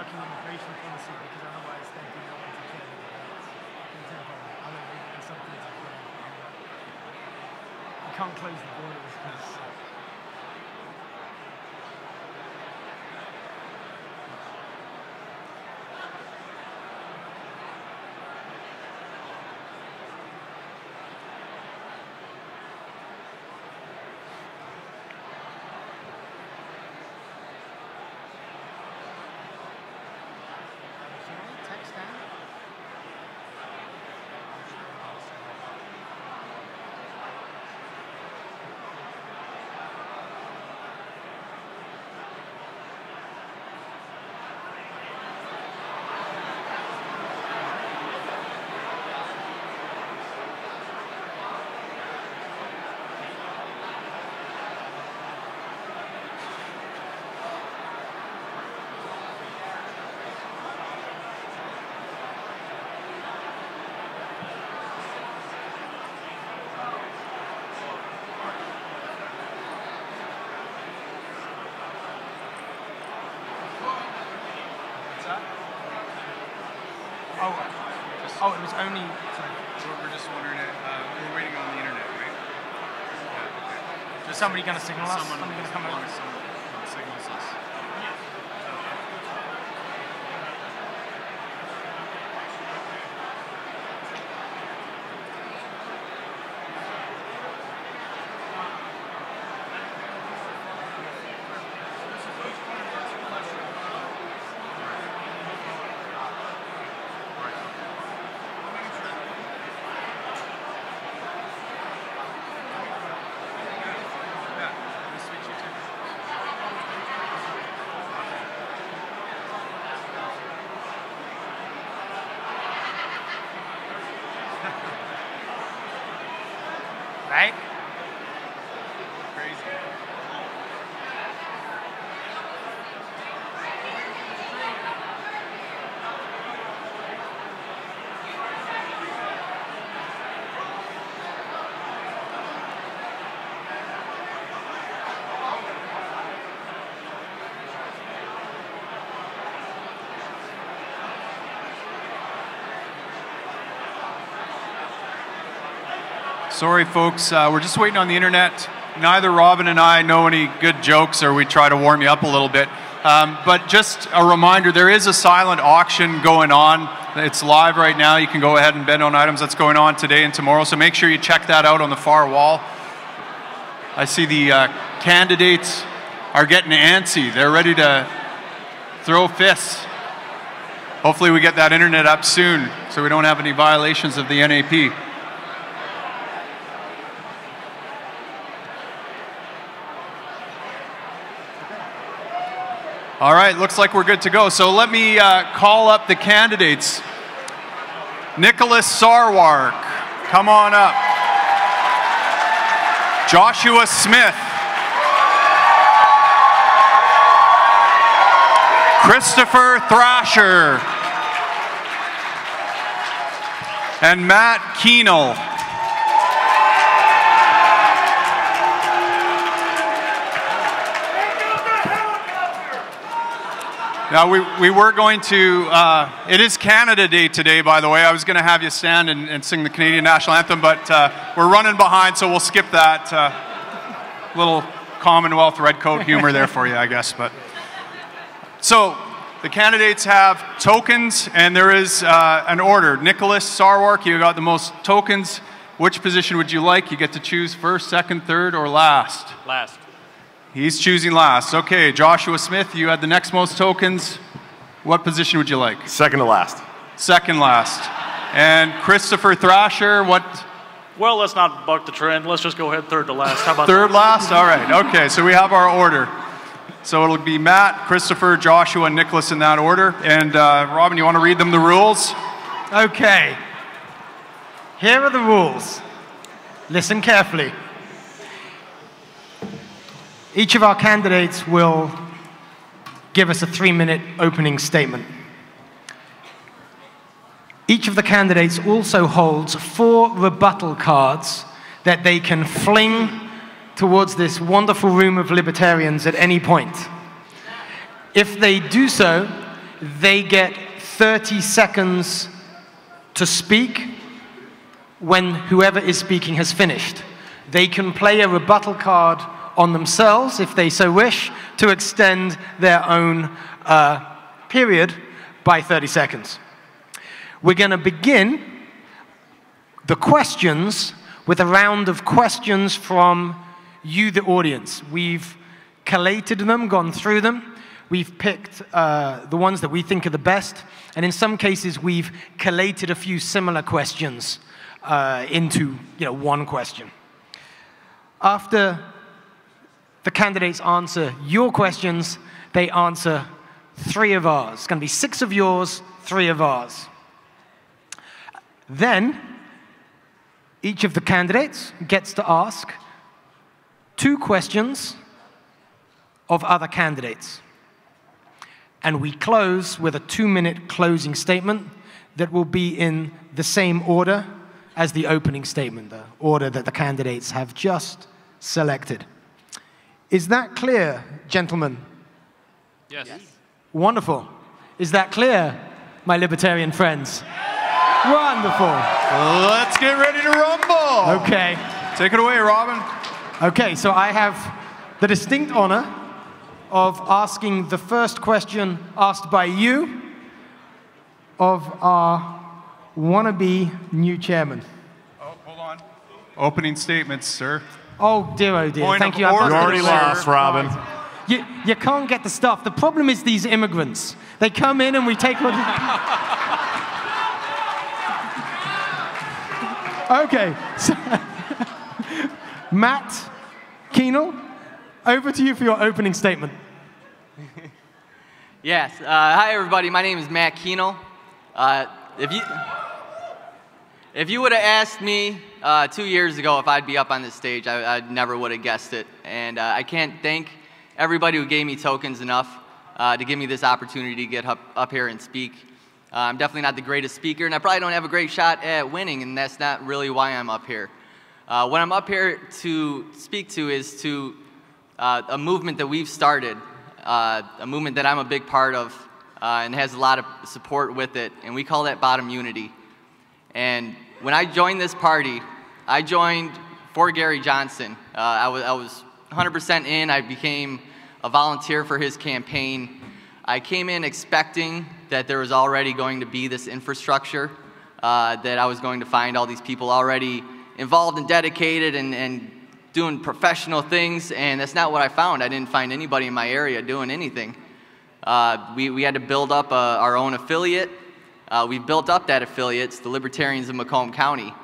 working immigration policy because otherwise they'd be no to care about. About. You can't close the borders because. Text down. What's that? Oh, oh, it was only. Sorry. We're just wondering, uh, we're waiting on the internet, right? Is somebody going to signal us? Someone Somebody going to come over? someone signals us. Yeah, nice to meet you too. Right? Crazy. Sorry, folks. Uh, we're just waiting on the internet. Neither Robin and I know any good jokes, or we try to warm you up a little bit. Um, but just a reminder there is a silent auction going on. It's live right now. You can go ahead and bid on items that's going on today and tomorrow. So make sure you check that out on the far wall. I see the uh, candidates are getting antsy. They're ready to throw fists. Hopefully, we get that internet up soon so we don't have any violations of the NAP. All right, looks like we're good to go. So let me uh, call up the candidates. Nicholas Sarwark, come on up. Joshua Smith. Christopher Thrasher. And Matt Kuehnel. Now, we, we were going to, uh, it is Canada Day today, by the way. I was going to have you stand and, and sing the Canadian National Anthem, but uh, we're running behind, so we'll skip that. Uh, little Commonwealth red coat humor there for you, I guess. But So, the candidates have tokens, and there is uh, an order. Nicholas Sarwark, you got the most tokens. Which position would you like? You get to choose first, second, third, or last. Last. He's choosing last. Okay, Joshua Smith, you had the next most tokens. What position would you like? Second to last. Second last. And Christopher Thrasher, what? Well, let's not buck the trend. Let's just go ahead third to last. How about Third last? All right. Okay, so we have our order. So it'll be Matt, Christopher, Joshua, and Nicholas in that order. And uh, Robin, you want to read them the rules? Okay. Here are the rules. Listen carefully. Each of our candidates will give us a three minute opening statement. Each of the candidates also holds four rebuttal cards that they can fling towards this wonderful room of libertarians at any point. If they do so, they get 30 seconds to speak when whoever is speaking has finished. They can play a rebuttal card on themselves, if they so wish, to extend their own uh, period by 30 seconds. We're going to begin the questions with a round of questions from you, the audience. We've collated them, gone through them. We've picked uh, the ones that we think are the best, and in some cases, we've collated a few similar questions uh, into you know, one question. After the candidates answer your questions, they answer three of ours. It's going to be six of yours, three of ours. Then, each of the candidates gets to ask two questions of other candidates. And we close with a two minute closing statement that will be in the same order as the opening statement, the order that the candidates have just selected. Is that clear, gentlemen? Yes. yes. Wonderful. Is that clear, my libertarian friends? Wonderful. Let's get ready to rumble. Okay. Take it away, Robin. Okay, so I have the distinct honor of asking the first question asked by you of our wannabe new chairman. Oh, hold on. Opening statements, sir. Oh dear, oh dear. Point Thank you. You already lost, Robin. You, you can't get the stuff. The problem is these immigrants. They come in and we take what. okay. So Matt Kuehnel, over to you for your opening statement. yes. Uh, hi, everybody. My name is Matt Kuehnel. Uh, if you if you would have asked me uh, two years ago if I'd be up on this stage, I, I never would have guessed it. And uh, I can't thank everybody who gave me tokens enough uh, to give me this opportunity to get up, up here and speak. Uh, I'm definitely not the greatest speaker, and I probably don't have a great shot at winning, and that's not really why I'm up here. Uh, what I'm up here to speak to is to uh, a movement that we've started, a movement that I'm a big part of and has a lot of support with it, and we call that bottom unity. And when I joined this party, I joined for Gary Johnson. Uh, I, was, I was 100% in. I became a volunteer for his campaign. I came in expecting that there was already going to be this infrastructure, uh, that I was going to find all these people already involved and dedicated and, and doing professional things, and that's not what I found. I didn't find anybody in my area doing anything. Uh, we, we had to build up a, uh, our own affiliate. Uh, we built up that affiliate, it's the Libertarians of Macomb County.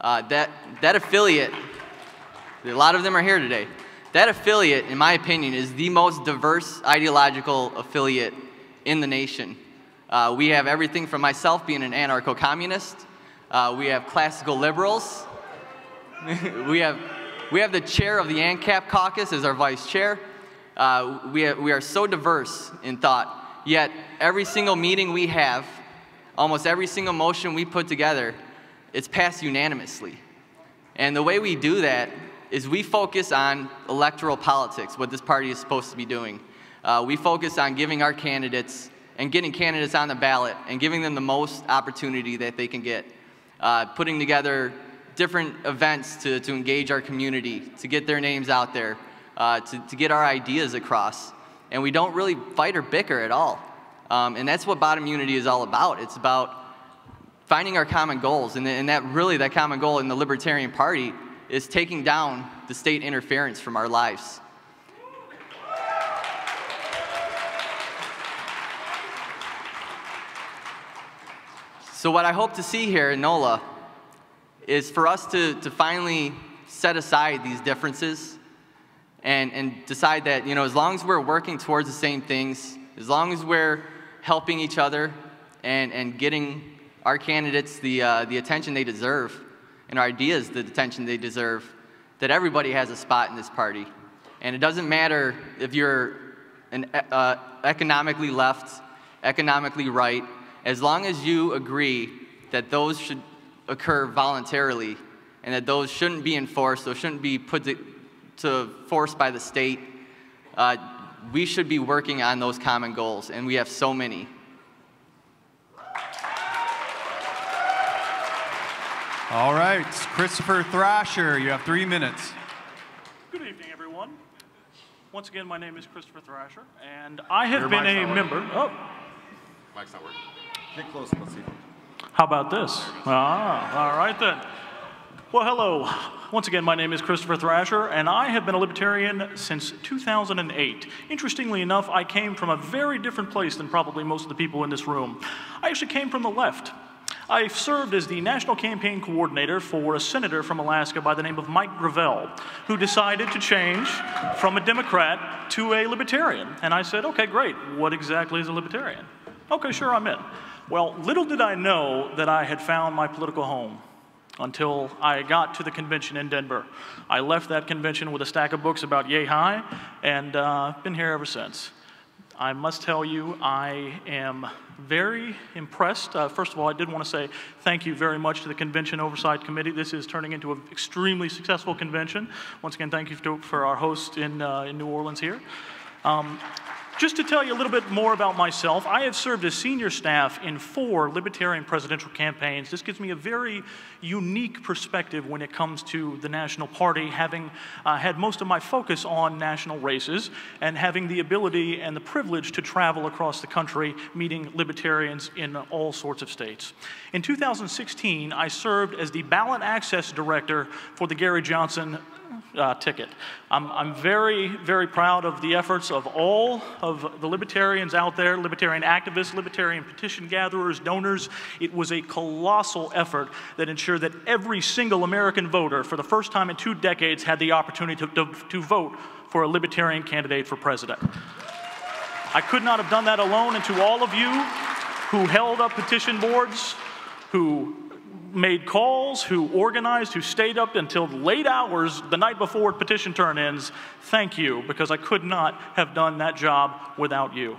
Uh, that, that affiliate, a lot of them are here today. That affiliate, in my opinion, is the most diverse ideological affiliate in the nation. Uh, we have everything from myself being an anarcho communist, uh, we have classical liberals, we, have, we have the chair of the ANCAP caucus as our vice chair. Uh, we, we are so diverse in thought, yet every single meeting we have, almost every single motion we put together, it's passed unanimously. And the way we do that is we focus on electoral politics, what this party is supposed to be doing. Uh, we focus on giving our candidates and getting candidates on the ballot and giving them the most opportunity that they can get. Uh, putting together different events to, to engage our community, to get their names out there, uh, to, to get our ideas across. And we don't really fight or bicker at all. Um, and that's what bottom unity is all about. It's about finding our common goals. And, and that really, that common goal in the Libertarian Party is taking down the state interference from our lives. So, what I hope to see here in NOLA is for us to, to finally set aside these differences and, and decide that, you know, as long as we're working towards the same things, as long as we're helping each other and, and getting our candidates the, uh, the attention they deserve and our ideas the attention they deserve, that everybody has a spot in this party. And it doesn't matter if you're an, uh, economically left, economically right, as long as you agree that those should occur voluntarily and that those shouldn't be enforced, those shouldn't be put to, to force by the state, uh, we should be working on those common goals, and we have so many. All right, Christopher Thrasher, you have three minutes. Good evening, everyone. Once again, my name is Christopher Thrasher, and I have Your been a not member. Oh, Mic's not working. Get close. Let's see. how about this? Ah, all right then. Well, hello. Once again, my name is Christopher Thrasher, and I have been a libertarian since 2008. Interestingly enough, I came from a very different place than probably most of the people in this room. I actually came from the left. I served as the national campaign coordinator for a senator from Alaska by the name of Mike Gravel, who decided to change from a Democrat to a libertarian. And I said, okay, great. What exactly is a libertarian? Okay, sure, I'm in. Well, little did I know that I had found my political home until I got to the convention in Denver. I left that convention with a stack of books about yay high, and uh, been here ever since. I must tell you, I am very impressed. Uh, first of all, I did want to say thank you very much to the Convention Oversight Committee. This is turning into an extremely successful convention. Once again, thank you to, for our host in, uh, in New Orleans here. Um, just to tell you a little bit more about myself, I have served as senior staff in four libertarian presidential campaigns. This gives me a very unique perspective when it comes to the National Party, having uh, had most of my focus on national races and having the ability and the privilege to travel across the country meeting libertarians in all sorts of states. In 2016, I served as the ballot access director for the Gary Johnson uh, ticket. I'm, I'm very, very proud of the efforts of all of the libertarians out there, libertarian activists, libertarian petition gatherers, donors. It was a colossal effort that ensured that every single American voter, for the first time in two decades, had the opportunity to, to, to vote for a libertarian candidate for president. I could not have done that alone, and to all of you who held up petition boards, who made calls, who organized, who stayed up until late hours the night before petition turn ins, thank you, because I could not have done that job without you.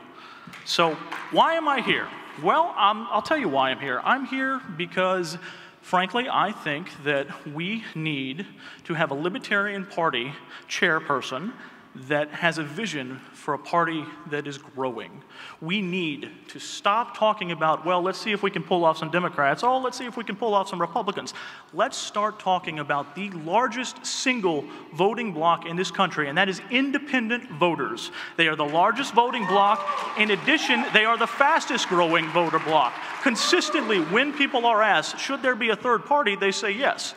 So, why am I here? Well, um, I'll tell you why I'm here. I'm here because, frankly, I think that we need to have a Libertarian Party chairperson that has a vision for a party that is growing. We need to stop talking about, well, let's see if we can pull off some Democrats. Oh, let's see if we can pull off some Republicans. Let's start talking about the largest single voting bloc in this country, and that is independent voters. They are the largest voting bloc. In addition, they are the fastest growing voter bloc. Consistently, when people are asked, should there be a third party, they say yes.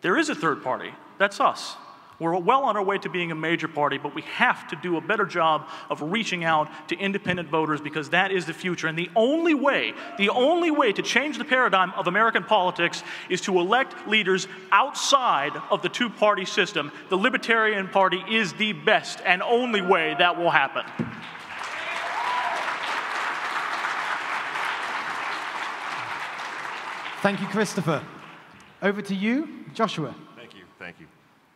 There is a third party. That's us. We're well on our way to being a major party, but we have to do a better job of reaching out to independent voters because that is the future. And the only way, the only way to change the paradigm of American politics is to elect leaders outside of the two party system. The Libertarian Party is the best and only way that will happen. Thank you, Christopher. Over to you, Joshua. Thank you. Thank you.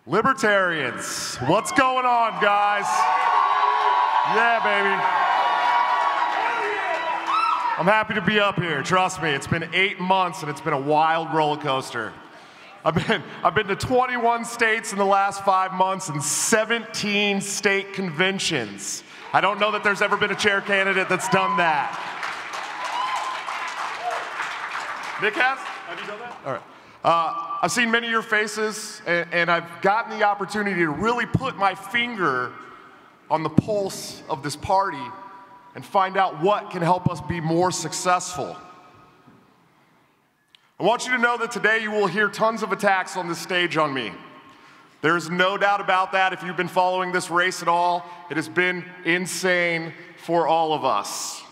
Libertarians, what's going on, guys? Yeah, baby. I'm happy to be up here. Trust me, it's been eight months and it's been a wild roller coaster. I've been, I've been to 21 states in the last five months and 17 state conventions. I don't know that there's ever been a chair candidate that's done that. Nick has? Have you done that? All right. Uh, I've seen many of your faces, and, and I've gotten the opportunity to really put my finger on the pulse of this party and find out what can help us be more successful. I want you to know that today you will hear tons of attacks on this stage on me. There's no doubt about that. If you've been following this race at all, it has been insane for all of us.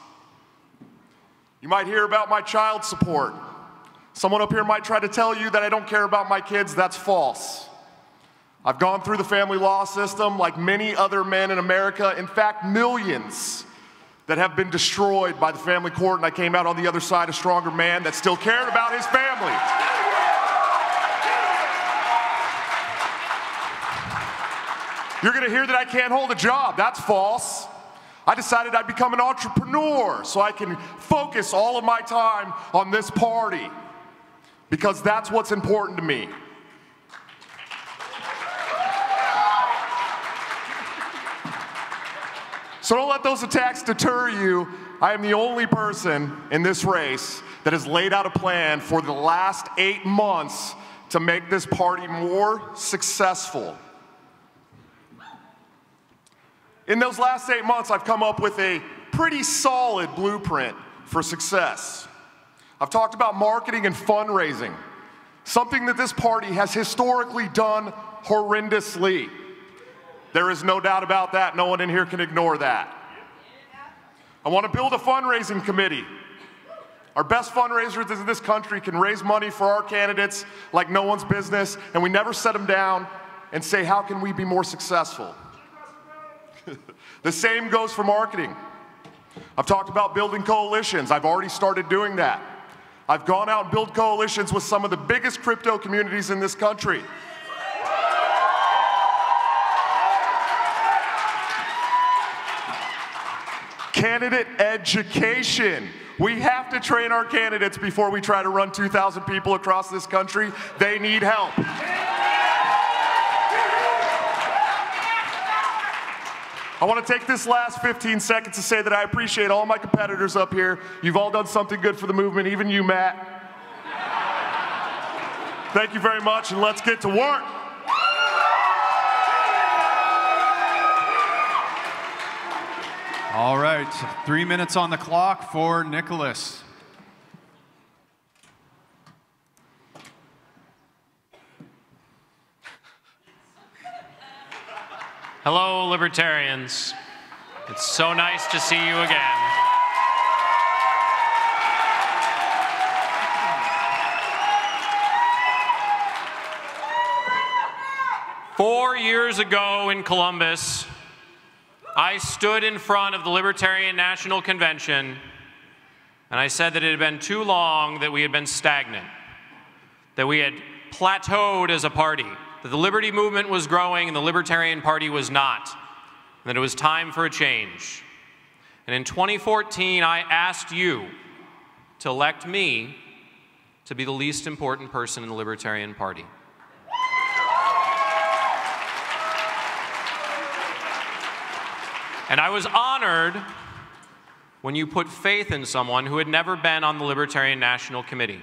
You might hear about my child support. Someone up here might try to tell you that I don't care about my kids. That's false. I've gone through the family law system like many other men in America, in fact, millions that have been destroyed by the family court, and I came out on the other side a stronger man that still cared about his family. You're gonna hear that I can't hold a job. That's false. I decided I'd become an entrepreneur so I can focus all of my time on this party because that's what's important to me. So don't let those attacks deter you. I am the only person in this race that has laid out a plan for the last eight months to make this party more successful. In those last eight months, I've come up with a pretty solid blueprint for success. I've talked about marketing and fundraising, something that this party has historically done horrendously. There is no doubt about that. No one in here can ignore that. I want to build a fundraising committee. Our best fundraisers in this country can raise money for our candidates like no one's business, and we never set them down and say, How can we be more successful? the same goes for marketing. I've talked about building coalitions. I've already started doing that. I've gone out and built coalitions with some of the biggest crypto communities in this country. Candidate education. We have to train our candidates before we try to run 2,000 people across this country. They need help. I want to take this last 15 seconds to say that I appreciate all my competitors up here. You've all done something good for the movement, even you, Matt. Thank you very much, and let's get to work. All right, three minutes on the clock for Nicholas. Hello, libertarians. It's so nice to see you again. Four years ago in Columbus, I stood in front of the Libertarian National Convention and I said that it had been too long that we had been stagnant, that we had plateaued as a party that the liberty movement was growing and the Libertarian Party was not, and that it was time for a change. And in 2014, I asked you to elect me to be the least important person in the Libertarian Party. And I was honored when you put faith in someone who had never been on the Libertarian National Committee.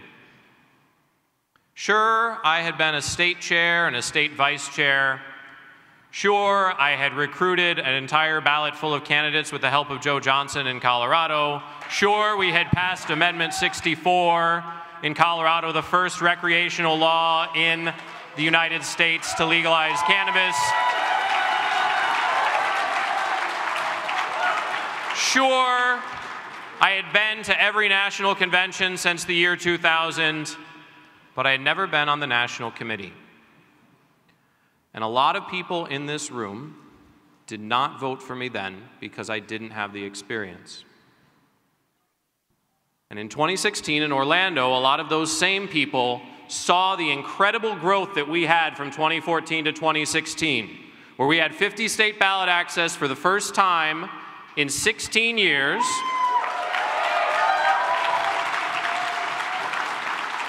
Sure, I had been a state chair and a state vice chair. Sure, I had recruited an entire ballot full of candidates with the help of Joe Johnson in Colorado. Sure, we had passed Amendment 64 in Colorado, the first recreational law in the United States to legalize cannabis. Sure, I had been to every national convention since the year 2000 but I had never been on the national committee. And a lot of people in this room did not vote for me then because I didn't have the experience. And in 2016 in Orlando, a lot of those same people saw the incredible growth that we had from 2014 to 2016, where we had 50 state ballot access for the first time in 16 years.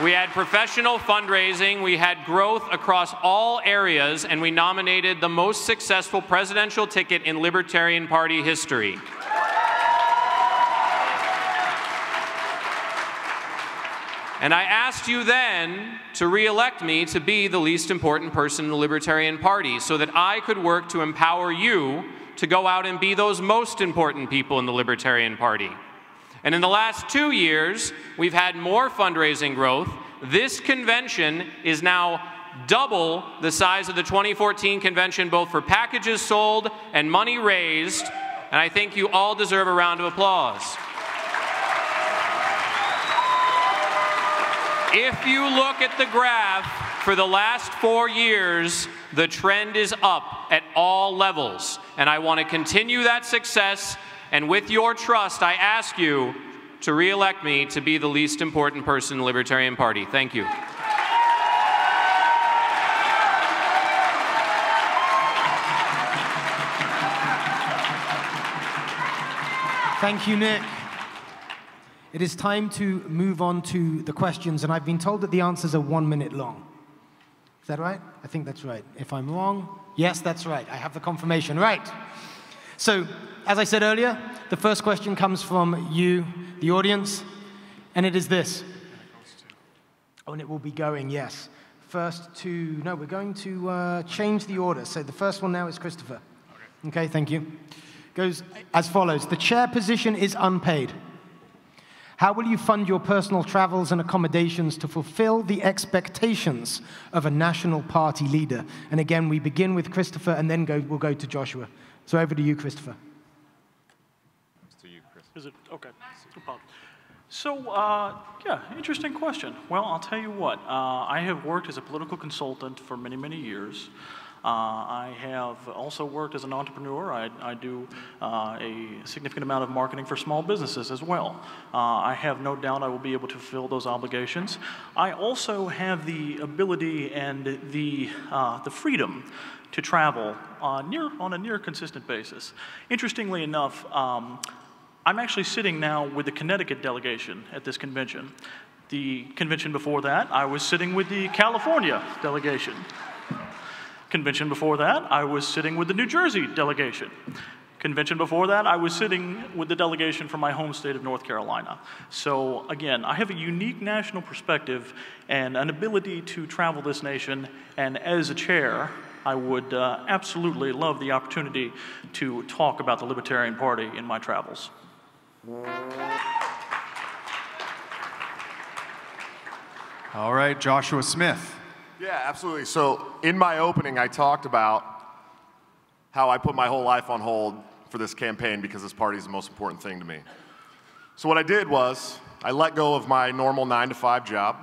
We had professional fundraising, we had growth across all areas, and we nominated the most successful presidential ticket in Libertarian Party history. And I asked you then to re-elect me to be the least important person in the Libertarian Party so that I could work to empower you to go out and be those most important people in the Libertarian Party. And in the last two years, we've had more fundraising growth. This convention is now double the size of the 2014 convention, both for packages sold and money raised. And I think you all deserve a round of applause. If you look at the graph for the last four years, the trend is up at all levels. And I want to continue that success and with your trust, I ask you to re-elect me to be the least important person in the Libertarian Party. Thank you. Thank you, Nick. It is time to move on to the questions, and I've been told that the answers are one minute long. Is that right? I think that's right. If I'm wrong, yes, that's right. I have the confirmation. Right. So, as I said earlier, the first question comes from you, the audience, and it is this. Oh, and it will be going, yes. First to, no, we're going to uh, change the order. So the first one now is Christopher. Okay, okay thank you. Goes as follows The chair position is unpaid. How will you fund your personal travels and accommodations to fulfill the expectations of a national party leader? And again, we begin with Christopher and then go, we'll go to Joshua. So over to you, Christopher. Is it? Okay. So, uh, yeah, interesting question. Well, I'll tell you what. Uh, I have worked as a political consultant for many, many years. Uh, I have also worked as an entrepreneur. I, I do uh, a significant amount of marketing for small businesses as well. Uh, I have no doubt I will be able to fulfill those obligations. I also have the ability and the, uh, the freedom to travel near, on a near consistent basis. Interestingly enough, um, I'm actually sitting now with the Connecticut delegation at this convention. The convention before that, I was sitting with the California delegation. Convention before that, I was sitting with the New Jersey delegation. Convention before that, I was sitting with the delegation from my home state of North Carolina. So, again, I have a unique national perspective and an ability to travel this nation, and as a chair, I would uh, absolutely love the opportunity to talk about the Libertarian Party in my travels. All right, Joshua Smith. Yeah, absolutely. So, in my opening, I talked about how I put my whole life on hold for this campaign because this party is the most important thing to me. So, what I did was I let go of my normal nine to five job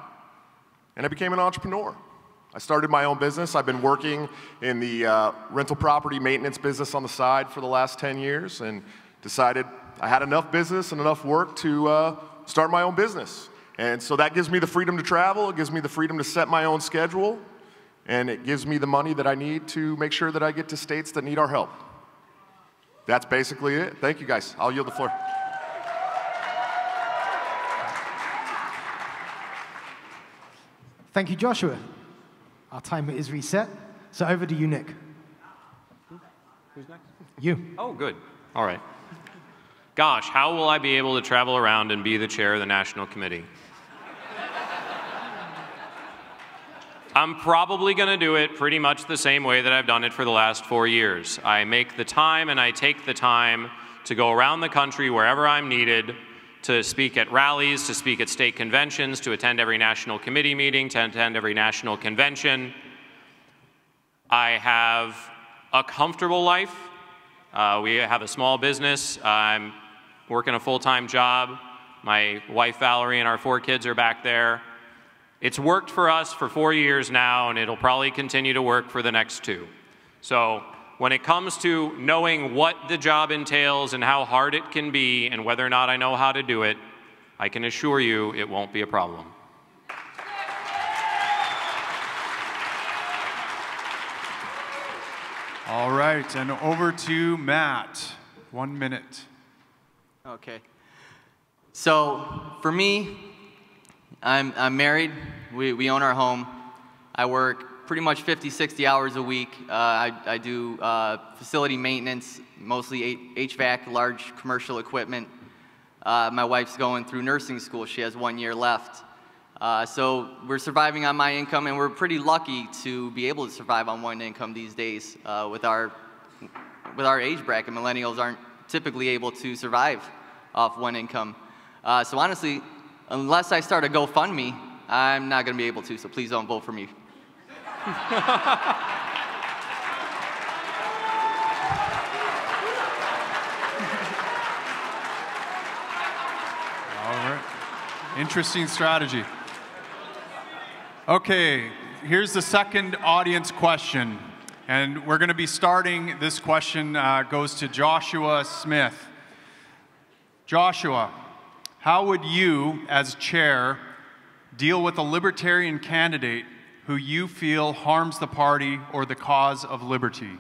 and I became an entrepreneur. I started my own business. I've been working in the uh, rental property maintenance business on the side for the last 10 years and decided I had enough business and enough work to uh, start my own business. And so that gives me the freedom to travel, it gives me the freedom to set my own schedule, and it gives me the money that I need to make sure that I get to states that need our help. That's basically it. Thank you guys. I'll yield the floor. Thank you, Joshua. Our timer is reset. So over to you, Nick. Who's next? You. Oh, good. All right gosh, how will I be able to travel around and be the chair of the National Committee? I'm probably going to do it pretty much the same way that I've done it for the last four years. I make the time and I take the time to go around the country wherever I'm needed to speak at rallies, to speak at state conventions, to attend every national committee meeting, to attend every national convention. I have a comfortable life. Uh, we have a small business. I'm working a full time job. My wife Valerie and our four kids are back there. It's worked for us for four years now, and it'll probably continue to work for the next two. So, when it comes to knowing what the job entails and how hard it can be, and whether or not I know how to do it, I can assure you it won't be a problem. All right, and over to Matt. One minute. Okay. So for me, I'm, I'm married. We, we own our home. I work pretty much 50, 60 hours a week. Uh, I, I do uh, facility maintenance, mostly HVAC, large commercial equipment. Uh, my wife's going through nursing school. She has one year left. Uh, so we're surviving on my income, and we're pretty lucky to be able to survive on one income these days uh, with our with our age bracket. Millennials aren't typically able to survive off one income. Uh, so honestly, unless I start a GoFundMe, I'm not going to be able to, so please don't vote for me. Interesting strategy. Okay, here's the second audience question. And we're going to be starting, this question uh, goes to Joshua Smith. Joshua, how would you, as chair, deal with a libertarian candidate who you feel harms the party or the cause of liberty?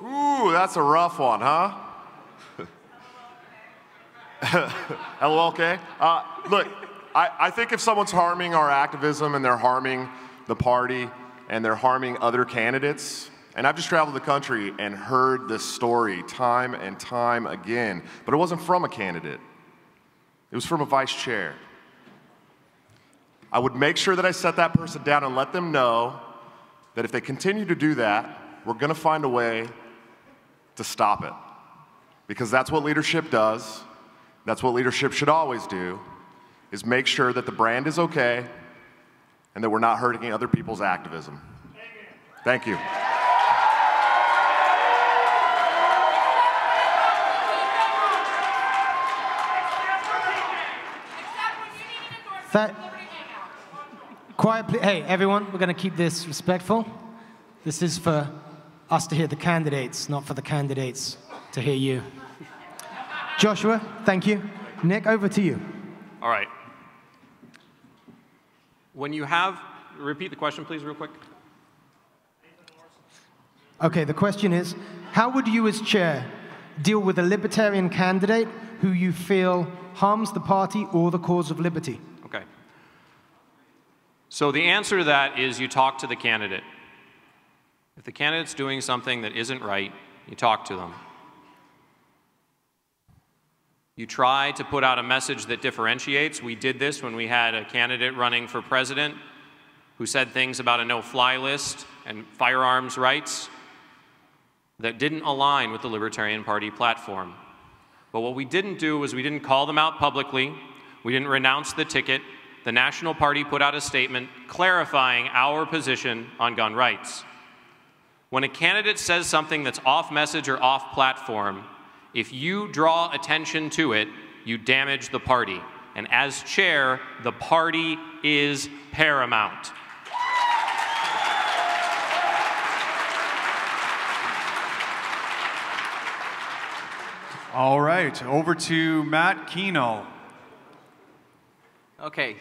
Ooh, that's a rough one, huh? LOLK? Uh, look, I, I think if someone's harming our activism and they're harming the party, and they're harming other candidates, And I've just traveled the country and heard this story time and time again, but it wasn't from a candidate, it was from a vice chair. I would make sure that I set that person down and let them know that if they continue to do that, we're going to find a way to stop it. Because that's what leadership does. That's what leadership should always do is make sure that the brand is okay and that we're not hurting other people's activism. Thank you. That, quiet, please. Hey, everyone, we're going to keep this respectful. This is for us to hear the candidates, not for the candidates to hear you. Joshua, thank you. Nick, over to you. All right. When you have, repeat the question, please, real quick. Okay, the question is How would you, as chair, deal with a libertarian candidate who you feel harms the party or the cause of liberty? Okay. So the answer to that is you talk to the candidate. If the candidate's doing something that isn't right, you talk to them. You try to put out a message that differentiates. We did this when we had a candidate running for president who said things about a no fly list and firearms rights that didn't align with the Libertarian Party platform. But what we didn't do was we didn't call them out publicly, we didn't renounce the ticket. The National Party put out a statement clarifying our position on gun rights. When a candidate says something that's off message or off platform, if you draw attention to it, you damage the party. And as chair, the party is paramount. All right, over to Matt Kuehnel. Okay,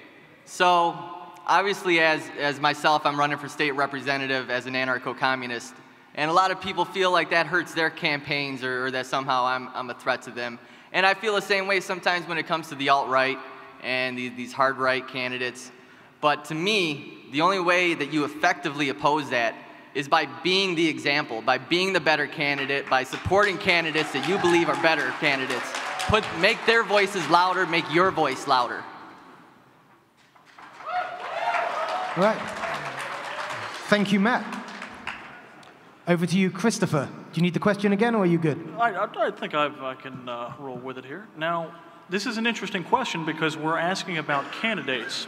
so obviously, as, as myself, I'm running for state representative as an anarcho communist. And a lot of people feel like that hurts their campaigns or, or that somehow I'm, I'm a threat to them. And I feel the same way sometimes when it comes to the alt right and these, these hard right candidates. But to me, the only way that you effectively oppose that is by being the example, by being the better candidate, by supporting candidates that you believe are better candidates. Put, make their voices louder, make your voice louder. All right. Thank you, Matt. Over to you, Christopher. Do you need the question again, or are you good? I, I, think I've, i can uh, roll with it here. Now, this is an interesting question because we're asking about candidates.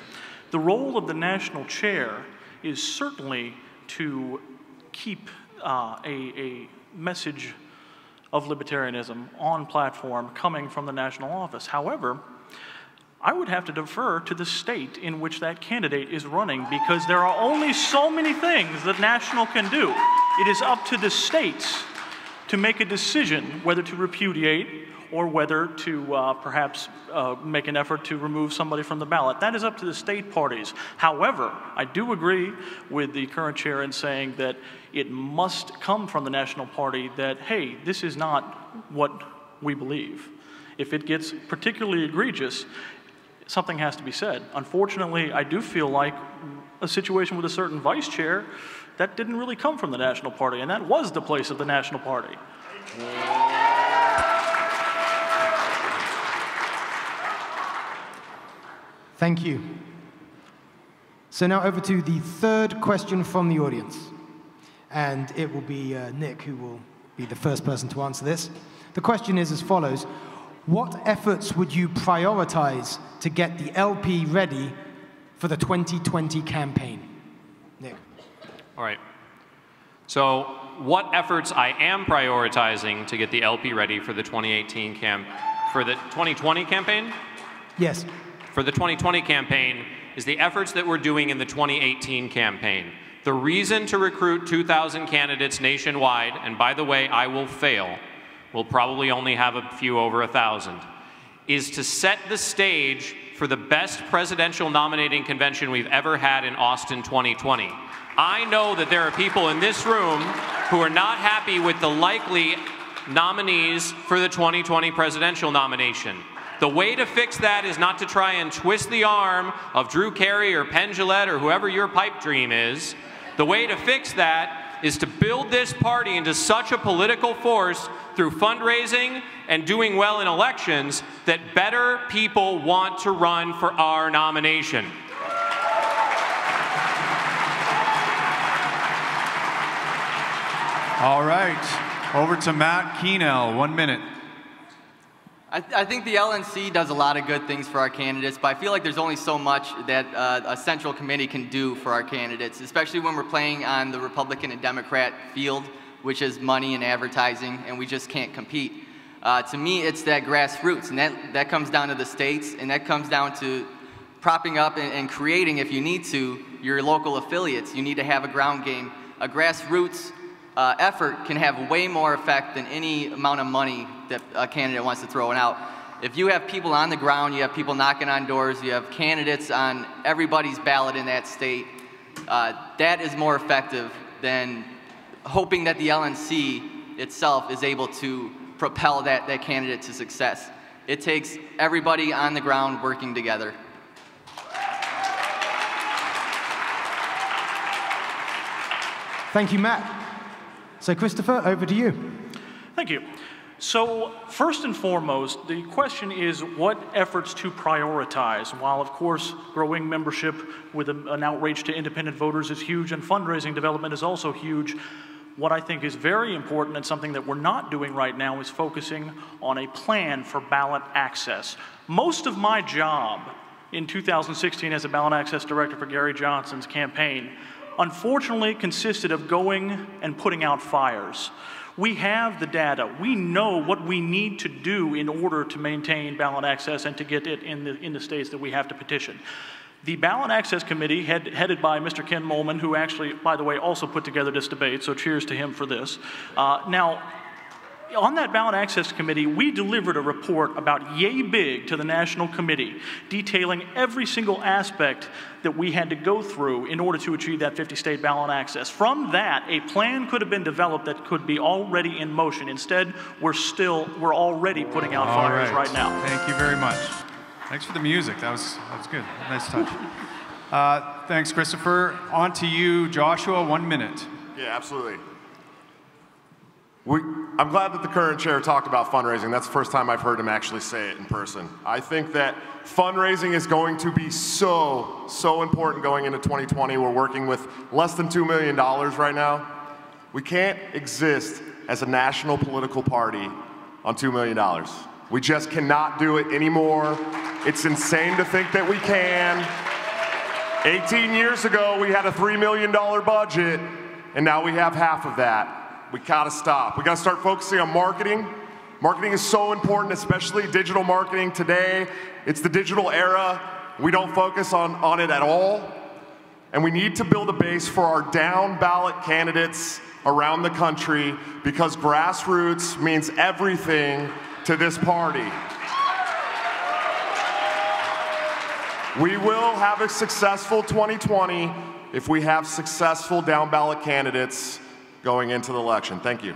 The role of the national chair is certainly to keep uh, a, a message of libertarianism on platform coming from the national office. However, I would have to defer to the state in which that candidate is running because there are only so many things that national can do. It is up to the states to make a decision whether to repudiate or whether to uh, perhaps uh, make an effort to remove somebody from the ballot. That is up to the state parties. However, I do agree with the current chair in saying that it must come from the national party that, hey, this is not what we believe. If it gets particularly egregious, something has to be said. Unfortunately, I do feel like a situation with a certain vice chair that didn't really come from the National Party, and that was the place of the National Party. Thank you. So now over to the third question from the audience. And it will be uh, Nick who will be the first person to answer this. The question is as follows What efforts would you prioritize to get the LP ready for the 2020 campaign? All right. So, what efforts I am prioritizing to get the LP ready for the 2018 camp for the 2020 campaign? Yes. For the 2020 campaign is the efforts that we're doing in the 2018 campaign. The reason to recruit 2,000 candidates nationwide, and by the way, I will fail, we'll probably only have a few over a thousand, is to set the stage for the best presidential nominating convention we've ever had in Austin 2020. I know that there are people in this room who are not happy with the likely nominees for the 2020 presidential nomination. The way to fix that is not to try and twist the arm of Drew Carey or Penn Jillette or whoever your pipe dream is. The way to fix that is to build this party into such a political force through fundraising and doing well in elections that better people want to run for our nomination. All right, over to Matt Kuehnel, one minute. I, I, think the LNC does a lot of good things for our candidates, but I feel like there's only so much that uh, a central committee can do for our candidates, especially when we're playing on the Republican and Democrat field, which is money and advertising, and we just can't compete. Uh, to me, it's that grassroots, and that, that comes down to the states, and that comes down to propping up and, and creating, if you need to, your local affiliates. You need to have a ground game. A grassroots uh, effort can have way more effect than any amount of money that a candidate wants to throw out. If you have people on the ground, you have people knocking on doors, you have candidates on everybody's ballot in that state, uh, that is more effective than hoping that the LNC itself is able to propel that, that candidate to success. It takes everybody on the ground working together. Thank you, Matt. So, Christopher, over to you. Thank you. So, first and foremost, the question is what efforts to prioritize. While, of course, growing membership with an outreach to independent voters is huge and fundraising development is also huge, what I think is very important and something that we're not doing right now is focusing on a plan for ballot access. Most of my job in 2016 as a ballot access director for Gary Johnson's campaign unfortunately consisted of going and putting out fires. We have the data. We know what we need to do in order to maintain ballot access and to get it in the, in the states that we have to petition. The Ballot Access Committee, head, headed by Mr. Ken Moellman, who actually, by the way, also put together this debate, so cheers to him for this. Uh, now, on that ballot access committee, we delivered a report about yay big to the National Committee, detailing every single aspect that we had to go through in order to achieve that 50 state ballot access. From that, a plan could have been developed that could be already in motion. Instead, we're still, we're already putting out fires right. right. now. Thank you very much. Thanks for the music. That was, that was good. Nice touch. Uh, thanks, Christopher. On to you, Joshua, one minute. Yeah, absolutely. We, I'm glad that the current chair talked about fundraising. That's the first time I've heard him actually say it in person. I think that fundraising is going to be so, so important going into 2020. We're working with less than $2 million right now. We can't exist as a national political party on $2 million. We just cannot do it anymore. It's insane to think that we can. 18 years ago, we had a $3 million budget, and now we have half of that. We gotta stop. We gotta start focusing on marketing. Marketing is so important, especially digital marketing today. It's the digital era. We don't focus on, on it at all. And we need to build a base for our down ballot candidates around the country because grassroots means everything to this party. We will have a successful 2020 if we have successful down ballot candidates going into the election. Thank you.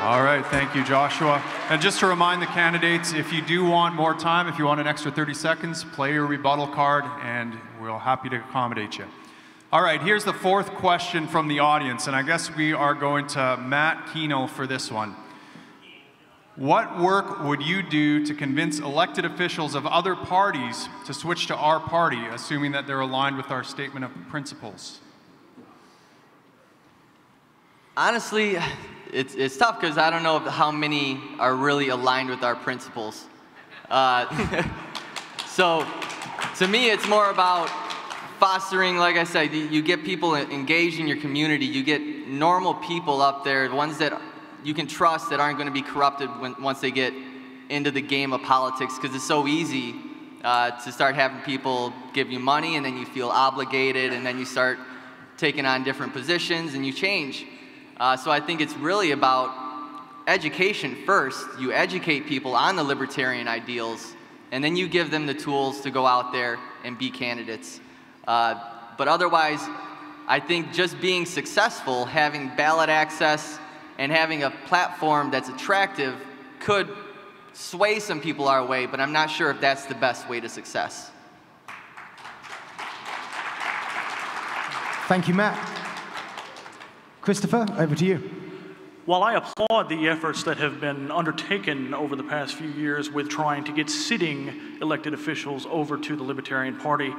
All right, thank you, Joshua. And just to remind the candidates, if you do want more time, if you want an extra 30 seconds, play your rebuttal card and we're happy to accommodate you. All right, here's the fourth question from the audience, and I guess we are going to Matt Kuehnel for this one. What work would you do to convince elected officials of other parties to switch to our party, assuming that they're aligned with our statement of principles? Honestly, it's, it's tough because I don't know how many are really aligned with our principles. Uh, so, to me, it's more about fostering, like I said, you get people engaged in your community. You get normal people up there, the ones that you can trust that aren't going to be corrupted when, once they get into the game of politics because it's so easy uh, to start having people give you money and then you feel obligated and then you start taking on different positions and you change. Uh, so I think it's really about education first. You educate people on the libertarian ideals, and then you give them the tools to go out there and be candidates. Uh, but otherwise, I think just being successful, having ballot access, and having a platform that's attractive could sway some people our way, but I'm not sure if that's the best way to success. Thank you, Matt. Christopher, over to you. While I applaud the efforts that have been undertaken over the past few years with trying to get sitting elected officials over to the Libertarian Party,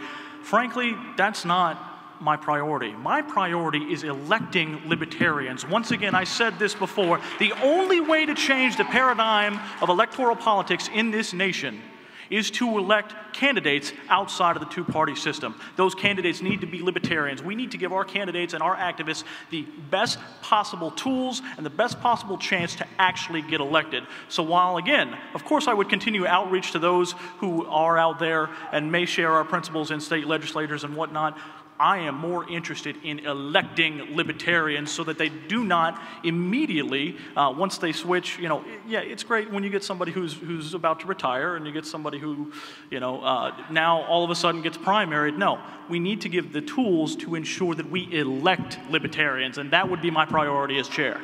frankly, that's not my priority. My priority is electing libertarians. Once again, I said this before the only way to change the paradigm of electoral politics in this nation is to elect candidates outside of the two party system. Those candidates need to be libertarians. We need to give our candidates and our activists the best possible tools and the best possible chance to actually get elected. So, while again, of course, I would continue outreach to those who are out there and may share our principles in state legislators and whatnot, I am more interested in electing libertarians so that they do not immediately, uh, once they switch, you know, yeah, it's great when you get somebody who's, who's about to retire and you get somebody who, you know, uh, now all of a sudden gets primaried. No, we need to give the tools to ensure that we elect libertarians, and that would be my priority as chair.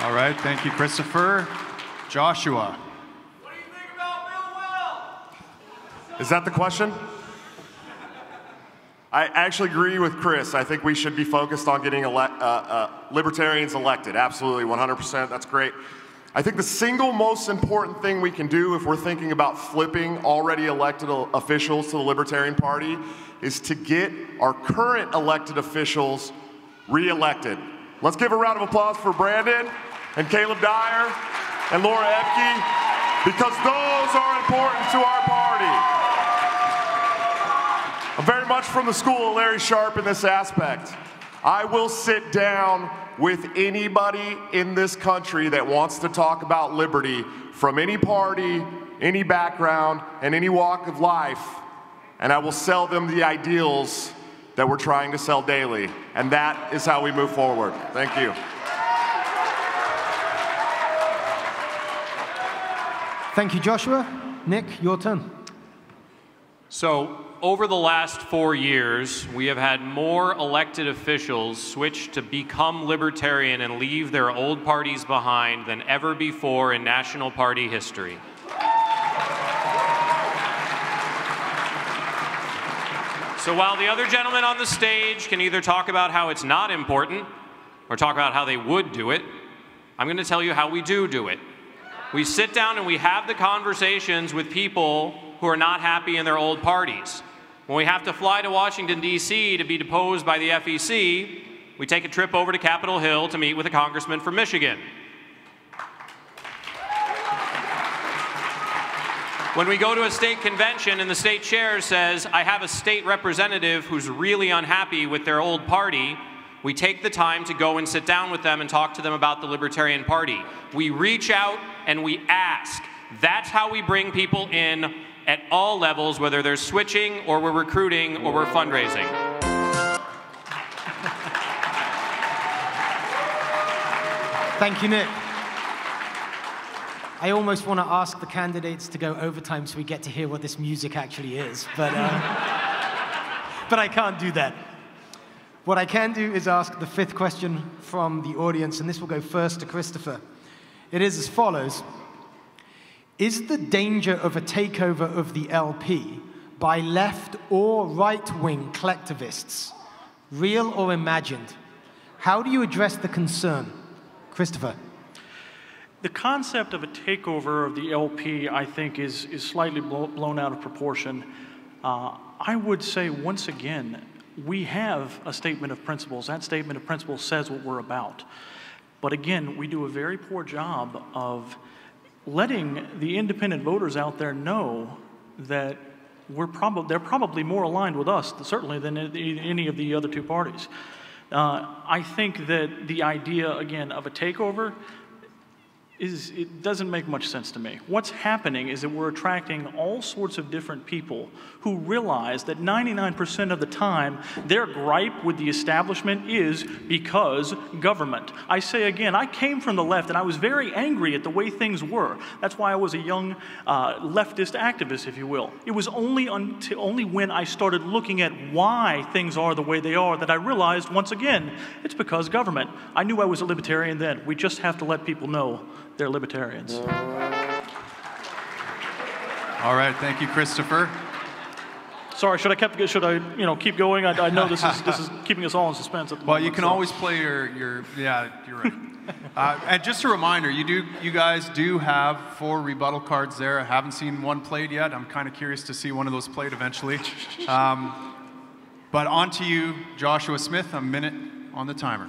All right, thank you, Christopher. Joshua. What do you think about Melwell? Is that the question? I actually agree with Chris. I think we should be focused on getting ele- uh, uh, libertarians elected. Absolutely, 100%. That's great. I think the single most important thing we can do if we're thinking about flipping already elected officials to the Libertarian Party is to get our current elected officials reelected. Let's give a round of applause for Brandon and Caleb Dyer and Laura Ebke because those are important to our party. I'm very much from the school of Larry Sharpe in this aspect. I will sit down with anybody in this country that wants to talk about liberty from any party, any background, and any walk of life, and I will sell them the ideals that we're trying to sell daily. And that is how we move forward. Thank you. Thank you, Joshua. Nick, your turn. So, over the last four years, we have had more elected officials switch to become libertarian and leave their old parties behind than ever before in National Party history. So while the other gentlemen on the stage can either talk about how it's not important or talk about how they would do it, I'm going to tell you how we do do it. We sit down and we have the conversations with people who are not happy in their old parties. When we have to fly to Washington, D.C. to be deposed by the FEC, we take a trip over to Capitol Hill to meet with a congressman from Michigan. When we go to a state convention and the state chair says, I have a state representative who's really unhappy with their old party, we take the time to go and sit down with them and talk to them about the Libertarian Party. We reach out and we ask. That's how we bring people in at all levels, whether they're switching or we're recruiting or we're fundraising. Thank you, Nick. I almost want to ask the candidates to go overtime so we get to hear what this music actually is, but, uh, but I can't do that. What I can do is ask the fifth question from the audience, and this will go first to Christopher. It is as follows is the danger of a takeover of the LP by left or right wing collectivists real or imagined? How do you address the concern? Christopher. The concept of a takeover of the LP, I think, is, is slightly blown out of proportion. Uh, I would say, once again, we have a statement of principles. That statement of principles says what we're about. But again, we do a very poor job of letting the independent voters out there know that we're prob- they're probably more aligned with us, certainly, than any of the other two parties. Uh, I think that the idea, again, of a takeover is it doesn't make much sense to me. What's happening is that we're attracting all sorts of different people who realize that 99% of the time their gripe with the establishment is because government. I say again, I came from the left and I was very angry at the way things were. That's why I was a young uh, leftist activist, if you will. It was only until only when I started looking at why things are the way they are that I realized once again it's because government. I knew I was a libertarian then. We just have to let people know they're libertarians. All right, thank you, Christopher. Sorry, should I kept should I you know keep going? I, I know this is this is keeping us all in suspense at the Well, moment. you can so- always play your, your yeah, you're right. uh, and just a reminder, you do you guys do have four rebuttal cards there. I haven't seen one played yet. I'm kind of curious to see one of those played eventually. Um, but on to you, Joshua Smith. A minute on the timer.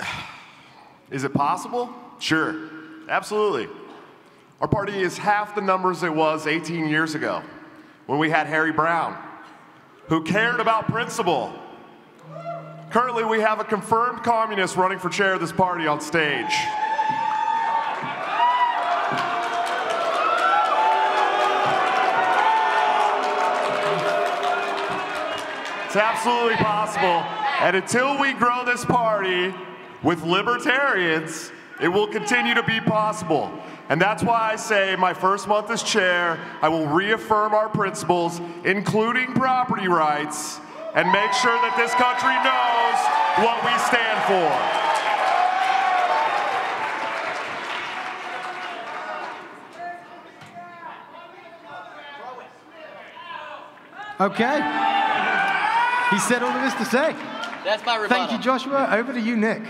Is it possible? Sure, absolutely. Our party is half the numbers it was 18 years ago when we had Harry Browne, who cared about principle. Currently, we have a confirmed communist running for chair of this party on stage. It's absolutely possible. And until we grow this party with libertarians, it will continue to be possible. And that's why I say my first month as chair, I will reaffirm our principles, including property rights, and make sure that this country knows what we stand for. Okay. He said all there is to say. That's my rebuttal. Thank you, Joshua. Over to you, Nick.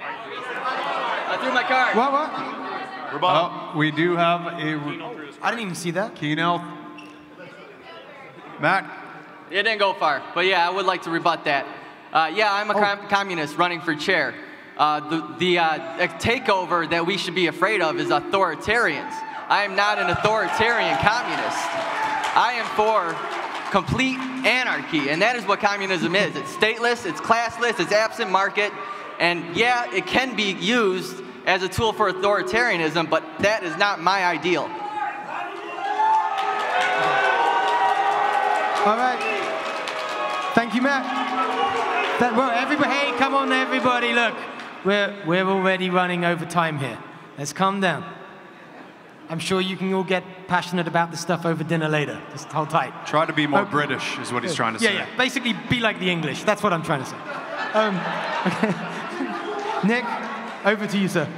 I threw my card. What, what? Rebuttal. Oh, we do have a I didn't even see that. Kuehnel. Matt, It didn't go far, but yeah, I would like to rebut that. Uh, yeah, I'm a com- communist running for chair. Uh, the the uh, takeover that we should be afraid of is authoritarians. I am not an authoritarian communist. I am for complete anarchy, and that is what communism is. It's stateless, it's classless, it's absent market, and yeah, it can be used as a tool for authoritarianism, but that is not my ideal. All right. Thank you, Matt. That, well, everybody, hey, come on, everybody. Look, we're, we're already running over time here. Let's calm down. I'm sure you can all get passionate about this stuff over dinner later. Just hold tight. try to be more Okay. British, is what he's trying to yeah, say. Yeah, Basically, be like the English. That's what I'm trying to say. Um, Nick, over to you, sir.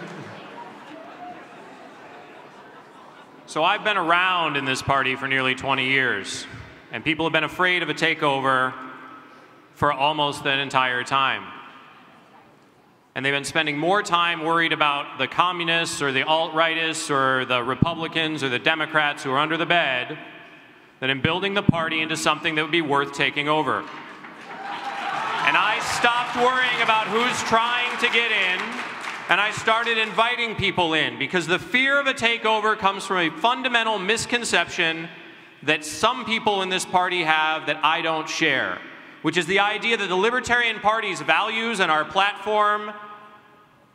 So I've been around in this party for nearly 20 years, and people have been afraid of a takeover for almost that entire time. And they've been spending more time worried about the communists or the alt-rightists or the Republicans or the Democrats who are under the bed than in building the party into something that would be worth taking over. And I stopped worrying about who's trying to get in, and I started inviting people in because the fear of a takeover comes from a fundamental misconception that some people in this party have that I don't share, which is the idea that the Libertarian Party's values and our platform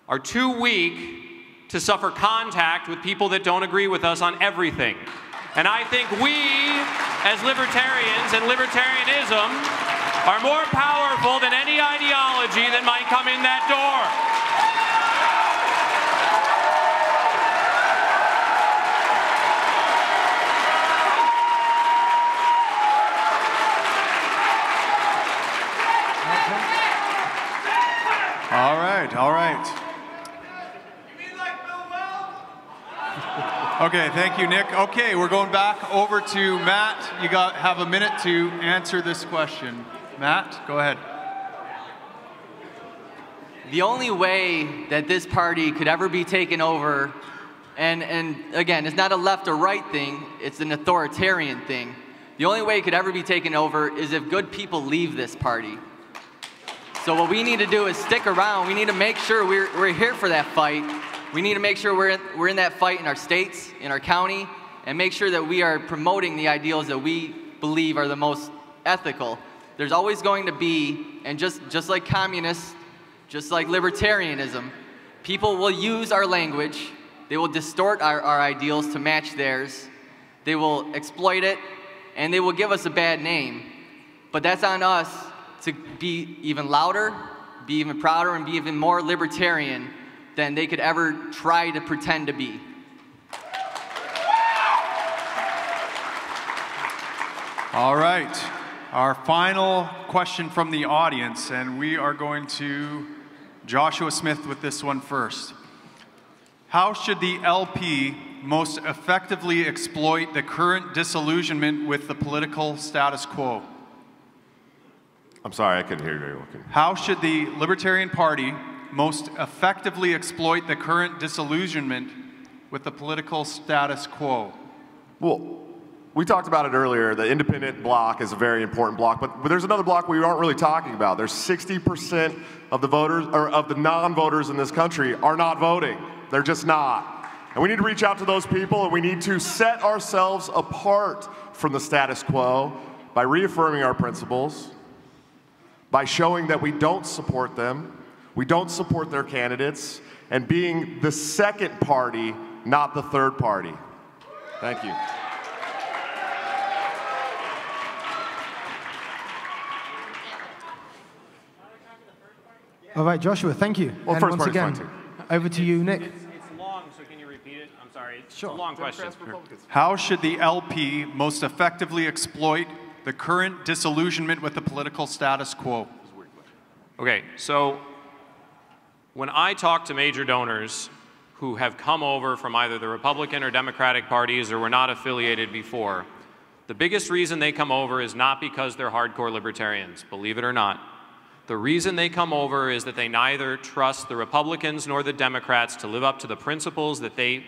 are too weak to suffer contact with people that don't agree with us on everything. And I think we, as libertarians and libertarianism, are more powerful than any ideology that might come in that door. All right, all right. Okay, thank you, Nick. Okay, we're going back over to Matt. You got have a minute to answer this question. Matt, go ahead. The only way that this party could ever be taken over, and, and again, it's not a left or right thing, it's an authoritarian thing. The only way it could ever be taken over is if good people leave this party. So, what we need to do is stick around. We need to make sure we're, we're here for that fight. We need to make sure we're in, we're in that fight in our states, in our county, and make sure that we are promoting the ideals that we believe are the most ethical. There's always going to be, and just, just like communists, just like libertarianism, people will use our language, they will distort our, our ideals to match theirs, they will exploit it, and they will give us a bad name. But that's on us to be even louder, be even prouder, and be even more libertarian than they could ever try to pretend to be. All right. Our final question from the audience, and we are going to Joshua Smith with this one first. How should the LP most effectively exploit the current disillusionment with the political status quo? I'm sorry, I couldn't hear you. How should the Libertarian Party most effectively exploit the current disillusionment with the political status quo? Well, we talked about it earlier. The independent block is a very important block, but, but there's another block we aren't really talking about. There's 60% of the voters or of the non-voters in this country are not voting. They're just not. And we need to reach out to those people and we need to set ourselves apart from the status quo by reaffirming our principles, by showing that we don't support them, we don't support their candidates, and being the second party, not the third party. Thank you. All right, Joshua, thank you. Well, and first once again, fine, over to you, Nick. It's long, so can you repeat it? I'm sorry. It's Sure. a long question. How should the LP most effectively exploit the current disillusionment with the political status quo? Okay, so when I talk to major donors who have come over from either the Republican or Democratic parties or were not affiliated before, the biggest reason they come over is not because they're hardcore libertarians, believe it or not. The reason they come over is that they neither trust the Republicans nor the Democrats to live up to the principles that they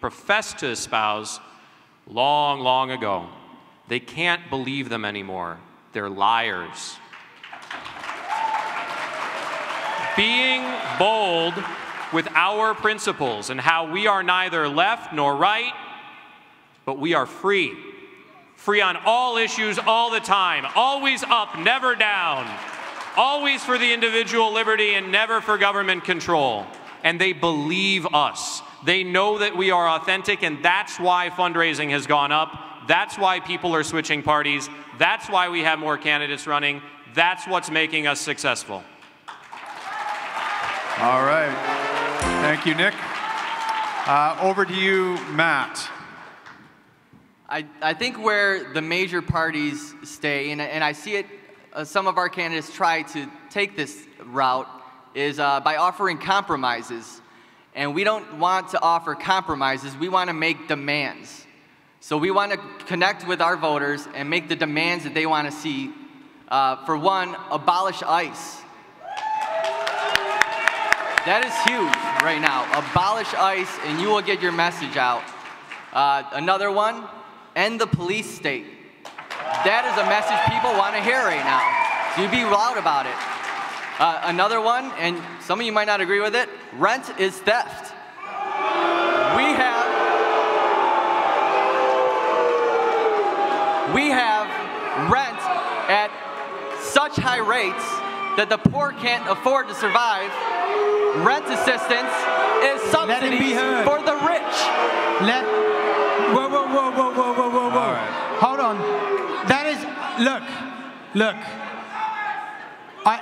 profess to espouse long, long ago. They can't believe them anymore. They're liars. being bold with our principles and how we are neither left nor right, but we are free. Free on all issues all the time, always up, never down, always for the individual liberty and never for government control. And they believe us. They know that we are authentic, and that's why fundraising has gone up. That's why people are switching parties. That's why we have more candidates running. That's what's making us successful. All right. Thank you, Nick. Uh, over to you, Matt. I, I think where the major parties stay, and, and I see it, uh, some of our candidates try to take this route, is uh, by offering compromises. And we don't want to offer compromises, we want to make demands. So we want to connect with our voters and make the demands that they want to see. Uh, for one, abolish ICE. That is huge right now. Abolish ICE and you will get your message out. Uh, another one, end the police state. That is a message people want to hear right now. So you be loud about it. Uh, another one, and some of you might not agree with it, rent is theft. We have we have rent at such high rates that the poor can't afford to survive. Rent assistance is Let him be subsidies for the rich. Let. Whoa, whoa, whoa, whoa, whoa, whoa, whoa, whoa. Right. Hold on. That is. Look. Look. I.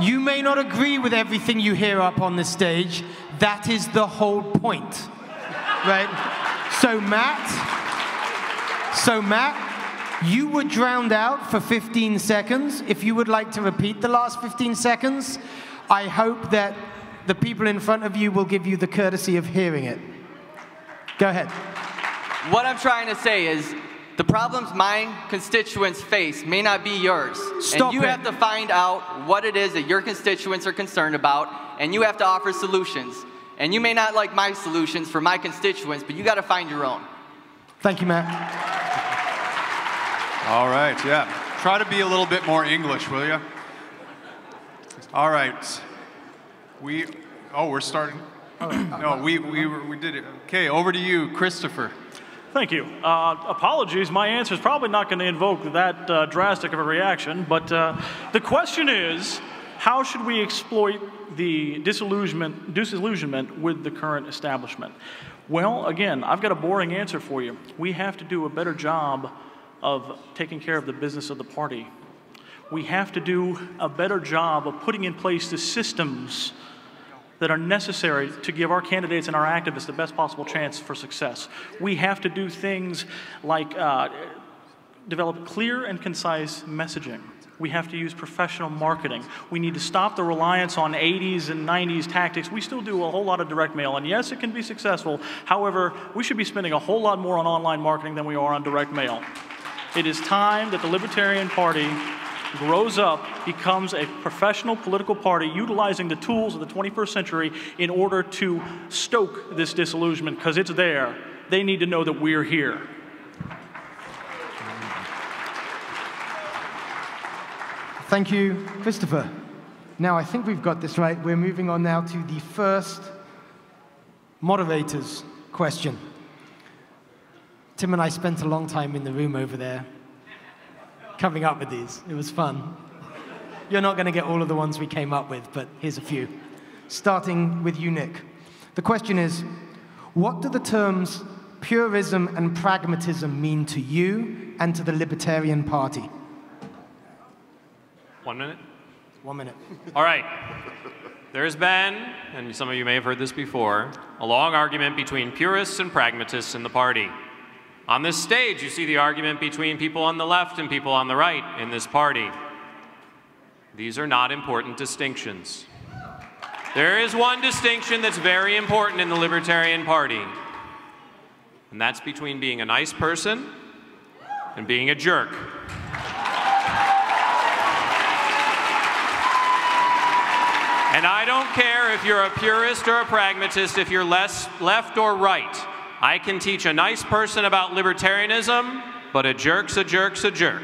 You may not agree with everything you hear up on the stage. That is the whole point. Right? So, Matt. So, Matt, you were drowned out for 15 seconds. If you would like to repeat the last 15 seconds, I hope that the people in front of you will give you the courtesy of hearing it. Go ahead. What I'm trying to say is the problems my constituents face may not be yours. Stop and you it. have to find out what it is that your constituents are concerned about, and you have to offer solutions. And you may not like my solutions for my constituents, but you got to find your own. Thank you, Matt. All right, yeah. Try to be a little bit more English, will you? All right. We, oh, we're starting. No, we, we, were- we did it. Okay, over to you, Christopher. Thank you. Uh, apologies, my answer is probably not going to invoke that uh, drastic of a reaction, but uh, the question is how should we exploit the disillusionment, disillusionment with the current establishment? Well, again, I've got a boring answer for you. We have to do a better job of taking care of the business of the party. We have to do a better job of putting in place the systems that are necessary to give our candidates and our activists the best possible chance for success. We have to do things like uh, develop clear and concise messaging. We have to use professional marketing. We need to stop the reliance on 80s and 90s tactics. We still do a whole lot of direct mail, and yes, it can be successful. However, we should be spending a whole lot more on online marketing than we are on direct mail. It is time that the Libertarian Party grows up, becomes a professional political party utilizing the tools of the 21st century in order to stoke this disillusionment, because it's there. They need to know that we're here. Thank you, Christopher. Now, I think we've got this right. We're moving on now to the first moderator's question. Tim and I spent a long time in the room over there coming up with these. It was fun. You're not going to get all of the ones we came up with, but here's a few. Starting with you, Nick. The question is What do the terms purism and pragmatism mean to you and to the Libertarian Party? One minute? One minute. All right. There's been, and some of you may have heard this before, a long argument between purists and pragmatists in the party. On this stage, you see the argument between people on the left and people on the right in this party. These are not important distinctions. There is one distinction that's very important in the Libertarian Party, and that's between being a nice person and being a jerk. And I don't care if you're a purist or a pragmatist, if you're less left or right. I can teach a nice person about libertarianism, but a jerk's a jerk's a jerk.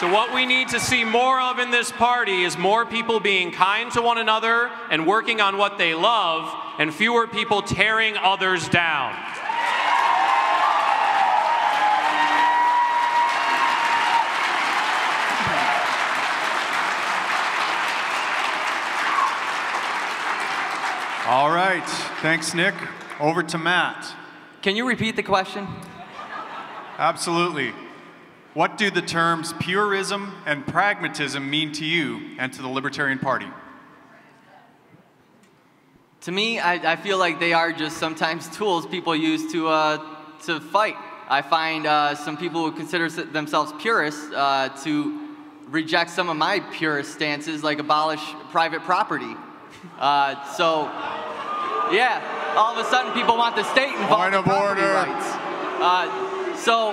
So, what we need to see more of in this party is more people being kind to one another and working on what they love, and fewer people tearing others down. All right. Thanks, Nick. Over to Matt. Can you repeat the question? Absolutely. What do the terms purism and pragmatism mean to you and to the Libertarian Party? To me, I, I feel like they are just sometimes tools people use to, uh, to fight. I find uh, some people who consider themselves purists uh, to reject some of my purist stances, like abolish private property. Uh, so, yeah, all of a sudden people want the state involved Point in property order. rights. Uh, so,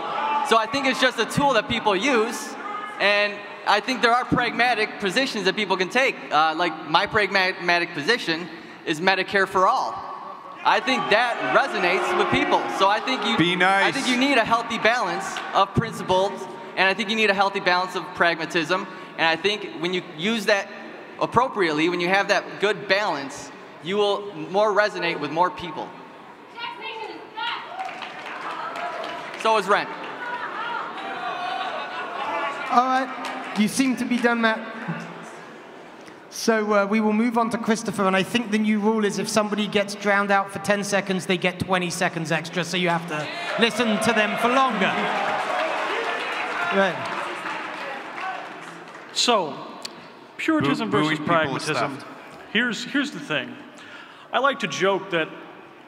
so I think it's just a tool that people use, and I think there are pragmatic positions that people can take. Uh, like my pragmatic position is Medicare for all. I think that resonates with people. So I think you Be nice. I think you need a healthy balance of principles, and I think you need a healthy balance of pragmatism. And I think when you use that appropriately, when you have that good balance, you will more resonate with more people. So is rent. All right, you seem to be done, Matt. So uh, we will move on to Christopher, and I think the new rule is if somebody gets drowned out for 10 seconds, they get 20 seconds extra, so you have to listen to them for longer. Right. So, Puritanism Boo- versus booing people is pragmatism. Here's, here's the thing. I like to joke that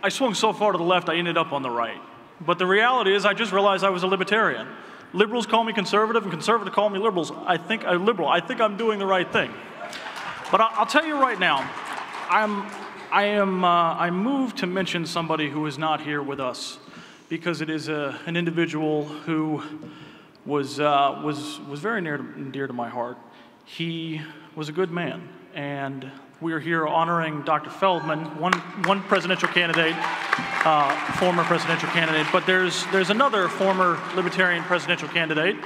I swung so far to the left, I ended up on the right. But the reality is, I just realized I was a libertarian. Liberals call me conservative, and conservative call me liberals. I think I'm liberal. I think I'm doing the right thing. But I- I'll tell you right now, I'm, I am uh, I'm moved to mention somebody who is not here with us because it is a, an individual who was, uh, was, was very near to, dear to my heart. He was a good man, and we are here honoring Dr. Feldman, one, one presidential candidate, uh, former presidential candidate, but there's, there's another former libertarian presidential candidate,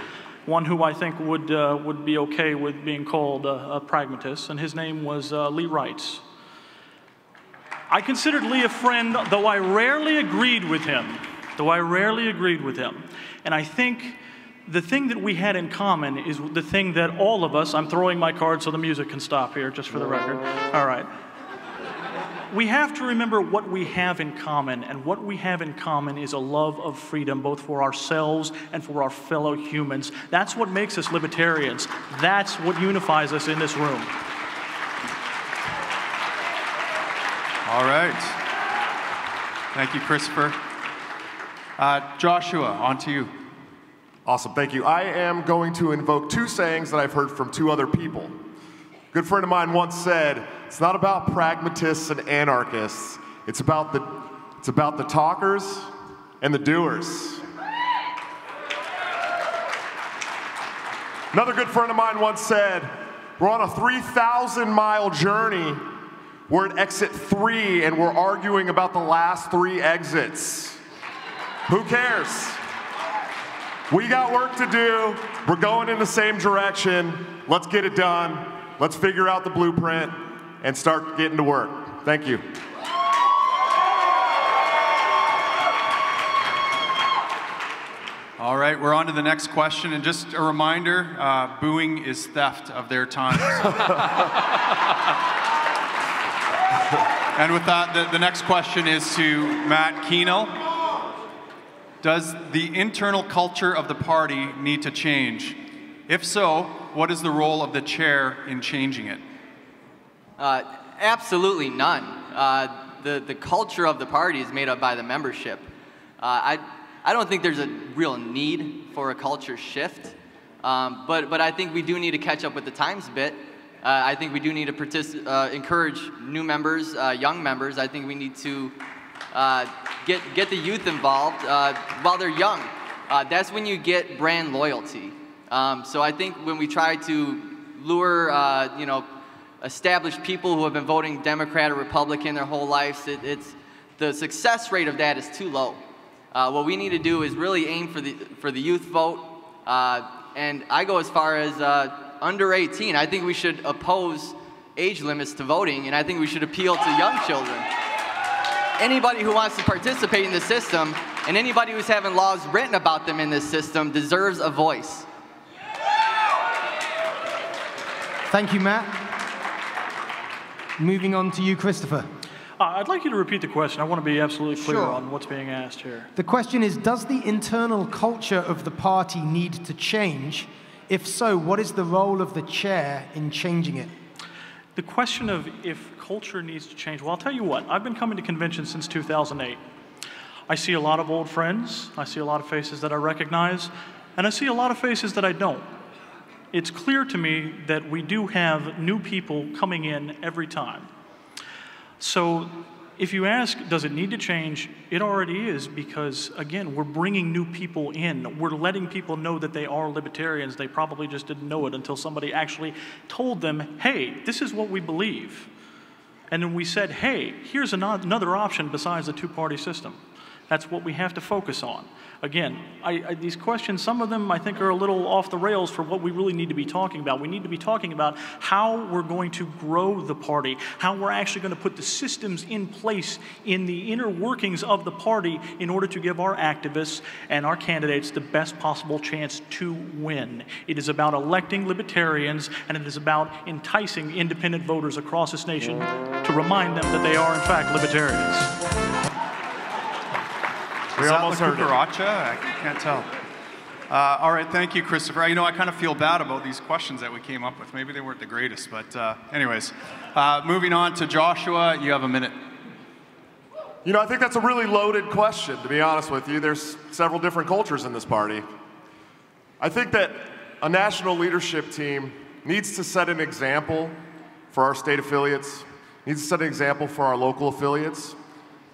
one who I think would, uh, would be okay with being called a, a pragmatist, and his name was uh, Lee Wrights. I considered Lee a friend, though I rarely agreed with him. Though I rarely agreed with him. And I think the thing that we had in common is the thing that all of us, I'm throwing my card so the music can stop here, just for the record. All right. We have to remember what we have in common, and what we have in common is a love of freedom, both for ourselves and for our fellow humans. That's what makes us libertarians. That's what unifies us in this room. All right. Thank you, Christopher. Uh, Joshua, on to you. Awesome, thank you. I am going to invoke two sayings that I've heard from two other people. A good friend of mine once said, "It's not about pragmatists and anarchists. It's about the, it's about the talkers and the doers." Another good friend of mine once said, "We're on a 3,000 mile journey. We're at exit three, and we're arguing about the last three exits. Who cares?" We got work to do. We're going in the same direction. Let's get it done. Let's figure out the blueprint and start getting to work. Thank you. All right, we're on to the next question. And just a reminder uh, booing is theft of their time. and with that, the, the next question is to Matt Kuehnel. Does the internal culture of the party need to change? If so, what is the role of the chair in changing it? Uh, absolutely none. Uh, the, the culture of the party is made up by the membership. Uh, I, I don't think there's a real need for a culture shift, um, but, but I think we do need to catch up with the times a bit. Uh, I think we do need to uh, encourage new members, uh, young members. I think we need to uh, get, get the youth involved uh, while they're young. Uh, that's when you get brand loyalty. Um, so I think when we try to lure, uh, you know, established people who have been voting Democrat or Republican their whole lives, it, it's, the success rate of that is too low. Uh, what we need to do is really aim for the, for the youth vote. And I go as far as under 18. I think we should oppose age limits to voting, and I think we should appeal to young children anybody who wants to participate in the system and anybody who's having laws written about them in this system deserves a voice. Thank you, Matt. Moving on to you, Christopher. Uh, I'd like you to repeat the question. I want to be absolutely clear Sure. on what's being asked here. The question is Does the internal culture of the party need to change? If so, what is the role of the chair in changing it? The question of if culture needs to change, well, I'll tell you what, I've been coming to conventions since 2008. I see a lot of old friends, I see a lot of faces that I recognize, and I see a lot of faces that I don't. It's clear to me that we do have new people coming in every time. So if you ask, does it need to change? It already is because, again, we're bringing new people in. We're letting people know that they are libertarians. They probably just didn't know it until somebody actually told them, hey, this is what we believe. And then we said, hey, here's another option besides the two party system. That's what we have to focus on. Again, I, I, these questions, some of them I think are a little off the rails for what we really need to be talking about. We need to be talking about how we're going to grow the party, how we're actually going to put the systems in place in the inner workings of the party in order to give our activists and our candidates the best possible chance to win. It is about electing libertarians and it is about enticing independent voters across this nation to remind them that they are, in fact, libertarians. We Is that almost La heard it. I can't tell. Uh, all right, thank you, Christopher. You know, I kind of feel bad about these questions that we came up with. Maybe they weren't the greatest, but uh, anyways. Uh, moving on to Joshua, you have a minute. You know, I think that's a really loaded question, to be honest with you. There's several different cultures in this party. I think that a national leadership team needs to set an example for our state affiliates, needs to set an example for our local affiliates.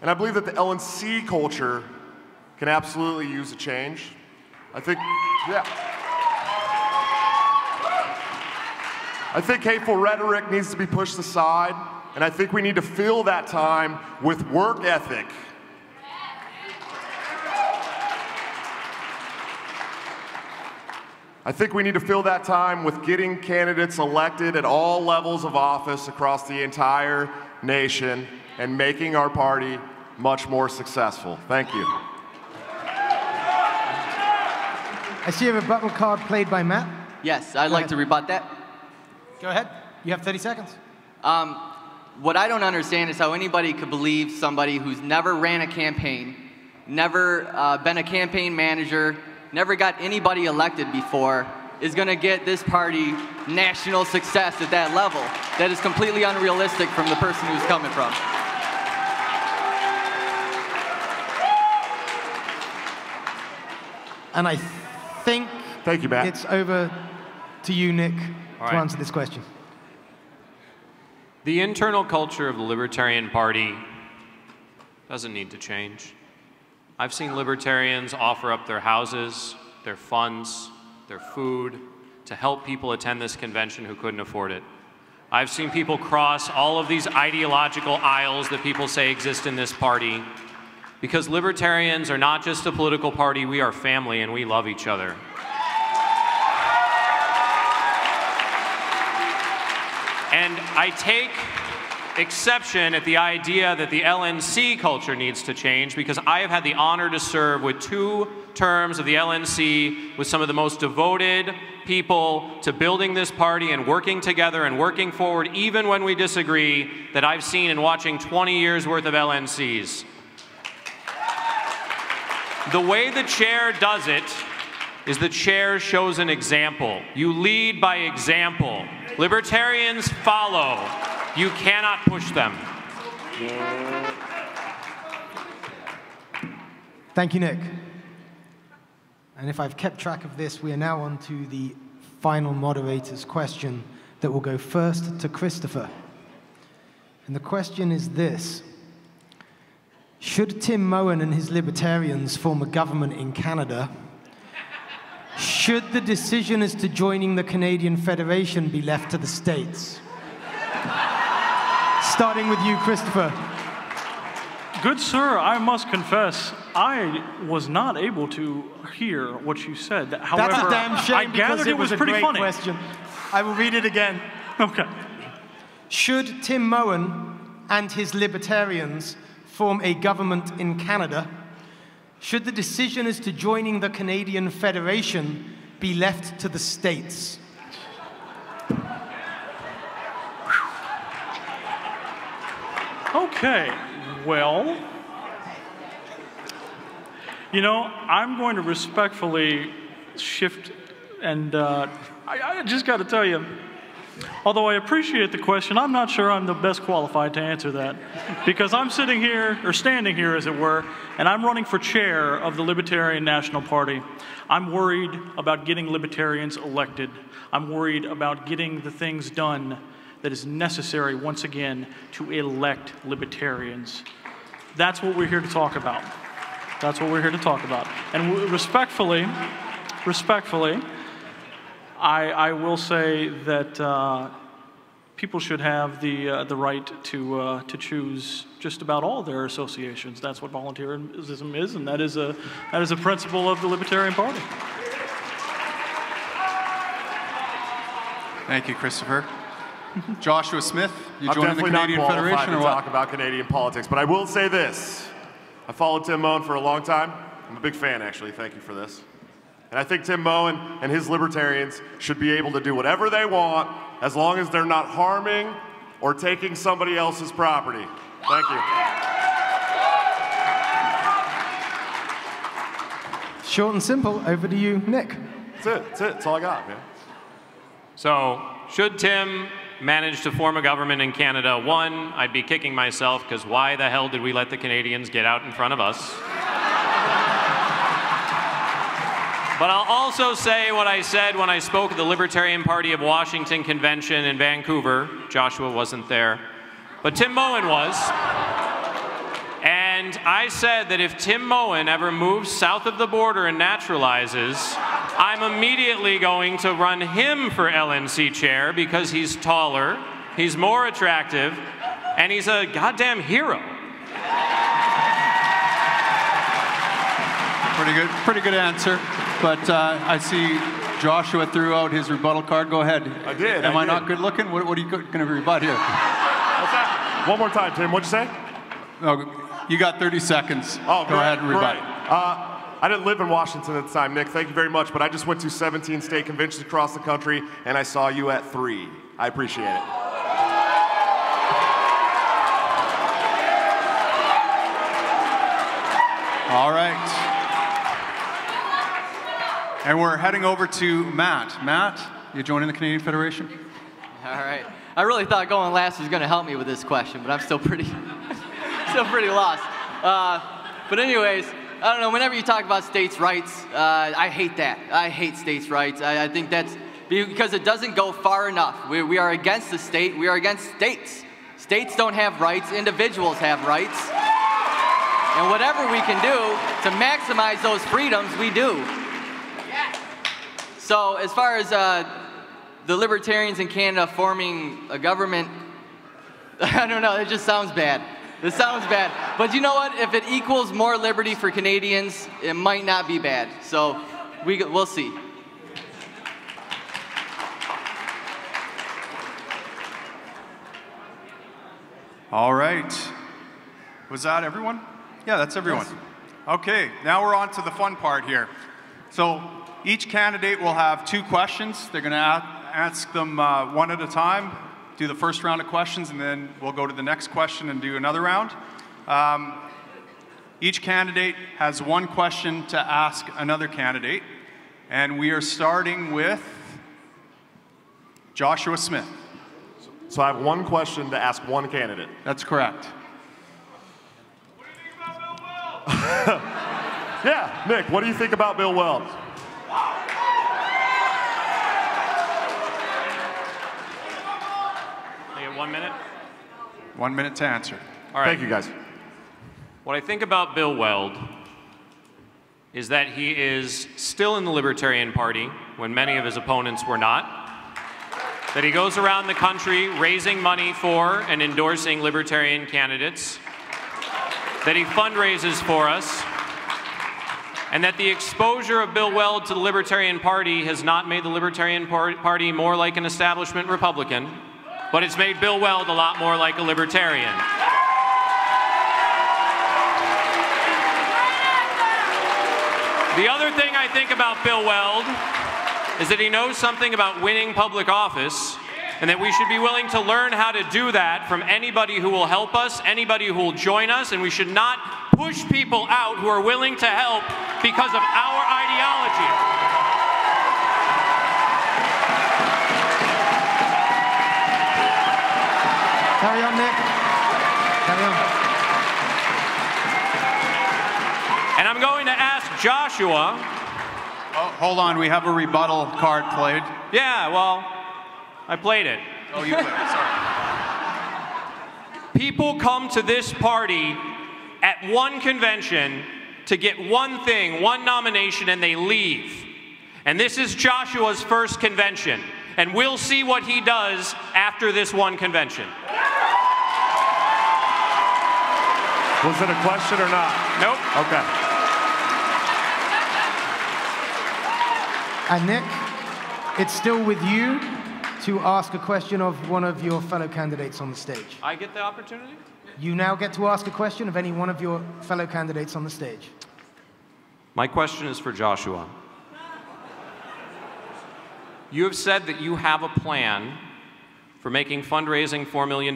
And I believe that the LNC culture can absolutely use a change. I think, yeah. I think hateful rhetoric needs to be pushed aside, and I think we need to fill that time with work ethic. I think we need to fill that time with getting candidates elected at all levels of office across the entire nation and making our party much more successful. Thank you. I see a rebuttal card played by Matt. Yes, I'd Go like ahead. to rebut that. Go ahead. You have 30 seconds. Um, what I don't understand is how anybody could believe somebody who's never ran a campaign, never uh, been a campaign manager, never got anybody elected before, is going to get this party national success at that level. That is completely unrealistic from the person who's coming from. And I think Thank you, Matt. it's over to you, Nick, All to right. answer this question. The internal culture of the Libertarian Party doesn't need to change. I've seen libertarians offer up their houses, their funds, their food to help people attend this convention who couldn't afford it. I've seen people cross all of these ideological aisles that people say exist in this party because libertarians are not just a political party, we are family and we love each other. And I take exception at the idea that the LNC culture needs to change because I have had the honor to serve with two terms of the LNC with some of the most devoted people to building this party and working together and working forward, even when we disagree, that I've seen in watching 20 years worth of LNCs. The way the chair does it is the chair shows an example. You lead by example. Libertarians follow. You cannot push them. Thank you, Nick. And if I've kept track of this, we are now on to the final moderator's question that will go first to Christopher. And the question is this Should Tim Moen and his libertarians form a government in Canada? Should the decision as to joining the Canadian Federation be left to the states? Starting with you, Christopher. Good sir, I must confess, I was not able to hear what you said. However, That's a damn shame I gathered it was, a pretty great funny. question. I will read it again. Okay. Should Tim Moen and his libertarians form a government in Canada? Should the decision as to joining the Canadian Federation be left to the states? Okay, well, you know, I'm going to respectfully shift, and uh, I, I just got to tell you, although I appreciate the question, I'm not sure I'm the best qualified to answer that. Because I'm sitting here, or standing here as it were, and I'm running for chair of the Libertarian National Party. I'm worried about getting libertarians elected. I'm worried about getting the things done that is necessary once again to elect libertarians. That's what we're here to talk about. That's what we're here to talk about. And respectfully, respectfully, I, I will say that uh, people should have the, uh, the right to, uh, to choose just about all their associations. That's what volunteerism is, and that is a, that is a principle of the Libertarian Party. Thank you, Christopher. Joshua Smith, you I'm joining the definitely Canadian not qualified Federation to or talk about Canadian politics, but I will say this. I followed Tim Moen for a long time. I'm a big fan, actually. Thank you for this. And I think Tim Moen and his libertarians should be able to do whatever they want as long as they're not harming or taking somebody else's property. Thank you. Short and simple. Over to you, Nick. That's it. That's it. That's all I got, man. So, should Tim manage to form a government in Canada, one, I'd be kicking myself because why the hell did we let the Canadians get out in front of us? But I'll also say what I said when I spoke at the Libertarian Party of Washington convention in Vancouver. Joshua wasn't there, but Tim Moen was. And I said that if Tim Moen ever moves south of the border and naturalizes, I'm immediately going to run him for LNC chair because he's taller, he's more attractive, and he's a goddamn hero. Pretty good, pretty good answer. But uh, I see Joshua threw out his rebuttal card. Go ahead. I did, Am I I, not good looking? What, what are you going to rebut here? What's that? One more time, Tim. What'd you say? Oh, you got 30 seconds. Oh, Go great, ahead and rebut. Uh, I didn't live in Washington at the time, Nick. Thank you very much. But I just went to 17 state conventions across the country, and I saw you at three. I appreciate it. All right. And we're heading over to Matt. Matt, you joining the Canadian Federation? All right. I really thought going last was going to help me with this question, but I'm still pretty, still pretty lost. Uh, but anyways, I don't know. Whenever you talk about states' rights, uh, I hate that. I hate states' rights. I, I, think that's because it doesn't go far enough. We, we are against the state. We are against states. States don't have rights. Individuals have rights. And whatever we can do to maximize those freedoms, we do. So as far as uh, the libertarians in Canada forming a government, I don't know. It just sounds bad. This sounds bad. But you know what? If it equals more liberty for Canadians, it might not be bad. So we, we'll see. All right. Was that everyone? Yeah, that's everyone. Yes. Okay, now we're on to the fun part here. So each candidate will have two questions. They're going to ask them uh, one at a time do the first round of questions, and then we'll go to the next question and do another round. Um, each candidate has one question to ask another candidate, and we are starting with Joshua Smith. So I have one question to ask one candidate. That's correct. yeah, Nick, what do you think about Bill Weld? One minute? One minute to answer. All right. Thank you, guys. What I think about Bill Weld is that he is still in the Libertarian Party when many of his opponents were not. That he goes around the country raising money for and endorsing Libertarian candidates. That he fundraises for us. And that the exposure of Bill Weld to the Libertarian Party has not made the Libertarian Party more like an establishment Republican but it's made Bill Weld a lot more like a libertarian. The other thing I think about Bill Weld is that he knows something about winning public office and that we should be willing to learn how to do that from anybody who will help us, anybody who will join us, and we should not push people out who are willing to help because of our ideology. Carry on, Nick. Carry on. And I'm going to ask Joshua. Oh, hold on. We have a rebuttal card played. Yeah, well, I played it. Oh, you played it. Sorry. People come to this party at one convention to get one thing, one nomination, and they leave. And this is Joshua's first convention. And we'll see what he does after this one convention. Was it a question or not? Nope. Okay. And Nick, it's still with you to ask a question of one of your fellow candidates on the stage. I get the opportunity? You now get to ask a question of any one of your fellow candidates on the stage. My question is for Joshua. You have said that you have a plan for making fundraising $4 million.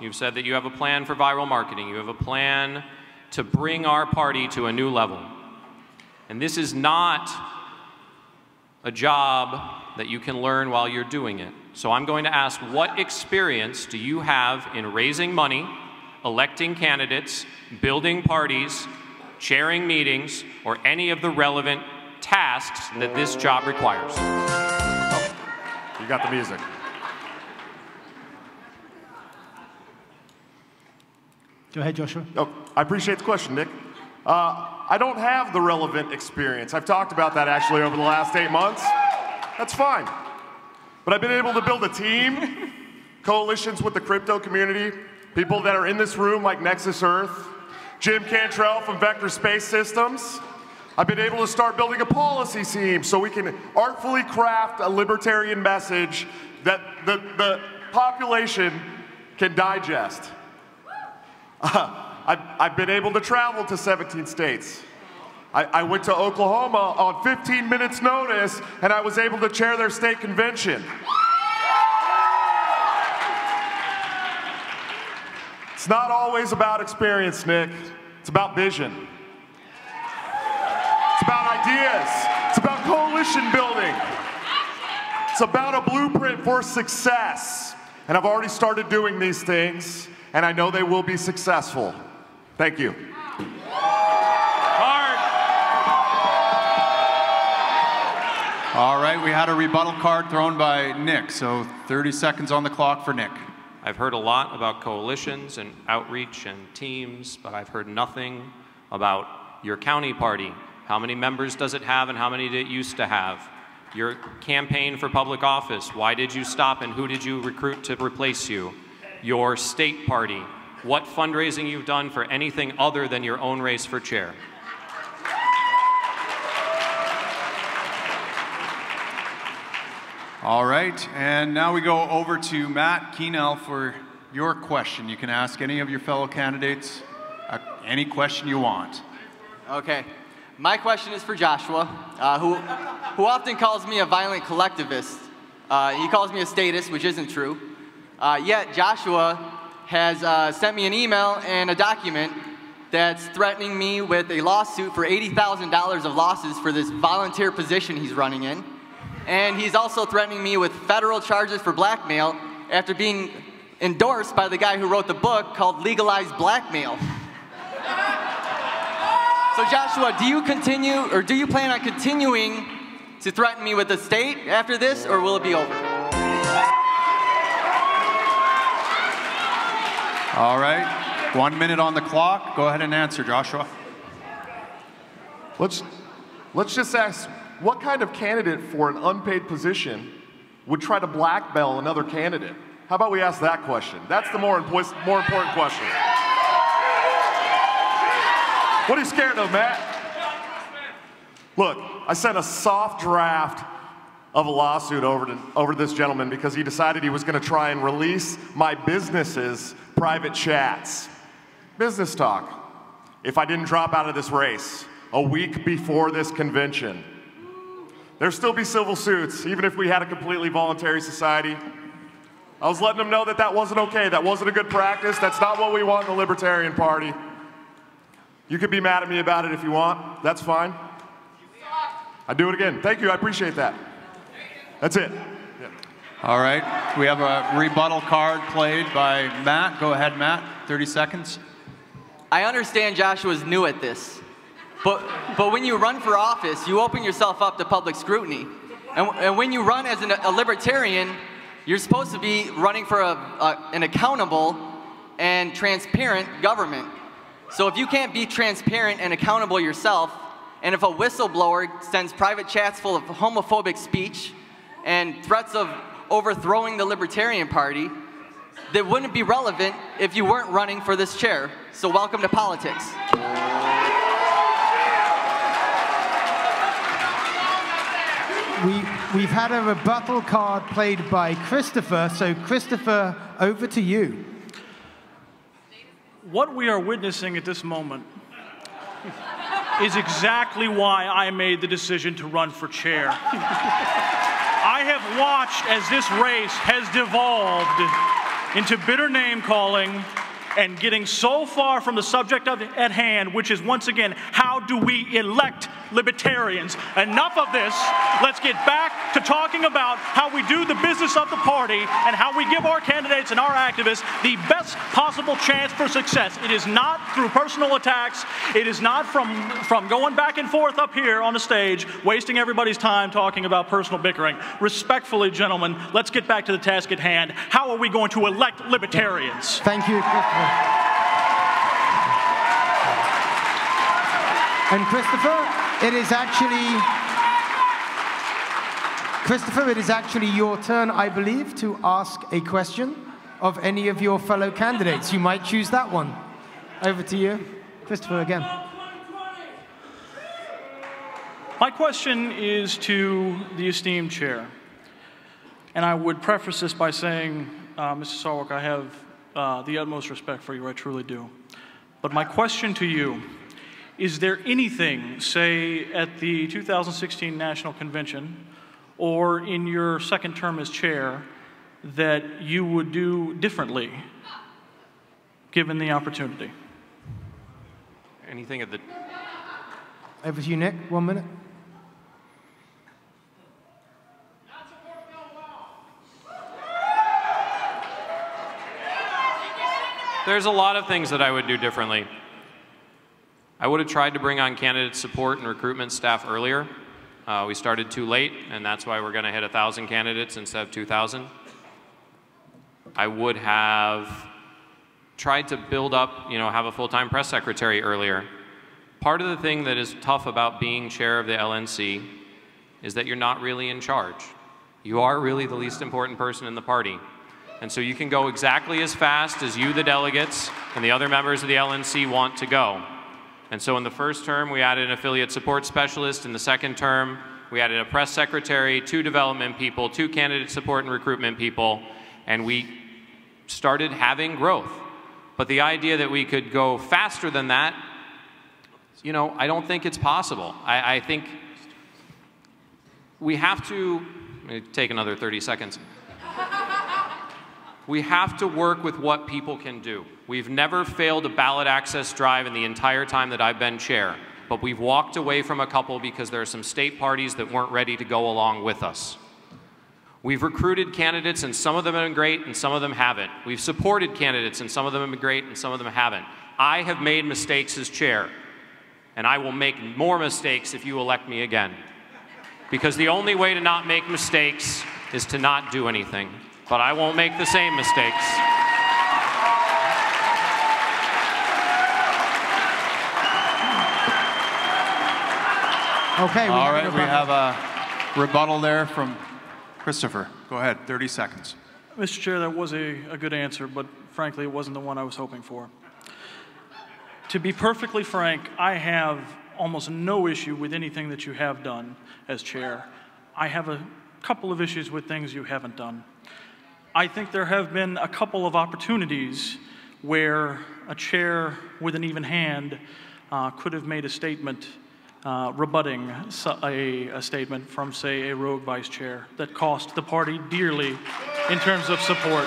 You've said that you have a plan for viral marketing. You have a plan to bring our party to a new level. And this is not a job that you can learn while you're doing it. So I'm going to ask what experience do you have in raising money, electing candidates, building parties, chairing meetings, or any of the relevant tasks that this job requires? Oh, you got the music. Go ahead, Joshua. Oh, I appreciate the question, Nick. Uh, I don't have the relevant experience. I've talked about that actually over the last eight months. That's fine. But I've been able to build a team, coalitions with the crypto community, people that are in this room like Nexus Earth, Jim Cantrell from Vector Space Systems. I've been able to start building a policy team so we can artfully craft a libertarian message that the, the population can digest. Uh, I've, I've been able to travel to 17 states. I, I, went to Oklahoma on 15 minutes notice and I was able to chair their state convention. It's not always about experience, Nick. It's about vision. It's about ideas. It's about coalition building. It's about a blueprint for success. And I've already started doing these things and I know they will be successful. Thank you. All right, we had a rebuttal card thrown by Nick, so 30 seconds on the clock for Nick. I've heard a lot about coalitions and outreach and teams, but I've heard nothing about your county party. How many members does it have and how many did it used to have? Your campaign for public office, why did you stop and who did you recruit to replace you? Your state party, what fundraising you've done for anything other than your own race for chair. All right, and now we go over to Matt Kuehnel for your question. You can ask any of your fellow candidates uh, any question you want. Okay. My question is for Joshua, uh, who, who often calls me a violent collectivist. Uh, he calls me a statist, which isn't true. Uh, yet, Joshua has uh, sent me an email and a document that's threatening me with a lawsuit for $80,000 of losses for this volunteer position he's running in. And he's also threatening me with federal charges for blackmail after being endorsed by the guy who wrote the book called Legalized Blackmail. So Joshua, do you continue, or do you plan on continuing to threaten me with the state after this, or will it be over? All right, one minute on the clock. Go ahead and answer, Joshua. Let's, let's just ask what kind of candidate for an unpaid position would try to blackmail another candidate? How about we ask that question? That's the more, impo- more important question. What are you scared of, Matt? Look, I sent a soft draft of a lawsuit over to, over this gentleman because he decided he was going to try and release my business's private chats. Business talk. If I didn't drop out of this race a week before this convention, There'll still be civil suits, even if we had a completely voluntary society. I was letting them know that that wasn't okay. That wasn't a good practice. That's not what we want in the Libertarian Party. You can be mad at me about it if you want. That's fine. I do it again. Thank you. I appreciate that. That's it. Yeah. All right. We have a rebuttal card played by Matt. Go ahead, Matt. 30 seconds. I understand Joshua's new at this. But, but when you run for office, you open yourself up to public scrutiny. And, and when you run as an, a libertarian, you're supposed to be running for a, a, an accountable and transparent government. So if you can't be transparent and accountable yourself, and if a whistleblower sends private chats full of homophobic speech and threats of overthrowing the Libertarian Party, that wouldn't be relevant if you weren't running for this chair. So welcome to politics. we, we've had a rebuttal card played by Christopher. So, Christopher, over to you. What we are witnessing at this moment is exactly why I made the decision to run for chair. I have watched as this race has devolved into bitter name calling and getting so far from the subject of, at hand, which is once again, how do we elect libertarians? Enough of this. Let's get back to talking about how we do the business of the party and how we give our candidates and our activists the best possible chance for success. It is not through personal attacks. It is not from, from going back and forth up here on the stage, wasting everybody's time talking about personal bickering. Respectfully, gentlemen, let's get back to the task at hand. How are we going to elect libertarians? Thank you, Christopher. And Christopher, it is actually Christopher, it is actually your turn, I believe, to ask a question of any of your fellow candidates. You might choose that one. Over to you, Christopher, again. My question is to the esteemed chair. And I would preface this by saying, uh, Mr. Sarwark, I have uh, the utmost respect for you, I truly do. But my question to you is there anything, say, at the 2016 National Convention or in your second term as chair, that you would do differently given the opportunity? Anything at the. Over to you, Nick. One minute. There's a lot of things that I would do differently. I would have tried to bring on candidate support and recruitment staff earlier. Uh, we started too late, and that's why we're going to hit 1,000 candidates instead of 2,000. I would have tried to build up, you know, have a full-time press secretary earlier. Part of the thing that is tough about being chair of the LNC is that you're not really in charge. You are really the least important person in the party. And so you can go exactly as fast as you, the delegates, and the other members of the LNC want to go. And so in the first term, we added an affiliate support specialist. In the second term, we added a press secretary, two development people, two candidate support and recruitment people, and we started having growth. But the idea that we could go faster than that, you know, I don't think it's possible. I, I think we have to, take another 30 seconds. We have to work with what people can do. We've never failed a ballot access drive in the entire time that I've been chair, but we've walked away from a couple because there are some state parties that weren't ready to go along with us. We've recruited candidates, and some of them have been great, and some of them haven't. We've supported candidates, and some of them have been great, and some of them haven't. I have made mistakes as chair, and I will make more mistakes if you elect me again. Because the only way to not make mistakes is to not do anything. But I won't make the same mistakes. Okay, we All have a right, we rebuttal. have a rebuttal there from Christopher. Go ahead, 30 seconds. Mr. Chair, that was a, a good answer, but frankly, it wasn't the one I was hoping for. To be perfectly frank, I have almost no issue with anything that you have done as chair. I have a couple of issues with things you haven't done. I think there have been a couple of opportunities where a chair with an even hand uh, could have made a statement uh, rebutting a, a statement from, say, a rogue vice chair that cost the party dearly in terms of support.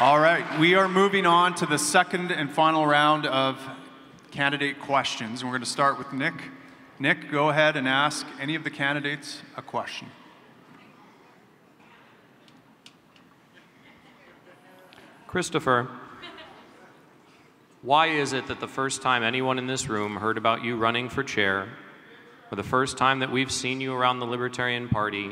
All right, we are moving on to the second and final round of candidate questions. We're going to start with Nick. Nick, go ahead and ask any of the candidates a question. Christopher, why is it that the first time anyone in this room heard about you running for chair, or the first time that we've seen you around the Libertarian Party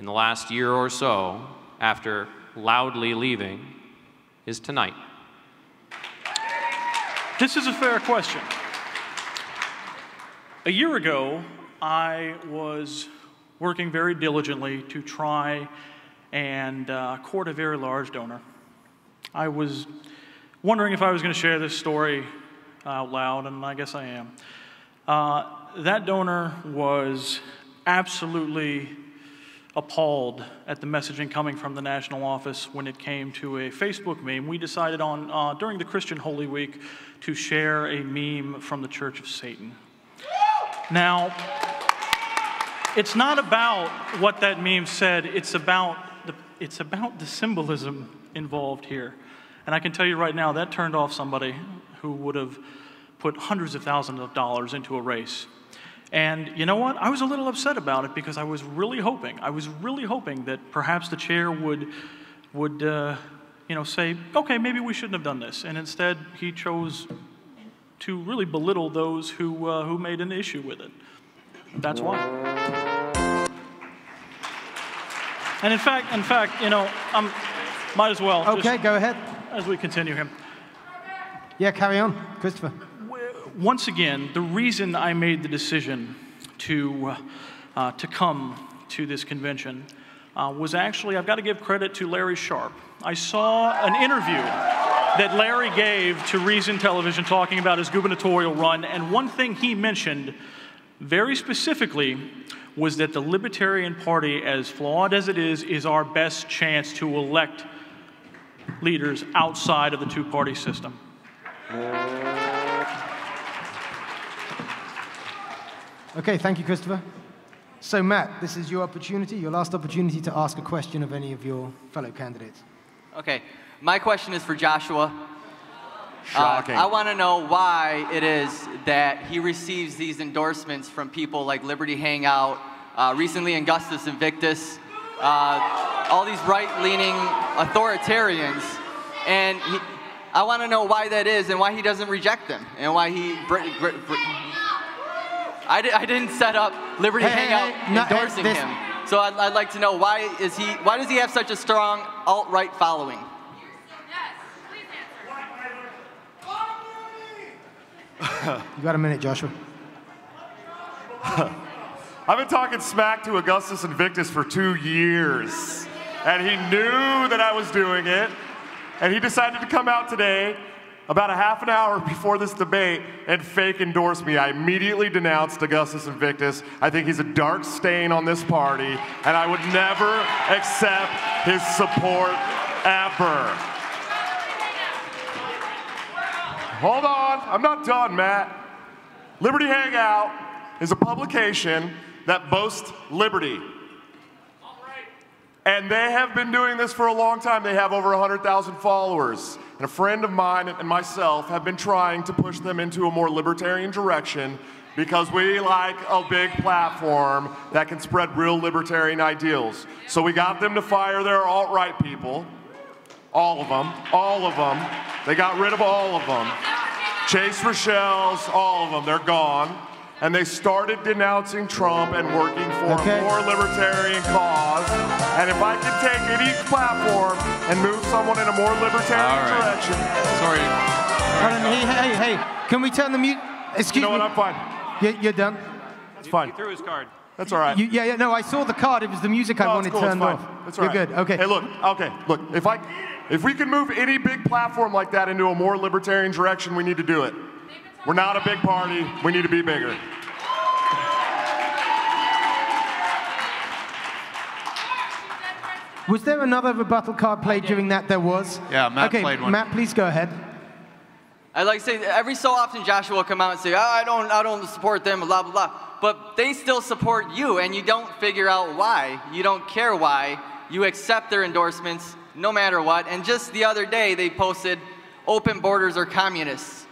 in the last year or so, after loudly leaving, is tonight? This is a fair question. A year ago, I was working very diligently to try and uh, court a very large donor. I was wondering if I was going to share this story out loud, and I guess I am. Uh, that donor was absolutely appalled at the messaging coming from the national office when it came to a Facebook meme. We decided on uh, during the Christian Holy Week to share a meme from the Church of Satan. Now, it's not about what that meme said. It's about the it's about the symbolism involved here. And I can tell you right now that turned off somebody who would have put hundreds of thousands of dollars into a race. And you know what? I was a little upset about it because I was really hoping, I was really hoping that perhaps the chair would, would uh, you know, say, okay, maybe we shouldn't have done this. And instead, he chose to really belittle those who, uh, who made an issue with it. That's why. And in fact, in fact, you know, um, might as well. Okay, go ahead. as we continue here. Yeah, carry on, Christopher. Once again, the reason I made the decision to, uh, to come to this convention uh, was actually, I've got to give credit to Larry Sharpe. I saw an interview that Larry gave to Reason Television talking about his gubernatorial run, and one thing he mentioned very specifically was that the Libertarian Party, as flawed as it is, is our best chance to elect leaders outside of the two party system. Okay, thank you, Christopher. So, Matt, this is your opportunity, your last opportunity to ask a question of any of your fellow candidates. Okay, my question is for Joshua. Shocking. Uh, I want to know why it is that he receives these endorsements from people like Liberty Hangout, uh, recently Augustus Invictus, uh, all these right-leaning authoritarians, and he, I want to know why that is and why he doesn't reject them and why he. Br- br- br- I, di- I didn't set up Liberty Hey, Hangout hey, no, hey, endorsing this- him. So I'd, I'd like to know why is he? Why does he have such a strong alt-right following? You got a minute, Joshua. I've been talking smack to Augustus Invictus for two years, and he knew that I was doing it, and he decided to come out today about a half an hour before this debate and fake endorse me. I immediately denounced Augustus Invictus. I think he's a dark stain on this party, and I would never accept his support ever. Hold on, I'm not done, Matt. Liberty Hangout is a publication that boasts liberty. And they have been doing this for a long time. They have over 100,000 followers. And a friend of mine and myself have been trying to push them into a more libertarian direction because we like a big platform that can spread real libertarian ideals. So we got them to fire their alt right people. All of them. All of them. They got rid of all of them. Chase Rachels, all of them, they're gone. And they started denouncing Trump and working for Okay. a more libertarian cause. And if I could take any platform and move someone in a more libertarian All right. direction, Sorry. Hold on, hey, hey, hey, can we turn the mute? Excuse you know what? me. I'm fine. You, you're done? It's fine. He threw his card. That's all right. You, yeah, yeah, no, I saw the card. It was the music I wanted it's cool, it's turned fine. off. That's all You're right. good, okay. Hey, look, okay, look. If I, if we can move any big platform like that into a more libertarian direction, we need to do it. We're not a big party. We need to be bigger. Was there another rebuttal card played during that? There was? Yeah, Matt okay, played one. Matt, please go ahead. I like to say every so often Joshua will come out and say, oh, I don't, I don't support them, blah blah blah. But they still support you, and you don't figure out why. You don't care why. You accept their endorsements no matter what. And just the other day, they posted, "Open borders are communists."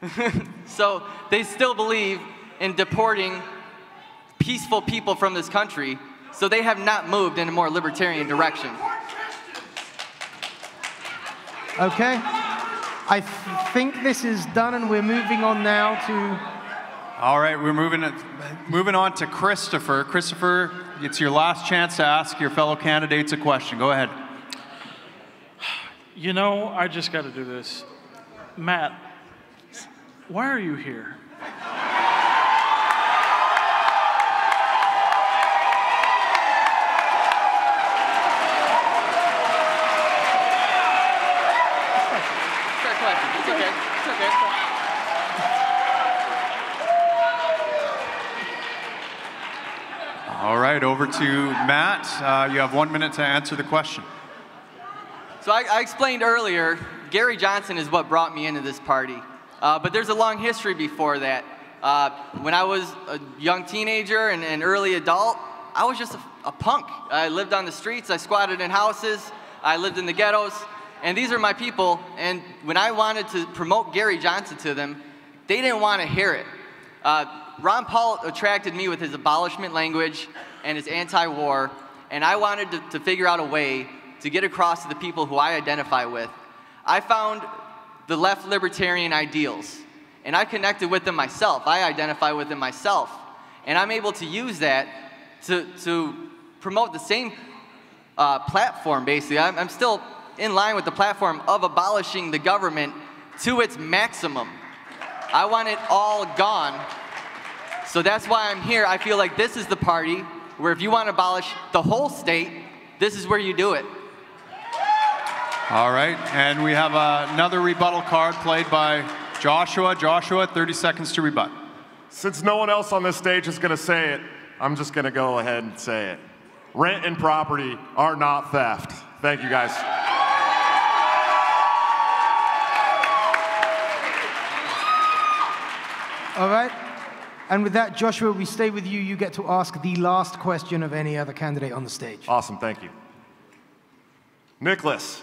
so they still believe in deporting peaceful people from this country. So they have not moved in a more libertarian direction. Okay. I th- think this is done, and we're moving on now to. All right, we're moving moving on to Christopher. Christopher, it's your last chance to ask your fellow candidates a question. Go ahead. You know, I just got to do this. Matt, why are you here? All right, over to Matt. Uh, you have one minute to answer the question. So I, I explained earlier, Gary Johnson is what brought me into this party. Uh, but there's a long history before that. Uh, when I was a young teenager and an early adult, I was just a, a punk. I lived on the streets, I squatted in houses, I lived in the ghettos, and these are my people. And when I wanted to promote Gary Johnson to them, they didn't want to hear it. Uh, Ron Paul attracted me with his abolishment language and his anti war, and I wanted to, to figure out a way to get across to the people who I identify with. I found the left libertarian ideals, and I connected with them myself. I identify with them myself, and I'm able to use that to, to promote the same uh, platform, basically. I'm, I'm still in line with the platform of abolishing the government to its maximum. I want it all gone. So that's why I'm here. I feel like this is the party where if you want to abolish the whole state, this is where you do it. All right, and we have uh, another rebuttal card played by Joshua. Joshua, 30 seconds to rebut. Since no one else on this stage is going to say it, I'm just going to go ahead and say it. Rent and property are not theft. Thank you, guys. All right. And with that, Joshua, we stay with you. You get to ask the last question of any other candidate on the stage. Awesome, thank you. Nicholas,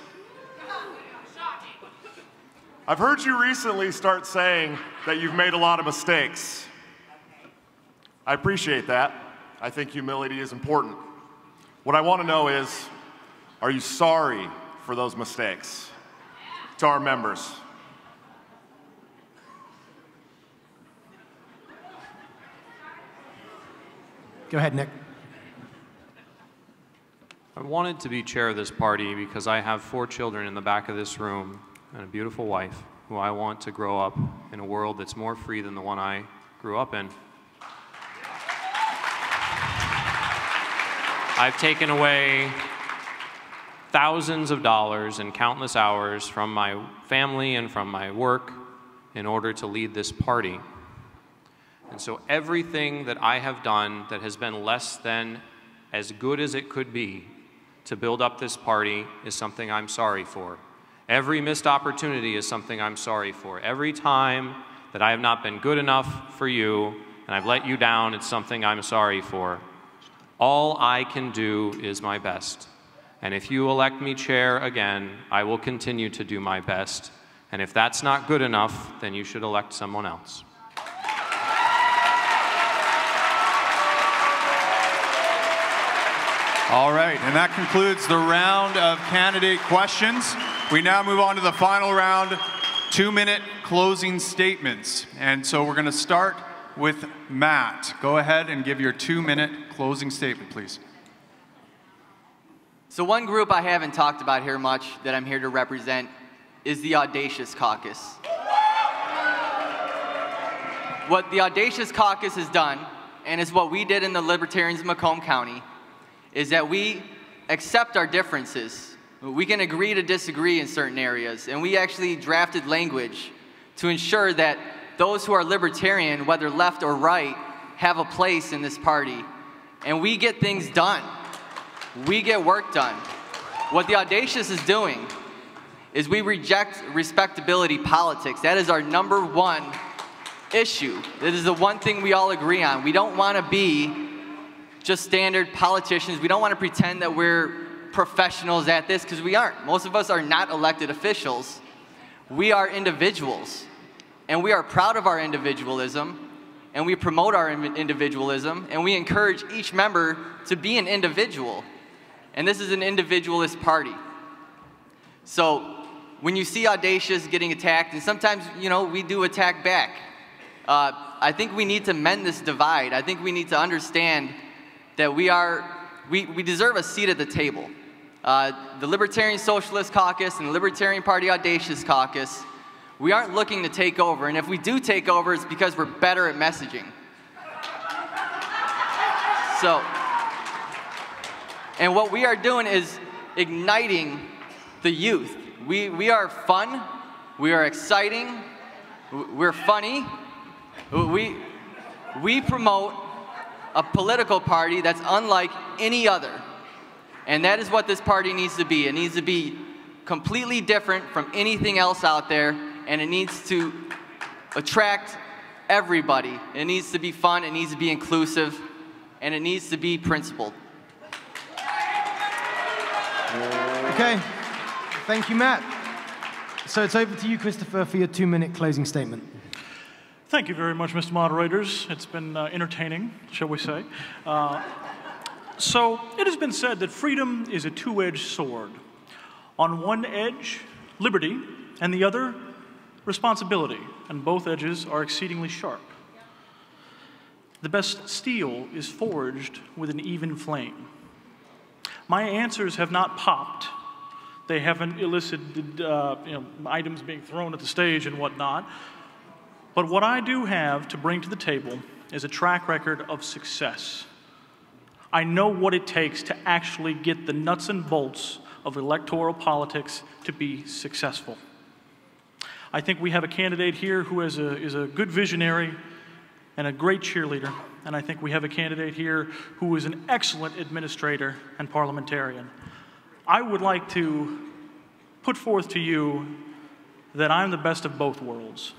I've heard you recently start saying that you've made a lot of mistakes. I appreciate that. I think humility is important. What I want to know is are you sorry for those mistakes? to our members. Go ahead, Nick. I wanted to be chair of this party because I have four children in the back of this room and a beautiful wife who I want to grow up in a world that's more free than the one I grew up in. I've taken away thousands of dollars and countless hours from my family and from my work in order to lead this party. And so everything that I have done that has been less than as good as it could be to build up this party is something I'm sorry for. Every missed opportunity is something I'm sorry for. Every time that I have not been good enough for you and I've let you down, it's something I'm sorry for. All I can do is my best. And if you elect me chair again, I will continue to do my best. And if that's not good enough, then you should elect someone else. All right, and that concludes the round of candidate questions. We now move on to the final round, two minute closing statements. And so we're going to start with Matt. Go ahead and give your two minute closing statement, please. So, one group I haven't talked about here much that I'm here to represent is the Audacious Caucus. What the Audacious Caucus has done, and is what we did in the Libertarians of Macomb County, is that we accept our differences. We can agree to disagree in certain areas, and we actually drafted language to ensure that those who are libertarian, whether left or right, have a place in this party. And we get things done. We get work done. What the Audacious is doing is we reject respectability politics. That is our number one issue. That is the one thing we all agree on. We don't want to be just standard politicians. We don't want to pretend that we're professionals at this because we aren't. Most of us are not elected officials. We are individuals. And we are proud of our individualism. And we promote our individualism. And we encourage each member to be an individual. And this is an individualist party. So when you see Audacious getting attacked, and sometimes, you know, we do attack back, uh, I think we need to mend this divide. I think we need to understand that we are, we, we deserve a seat at the table. Uh, the Libertarian Socialist Caucus and the Libertarian Party Audacious Caucus, we aren't looking to take over. And if we do take over, it's because we're better at messaging. So, and what we are doing is igniting the youth. We, we are fun, we are exciting, we're funny, we, we promote a political party that's unlike any other. And that is what this party needs to be. It needs to be completely different from anything else out there, and it needs to attract everybody. It needs to be fun, it needs to be inclusive, and it needs to be principled. Okay. Thank you, Matt. So it's over to you, Christopher, for your two minute closing statement. Thank you very much, Mr. Moderators. It's been uh, entertaining, shall we say. Uh, so, it has been said that freedom is a two edged sword. On one edge, liberty, and the other, responsibility, and both edges are exceedingly sharp. The best steel is forged with an even flame. My answers have not popped. They haven't elicited uh, you know, items being thrown at the stage and whatnot. But what I do have to bring to the table is a track record of success. I know what it takes to actually get the nuts and bolts of electoral politics to be successful. I think we have a candidate here who is a, is a good visionary and a great cheerleader. And I think we have a candidate here who is an excellent administrator and parliamentarian. I would like to put forth to you that I'm the best of both worlds.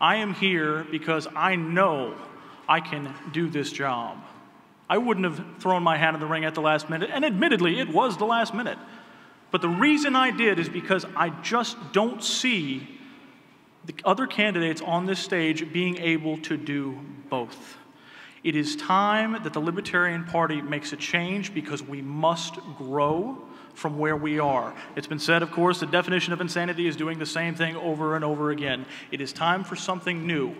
I am here because I know I can do this job. I wouldn't have thrown my hat in the ring at the last minute, and admittedly, it was the last minute. But the reason I did is because I just don't see the other candidates on this stage being able to do both. It is time that the Libertarian Party makes a change because we must grow. From where we are. It's been said, of course, the definition of insanity is doing the same thing over and over again. It is time for something new.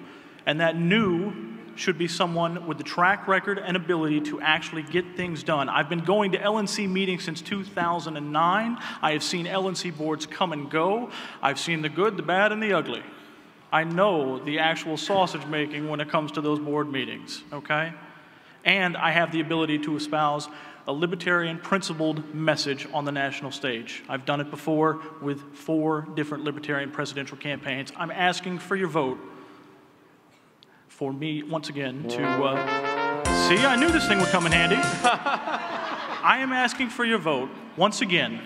And that new should be someone with the track record and ability to actually get things done. I've been going to LNC meetings since 2009. I have seen LNC boards come and go. I've seen the good, the bad, and the ugly. I know the actual sausage making when it comes to those board meetings, okay? And I have the ability to espouse a libertarian principled message on the national stage. I've done it before with four different libertarian presidential campaigns. I'm asking for your vote for me, once again, to uh, see, I knew this thing would come in handy. I am asking for your vote, once again,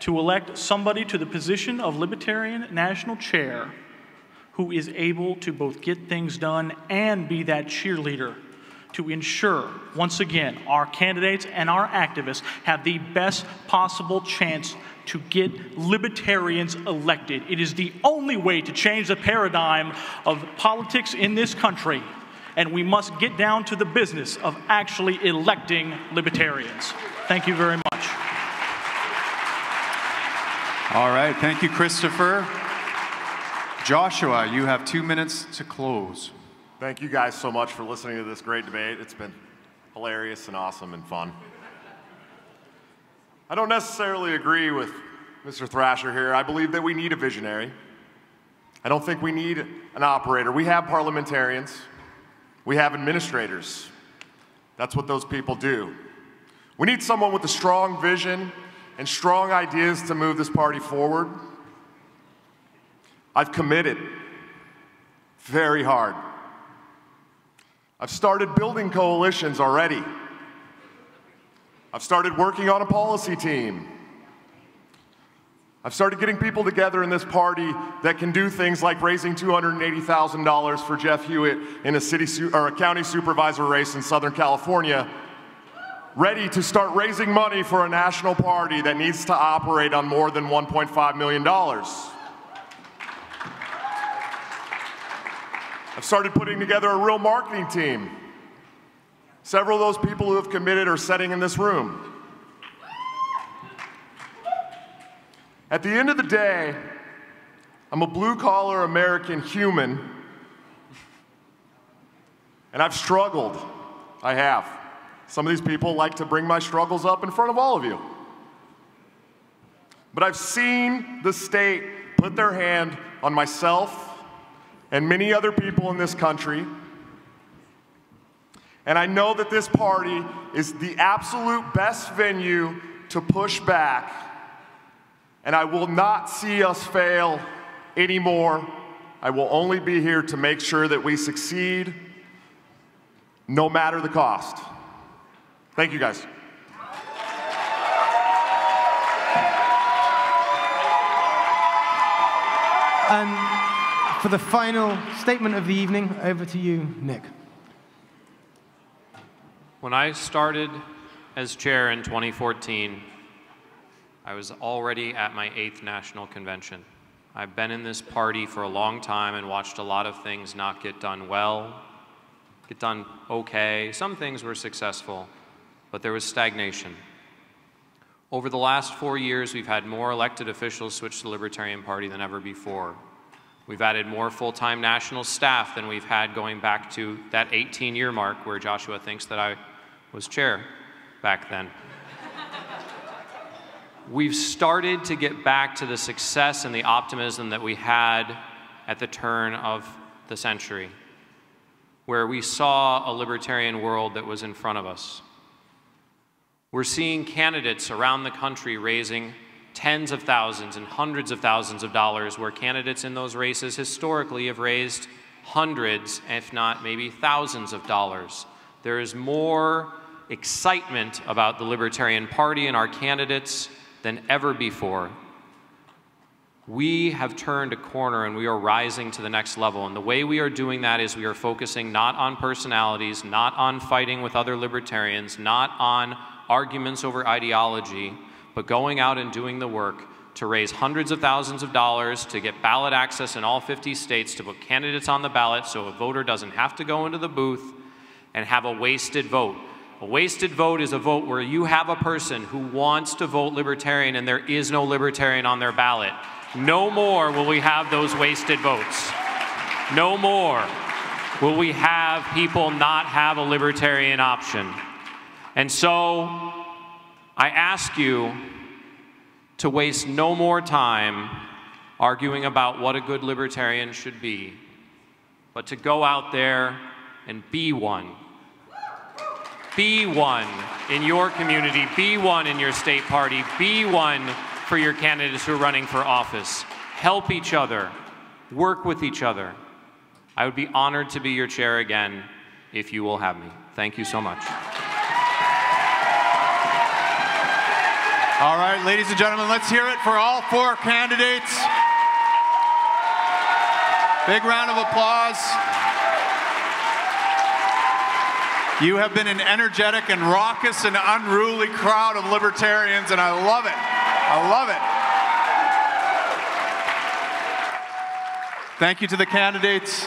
to elect somebody to the position of Libertarian National Chair who is able to both get things done and be that cheerleader to ensure, once again, our candidates and our activists have the best possible chance to get libertarians elected. It is the only way to change the paradigm of politics in this country. And we must get down to the business of actually electing libertarians. Thank you very much. All right, thank you, Christopher. Joshua, you have two minutes to close. Thank you guys so much for listening to this great debate. It's been hilarious and awesome and fun. I don't necessarily agree with Mr. Thrasher here. I believe that we need a visionary. I don't think we need an operator. We have parliamentarians, we have administrators. That's what those people do. We need someone with a strong vision and strong ideas to move this party forward. I've committed very hard I've started building coalitions already. I've started working on a policy team. I've started getting people together in this party that can do things like raising $280,000 for Jeff Hewitt in a city or a county supervisor race in Southern California, ready to start raising money for a national party that needs to operate on more than $1.5 million. I've started putting together a real marketing team. Several of those people who have committed are sitting in this room. At the end of the day, I'm a blue collar American human, and I've struggled. I have. Some of these people like to bring my struggles up in front of all of you. But I've seen the state put their hand on myself and many other people in this country. And I know that this party is the absolute best venue to push back. And I will not see us fail anymore. I will only be here to make sure that we succeed no matter the cost. Thank you guys. And for the final statement of the evening, over to you, Nick. When I started as chair in 2014, I was already at my eighth national convention. I've been in this party for a long time and watched a lot of things not get done well, get done okay. Some things were successful, but there was stagnation. Over the last four years, we've had more elected officials switch to the Libertarian Party than ever before. We've added more full-time national staff than we've had going back to that 18-year mark where Joshua thinks that I was chair back then. we've started to get back to the success and the optimism that we had at the turn of the century, where we saw a libertarian world that was in front of us. We're seeing candidates around the country raising tens of thousands and hundreds of thousands of dollars, where candidates in those races historically have raised hundreds, if not maybe thousands of dollars. There is more excitement about the Libertarian Party and our candidates than ever before. We have turned a corner and we are rising to the next level. And the way we are doing that is we are focusing not on personalities, not on fighting with other libertarians, not on arguments over ideology, but going out and doing the work to raise hundreds of thousands of dollars to get ballot access in all 50 states to put candidates on the ballot so a voter doesn't have to go into the booth and have a wasted vote. A wasted vote is a vote where you have a person who wants to vote Libertarian and there is no Libertarian on their ballot. No more will we have those wasted votes. No more will we have people not have a Libertarian option. And so I ask you to waste no more time arguing about what a good Libertarian should be, but to go out there and be one. Be one in your community, be one in your state party, be one for your candidates who are running for office. Help each other, work with each other. I would be honored to be your chair again if you will have me. Thank you so much. All right, ladies and gentlemen, let's hear it for all four candidates. Big round of applause. You have been an energetic and raucous and unruly crowd of libertarians, and I love it. I love it. Thank you to the candidates.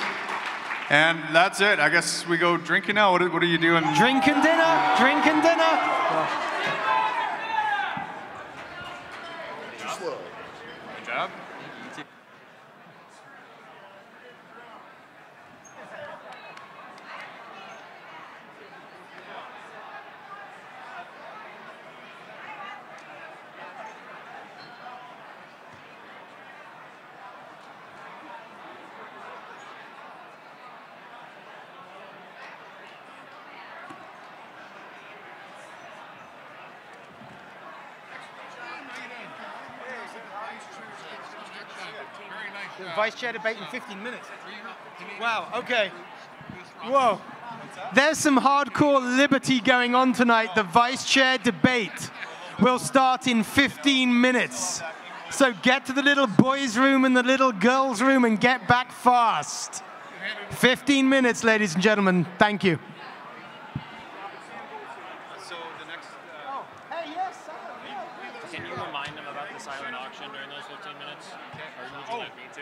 And that's it. I guess we go drinking now. What are, what are you doing? Drinking dinner, drinking dinner. The vice chair debate in 15 minutes. Wow, okay. Whoa. There's some hardcore liberty going on tonight. The vice chair debate will start in 15 minutes. So get to the little boys' room and the little girls' room and get back fast. 15 minutes, ladies and gentlemen. Thank you. Oh, hey, yes, Can you remind them about the silent auction during those 15 minutes? Or would you like me to?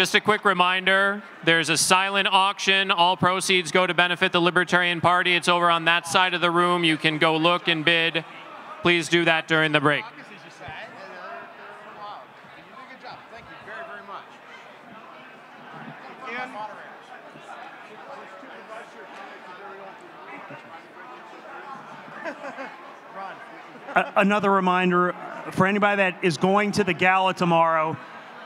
Just a quick reminder there's a silent auction. All proceeds go to benefit the Libertarian Party. It's over on that side of the room. You can go look and bid. Please do that during the break. A- another reminder for anybody that is going to the gala tomorrow.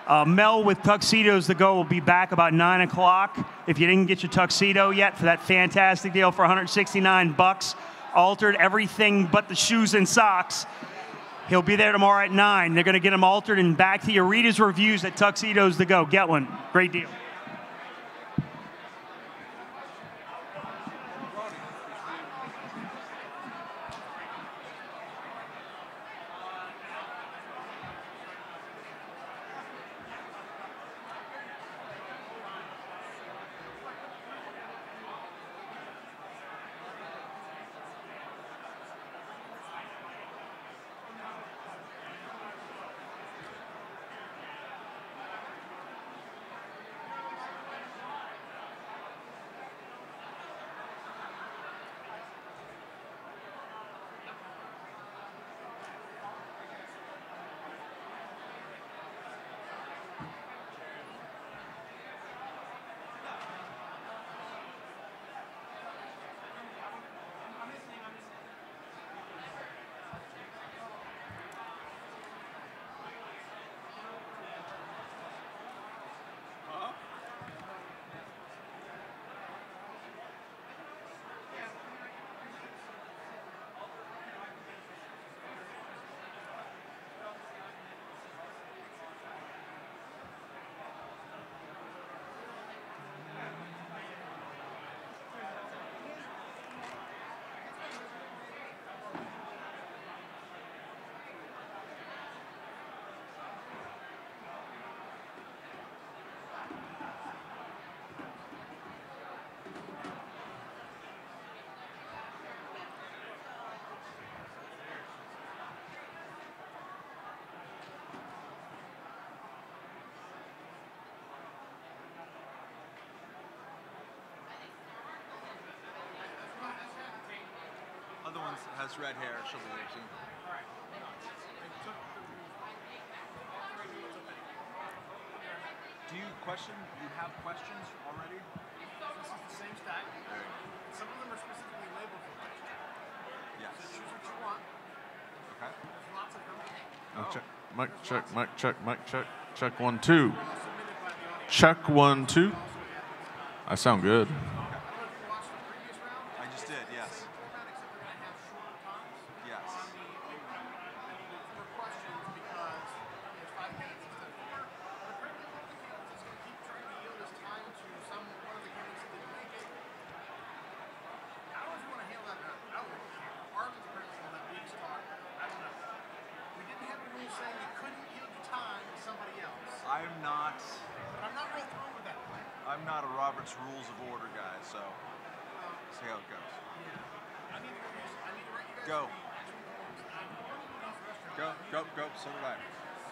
Uh, Mel with tuxedos to go will be back about nine o'clock. If you didn't get your tuxedo yet for that fantastic deal for 169 bucks, altered everything but the shoes and socks. He'll be there tomorrow at nine. They're going to get him altered and back to your readers' reviews at tuxedos to go. Get one, great deal. Of the ones that has red hair, she'll be there soon. Do you question? Do you have questions already? This is the same stack. Some of them are specifically labeled for question. Yes. So choose what you want. Okay. There's lots of them. Oh. Check, mic check, mic check, mic check, check one, two. Check one, two. I sound good. I just did. Yes. Yes. saying you couldn't yield your time to somebody else. I'm not. But I'm not real thrilled with that plan. I'm not a Robert's Rules of Order guy, so see how it goes. I need to go. I need to write you guys. Go. I'm Go, go, go. So did I.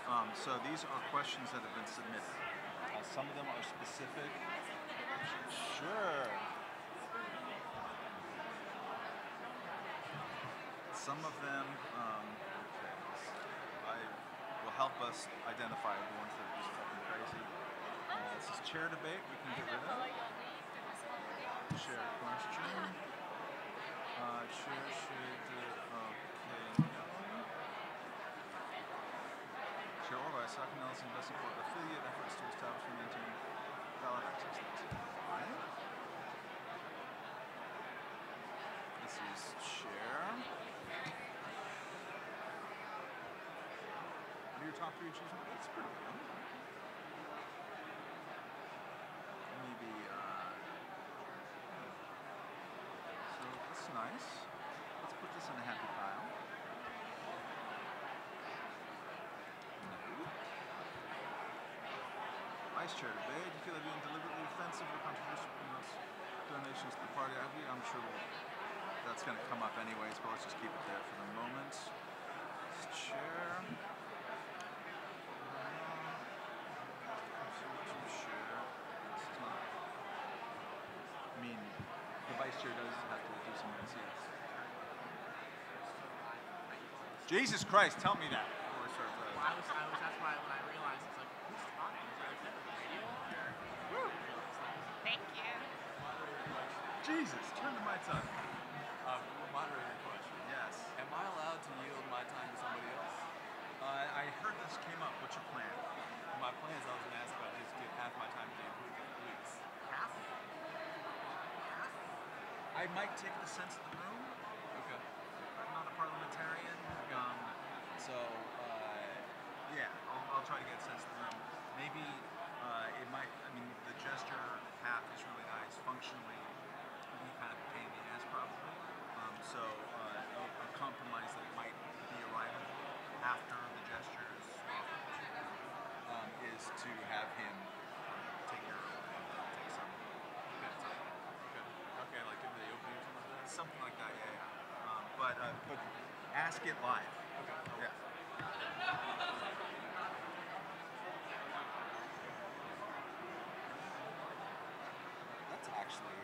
Um, so these are questions that have been submitted. Uh, some of them are specific. Sure. Some of them, um, I will help us identify the ones that are just fucking crazy. Uh, this is chair debate. We can get rid of. Chair question. Uh, chair should. Okay. Chair Orwell, Soccer Nelson investing for affiliate efforts to establish and maintain ballot access. This is chair. What are your top three achievements? That's pretty good. Maybe, uh, so that's nice. Let's put this in a happy pile. No. Vice Chair debate. Do you feel like being deliberately offensive or controversial donations to the party? I I'm sure we'll, that's going to come up anyways, but let's just keep it there for the moment. Chair. I mean, vice chair does have to do some yes. Jesus Christ, tell me that before I start the. Well, I was, I was, that's why when I realized, it's like, who's talking? Is that a radio? Thank you. Jesus, turn to my tongue. Um, moderator question. Yes. Am I allowed to yield my time to somebody else? Uh, I heard this came up. What's your plan? My plan is I was going to ask about just give half my time to the improvement, please. Half? I might take the sense of the room. Okay. I'm not a parliamentarian. Um, so, uh, yeah, I'll, I'll try to get a sense of the room. Maybe uh, it might, I mean, the gesture half is really nice. Functionally, be kind of a pain in the ass, probably. Um, so, uh, a, a compromise that might be arrival after the gesture is offered um, is to have him take your take some bit of time. Okay. Okay, like give me the opening or something like that? Something like that, yeah, yeah. Um, but, uh, but ask it live. Okay. Yeah. That's actually.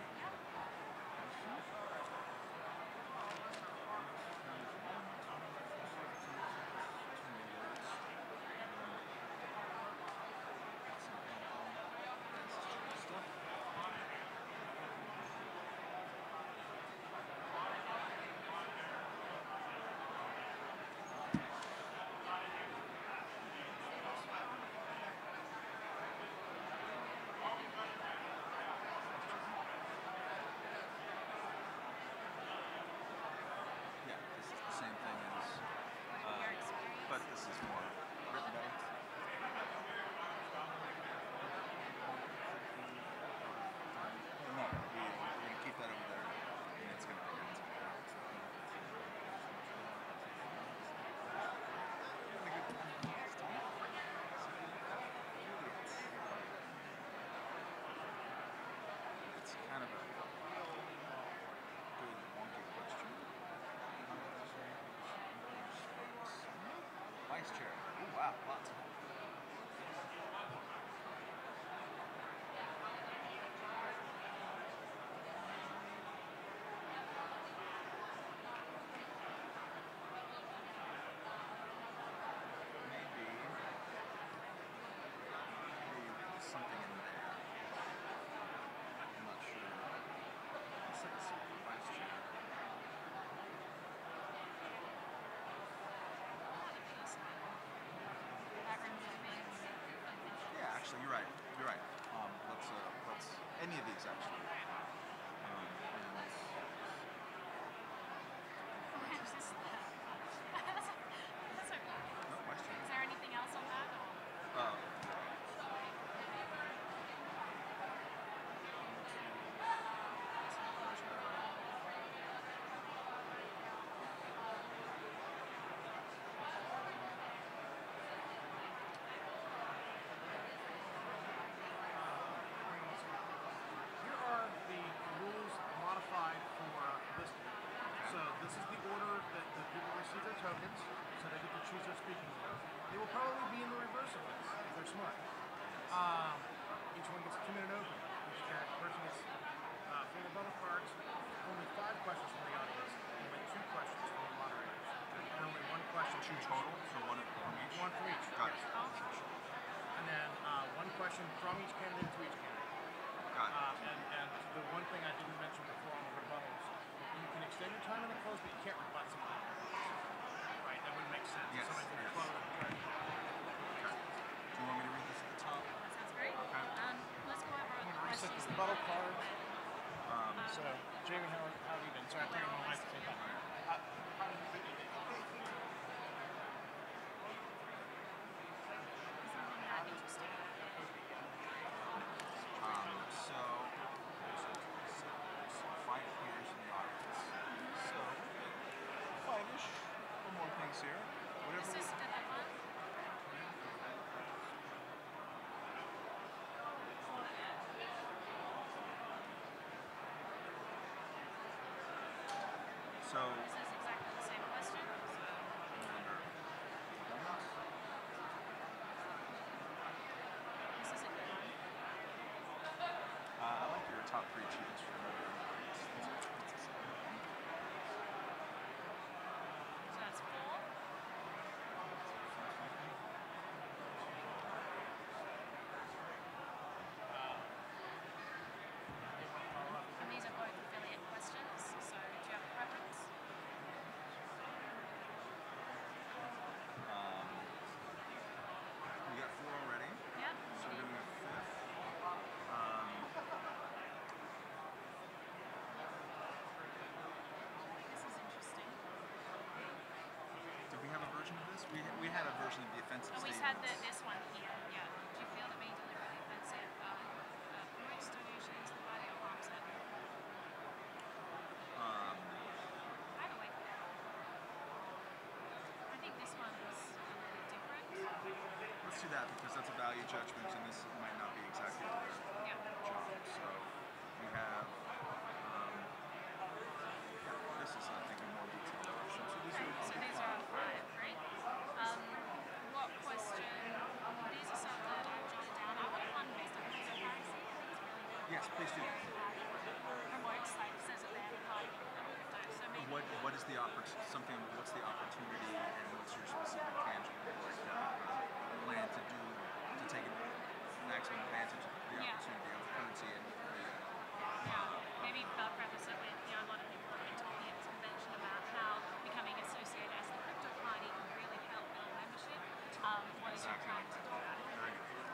Yeah, this is the same thing as. Uh, but this is more written down. Oh, no, we, we're going to keep that over there, and it's going to be It's kind of a good wonky question. Vice chair. Oh wow, lots actually, you're right. You're right. Um, let's, uh, let's, any of these, actually. Order that the people receive their tokens, so they get to choose their speaking order. They will probably be in the reverse of this if they're smart. Um, each one gets a two-minute open. Each ca- person gets uh, four rebuttal cards, only five questions from the audience, only two questions from the moderators, and only one question. two total, so one from each. One from each. Got yes. it. And then uh, one question from each candidate to each candidate. Got it. Uh, and, and the one thing I didn't mention before on the rebuttals, you extend your time in the close, but you can't rebut somebody. Right? That wouldn't make sense. Yes, Somebody can yes. close. Right. Okay. Do you want me to read this at the top? That sounds great. Um, let's go over I'm the going to reset questions. the rebuttal card. Um, So, Jamie, how, how have you been? Sorry, I'm taking my mic to say that. Something that interesting. Um, so, there's, there's five peers in the audience. So, five-ish or more things here. Whatever. This is we- did that one. So, This is exactly the same question. remember, This is a good one. uh, I like your top three cheats for So that's four. And these are both affiliate questions. So do you have a preference? Um, we got four already. Yeah. So we're doing a fifth. Um, This is interesting. did we have a version of this? We, we had a version of the offensive we had the, this one here. Yeah. Do you feel that deliberately offensive uh, uh, promotes donations the body or harms it? Um, Either way. I think this one is different. let's do that because that's a value judgment and this might not be exactly their Yeah. job. So we have, um, this is, a more detailed version. So these Okay, are so these are on five, right? Um, what question? These are some that I've jotted down. I want one based on cryptocurrency. I think it's really good. Yes, please do. Promotes, like, says that they have a party. So maybe. What what is the oppor- something? What's the opportunity and what's your specific tangible like uh, plan to do to take maximum advantage of the Yeah. opportunity of the currency and the, Yeah, maybe uh, preface it with, you know, a lot of people have been talking at this convention about how becoming associated as the crypto party can really help build membership. Um, what is your Exactly. plan to do that? Very good.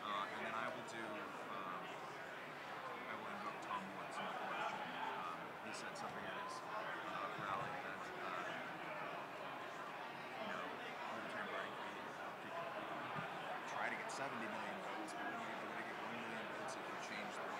Uh, and then I will do. Um, I will invoke Tom Woods in the question. Um, he said something at his uh, rally that uh, you know Libertarian Party could, try to get 70 million votes, but when you going to get 1 million votes if you change the way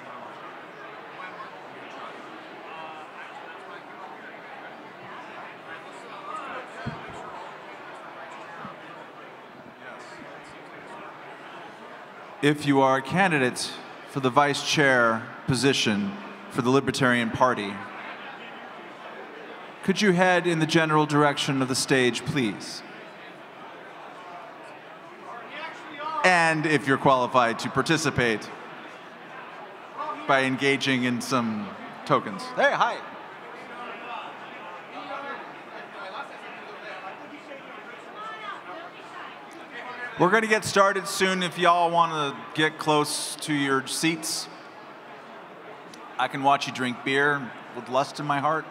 if you are a candidate for the vice chair position for the Libertarian Party, could you head in the general direction of the stage, please? And if you're qualified to participate by engaging in some tokens. Hey, hi. We're going to get started soon. If y'all want to get close to your seats, I can watch you drink beer with lust in my heart.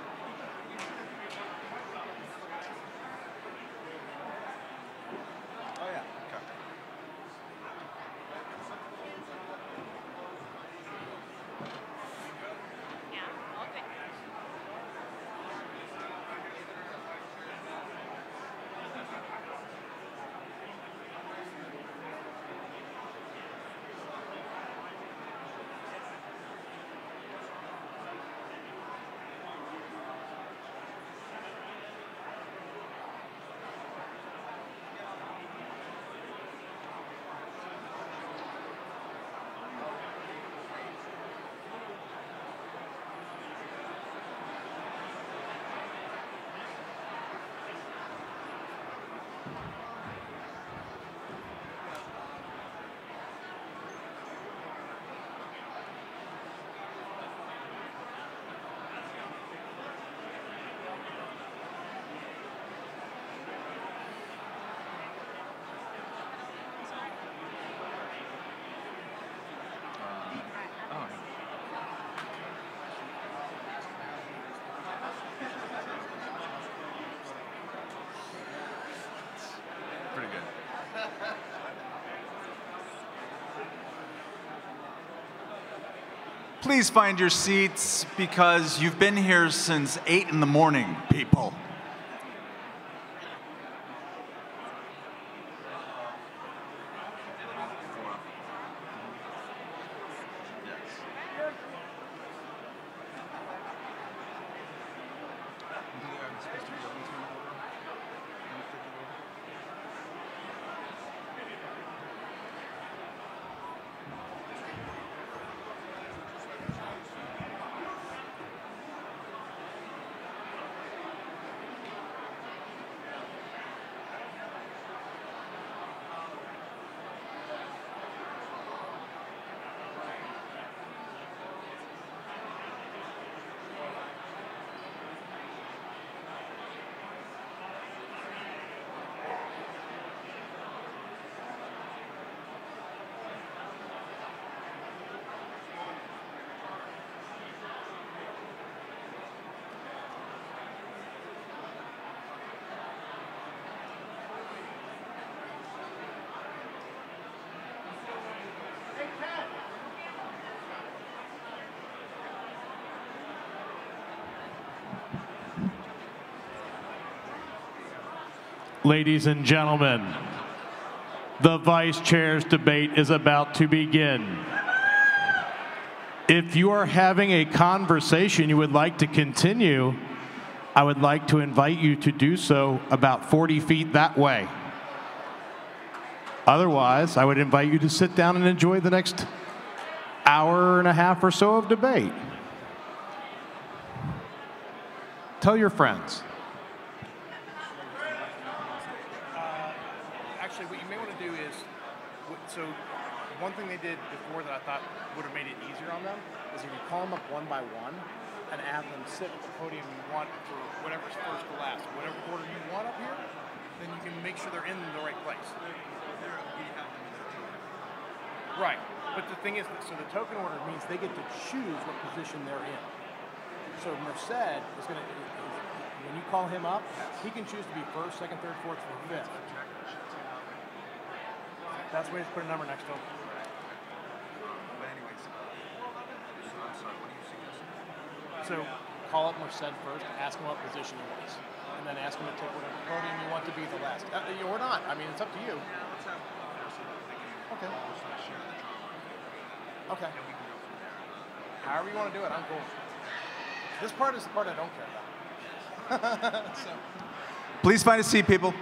Please find your seats because you've been here since 8 in the morning, people. Ladies and gentlemen, the vice chair's debate is about to begin. If you are having a conversation you would like to continue, I would like to invite you to do so about 40 feet that way. Otherwise, I would invite you to sit down and enjoy the next hour and a half or so of debate. Tell your friends. Actually, what you may want to do is, what- so one thing they did before that I thought would have made it easier on them is if you call them up one by one and have them sit at the podium you want for whatever's first to last, whatever order you want up here, then you can make sure they're in the right place. Right. But the thing is, so the token order means they get to choose what position they're in. So Merced is going to, when you call him up, he can choose to be first, second, third, fourth, or fifth. That's where you just put a number next to him. But anyways, so Call up Merced first, ask him what position he wants, and then ask him to take whatever podium you want to be the last. Uh, or not. I mean, it's up to you. Okay. Okay. However you want to do it, I'm cool. This part is the part I don't care about. so. Please find a seat, people.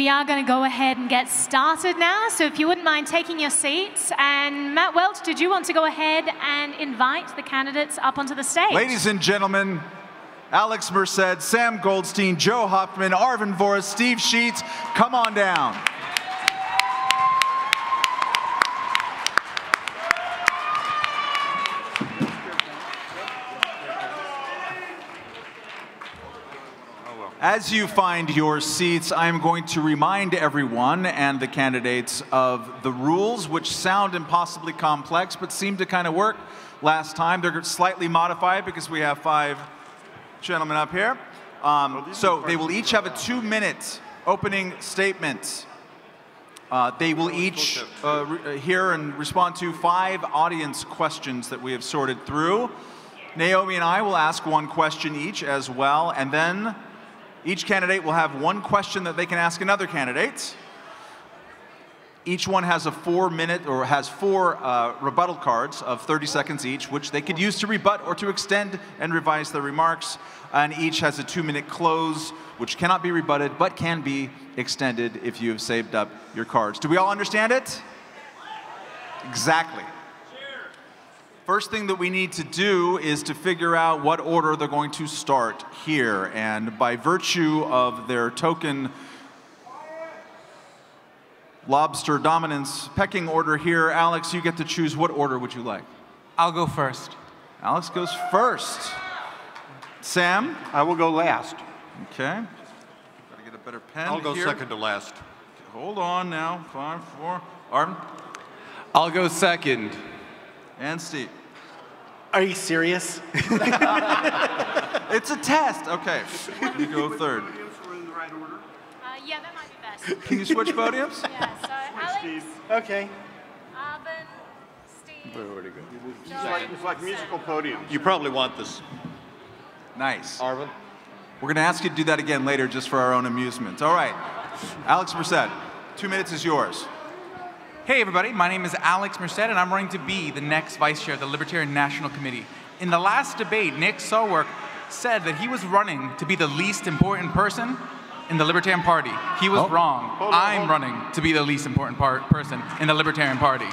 We are going to go ahead and get started now. So if you wouldn't mind taking your seats. And Matt Welch, did you want to go ahead and invite the candidates up onto the stage? Ladies and gentlemen, Alex Merced, Sam Goldstein, Joe Hauptman, Arvin Vohra, Steve Sheets, come on down. As you find your seats, I'm going to remind everyone and the candidates of the rules, which sound impossibly complex but seem to kind of work last time. They're slightly modified because we have five gentlemen up here. Um, so they will each have a two minute opening statement. Uh, they will each uh, uh, hear and respond to five audience questions that we have sorted through. Naomi and I will ask one question each as well, and then each candidate will have one question that they can ask another candidate. Each one has a four minute or has four uh, rebuttal cards of 30 seconds each, which they could use to rebut or to extend and revise their remarks. And each has a two minute close, which cannot be rebutted but can be extended if you have saved up your cards. Do we all understand it? Exactly. First thing that we need to do is to figure out what order they're going to start here. And by virtue of their token lobster dominance pecking order here, Alex, you get to choose what order would you like? I'll go first. Alex goes first. Sam? I will go last. Okay. Gotta get a better pen. I'll go here. second to last. Hold on now. Five, four. Arvin? I'll go second. And Steve. Are you serious? it's a test. Okay. You go third. Uh, yeah, that might be best. Can you switch podiums? yeah, so Alex, Okay. Arvin, Steve, It's like, it's like musical podiums. You probably want this. Nice. Arvin? We're going to ask you to do that again later just for our own amusement. All right. Alex Merced, two minutes is yours. Hey, everybody. My name is Alex Merced, and I'm running to be the next vice chair of the Libertarian National Committee. In the last debate, Nick Sarwark said that he was running to be the least important person in the Libertarian Party. He was Oh. wrong. Hold on, I'm hold running to be the least important part, person in the Libertarian Party.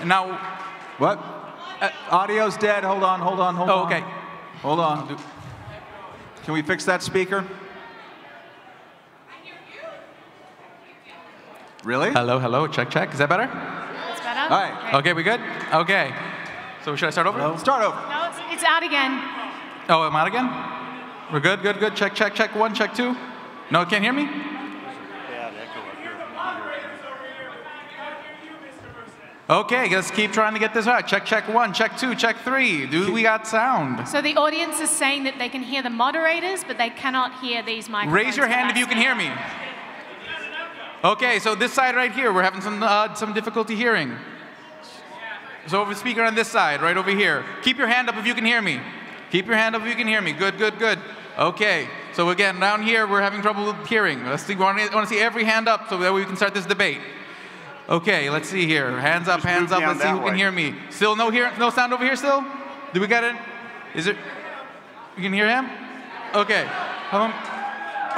And now, What? Uh, audio's dead. Hold on, hold on, hold Oh, on. okay. Hold on. Can we fix that speaker? Really? hello, hello, check, check. Is that better? It's better. All right. Okay, we good? Okay. So should I start over? Start over. No, it's, it's out again. Oh, I'm I out again? We're good, good, good. Check, check, check. One, check two. No, can't hear me? Yeah, the echo one. Okay, let's keep trying to get this right. Check, check one, check two, check three. Do we got sound? So the audience is saying that they can hear the moderators, but they cannot hear these microphones. Raise your hand if you can hear me. Okay, so this side right here, we're having some uh, some difficulty hearing. So over speaker on this side, right over here. Keep your hand up if you can hear me. Keep your hand up if you can hear me. Good, good, good. Okay, so again, down here, we're having trouble with hearing. Let's see, we want to see every hand up so that we can start this debate. Okay, let's see here. Hands up, hands up. Let's see who that can hear me. Still no hear, no sound over here still? Do we got it? Is it? You can hear him? Okay. Um,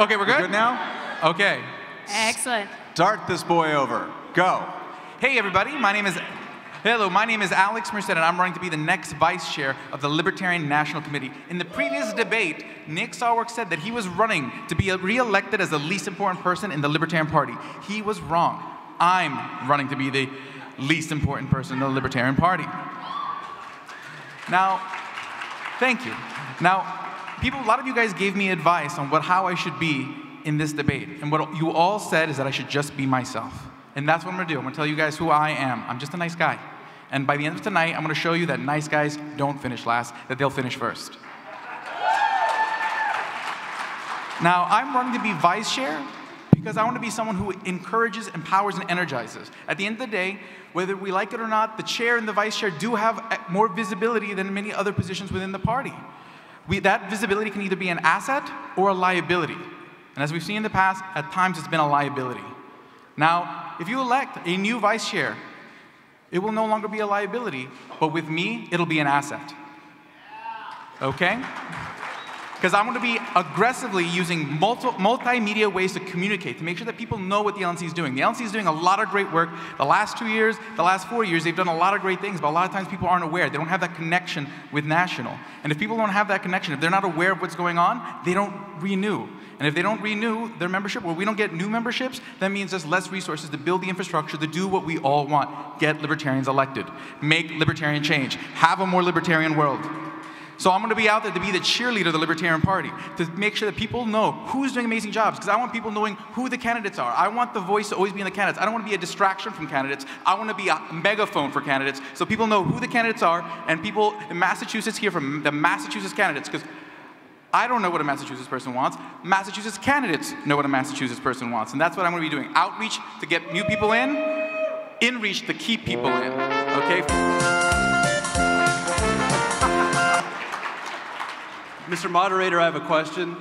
okay, we're good? Good now? Okay. Excellent. Dart this boy over. Go. Hey, everybody. My name is. Hello, my name is Alex Merced, and I'm running to be the next vice chair of the Libertarian National Committee. In the previous debate, Nick Sarwark said that he was running to be re-elected as the least important person in the Libertarian Party. He was wrong. I'm running to be the least important person in the Libertarian Party. Now, thank you. Now, people, a lot of you guys gave me advice on what, how I should be in this debate. And what you all said is that I should just be myself. And that's what I'm gonna do. I'm gonna tell you guys who I am. I'm just a nice guy. And by the end of tonight, I'm gonna show you that nice guys don't finish last, that they'll finish first. Now, I'm running to be vice chair because I want to be someone who encourages, empowers, and energizes. At the end of the day, whether we like it or not, the chair and the vice chair do have uh, more visibility than many other positions within the party. We, that visibility can either be an asset or a liability. And as we've seen in the past, at times it's been a liability. Now, if you elect a new vice chair, it will no longer be a liability, but with me, it'll be an asset. Okay? Because I'm going to be aggressively using multi- multimedia ways to communicate, to make sure that people know what the LNC is doing. The LNC is doing a lot of great work. The last two years, the last four years, they've done a lot of great things, but a lot of times people aren't aware. They don't have that connection with national. And if people don't have that connection, if they're not aware of what's going on, they don't renew. And if they don't renew their membership, or we don't get new memberships, that means there's less resources to build the infrastructure to do what we all want get libertarians elected, make libertarian change, have a more libertarian world. So I'm going to be out there to be the cheerleader of the Libertarian Party, to make sure that people know who's doing amazing jobs, because I want people knowing who the candidates are. I want the voice to always be in the candidates. I don't want to be a distraction from candidates. I want to be a megaphone for candidates, so people know who the candidates are, and people in Massachusetts hear from the Massachusetts candidates, because I don't know what a Massachusetts person wants. Massachusetts candidates know what a Massachusetts person wants, and that's what I'm going to be doing. Outreach to get new people in, inreach to keep people in. Okay? Mr. Moderator, I have a question.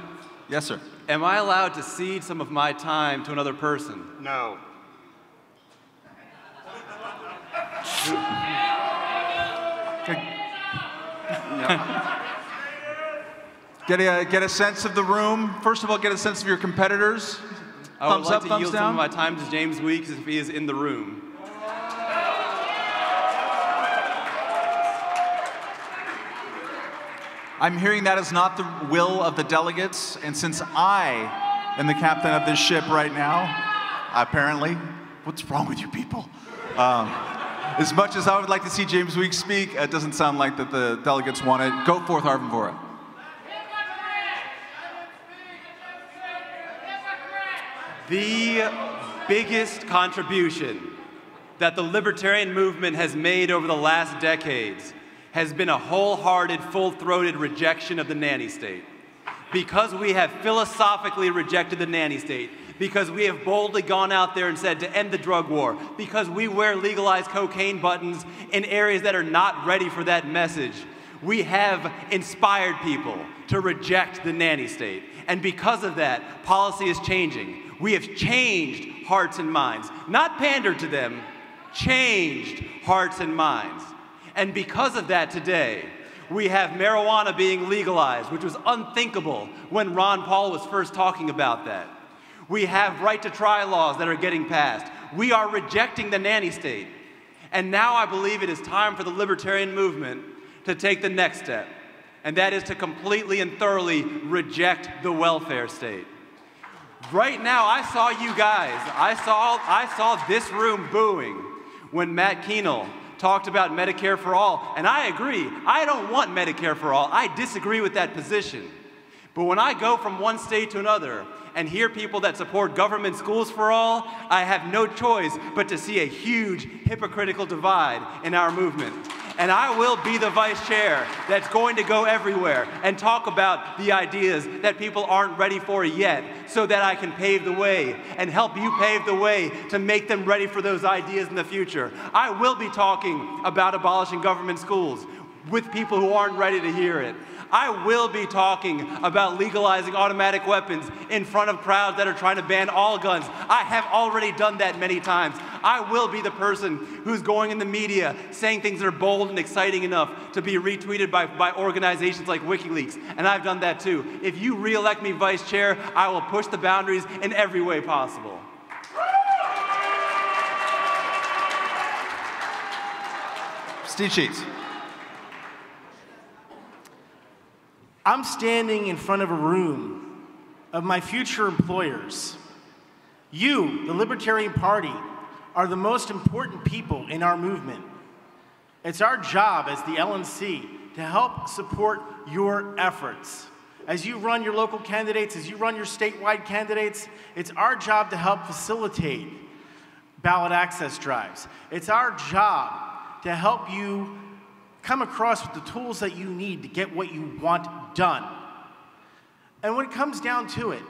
Yes, sir. Am I allowed to cede some of my time to another person? No. Get a, get a sense of the room. First of all, get a sense of your competitors. I would like up, to thumbs yield down. some of my time to James Weeks if he is in the room. I'm hearing that is not the will of the delegates, and since I am the captain of this ship right now, apparently, what's wrong with you people? Um, as much as I would like to see James Weeks speak, it doesn't sound like that the delegates want it. Go forth, Arvin Vohra. The biggest contribution that the libertarian movement has made over the last decades has been a wholehearted, full throated rejection of the nanny state. Because we have philosophically rejected the nanny state, because we have boldly gone out there and said to end the drug war, because we wear legalized cocaine buttons in areas that are not ready for that message, we have inspired people to reject the nanny state. And because of that, policy is changing. We have changed hearts and minds, not pandered to them, changed hearts and minds. And because of that, today, we have marijuana being legalized, which was unthinkable when Ron Paul was first talking about that. We have right to try laws that are getting passed. We are rejecting the nanny state. And now I believe it is time for the libertarian movement to take the next step, and that is to completely and thoroughly reject the welfare state. Right now, I saw you guys, I saw, I saw this room booing when Matt Kuehnel talked about Medicare for all, and I agree. I don't want Medicare for all. I disagree with that position. But when I go from one state to another and hear people that support government schools for all, I have no choice but to see a huge hypocritical divide in our movement. And I will be the vice chair that's going to go everywhere and talk about the ideas that people aren't ready for yet so that I can pave the way and help you pave the way to make them ready for those ideas in the future. I will be talking about abolishing government schools with people who aren't ready to hear it. I will be talking about legalizing automatic weapons in front of crowds that are trying to ban all guns. I have already done that many times. I will be the person who's going in the media saying things that are bold and exciting enough to be retweeted by, by organizations like WikiLeaks. And I've done that too. If you re-elect me vice chair, I will push the boundaries in every way possible. Steve Sheets. I'm standing in front of a room of my future employers. You, the Libertarian Party, are the most important people in our movement. It's our job as the LNC to help support your efforts. As you run your local candidates, as you run your statewide candidates, it's our job to help facilitate ballot access drives. It's our job to help you come across with the tools that you need to get what you want done. And when it comes down to it,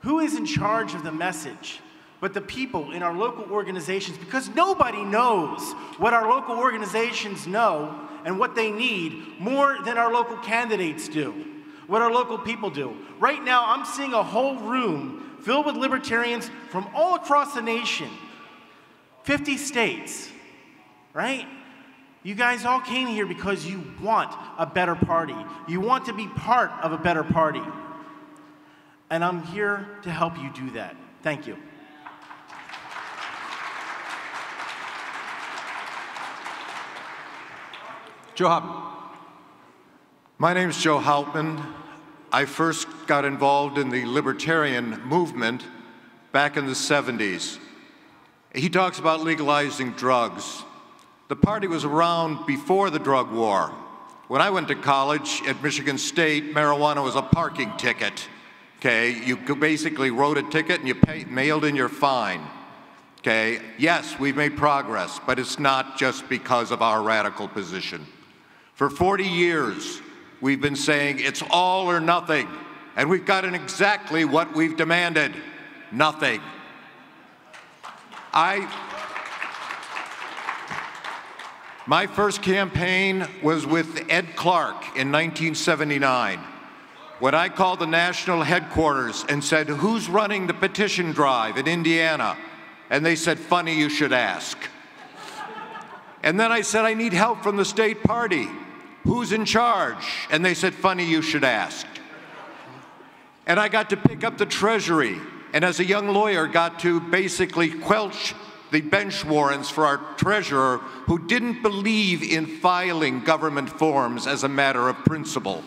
who is in charge of the message? But the people in our local organizations, because nobody knows what our local organizations know and what they need more than our local candidates do, what our local people do. Right now, I'm seeing a whole room filled with libertarians from all across the nation, 50 states, right? You guys all came here because you want a better party. You want to be part of a better party. And I'm here to help you do that. Thank you. Joe Hauptman. My name is Joe Hauptman. I first got involved in the libertarian movement back in the 70s. He talks about legalizing drugs. The party was around before the drug war. When I went to college at Michigan State, marijuana was a parking ticket. Okay, you basically wrote a ticket and you pay, mailed in your fine. Okay, yes, we've made progress, but it's not just because of our radical position. For 40 years, we've been saying it's all or nothing, and we've gotten exactly what we've demanded nothing. I, my first campaign was with Ed Clark in 1979 when I called the national headquarters and said, Who's running the petition drive in Indiana? And they said, Funny you should ask. And then I said, I need help from the state party. Who's in charge? And they said, Funny you should ask. And I got to pick up the Treasury, and as a young lawyer, got to basically quelch the bench warrants for our treasurer who didn't believe in filing government forms as a matter of principle.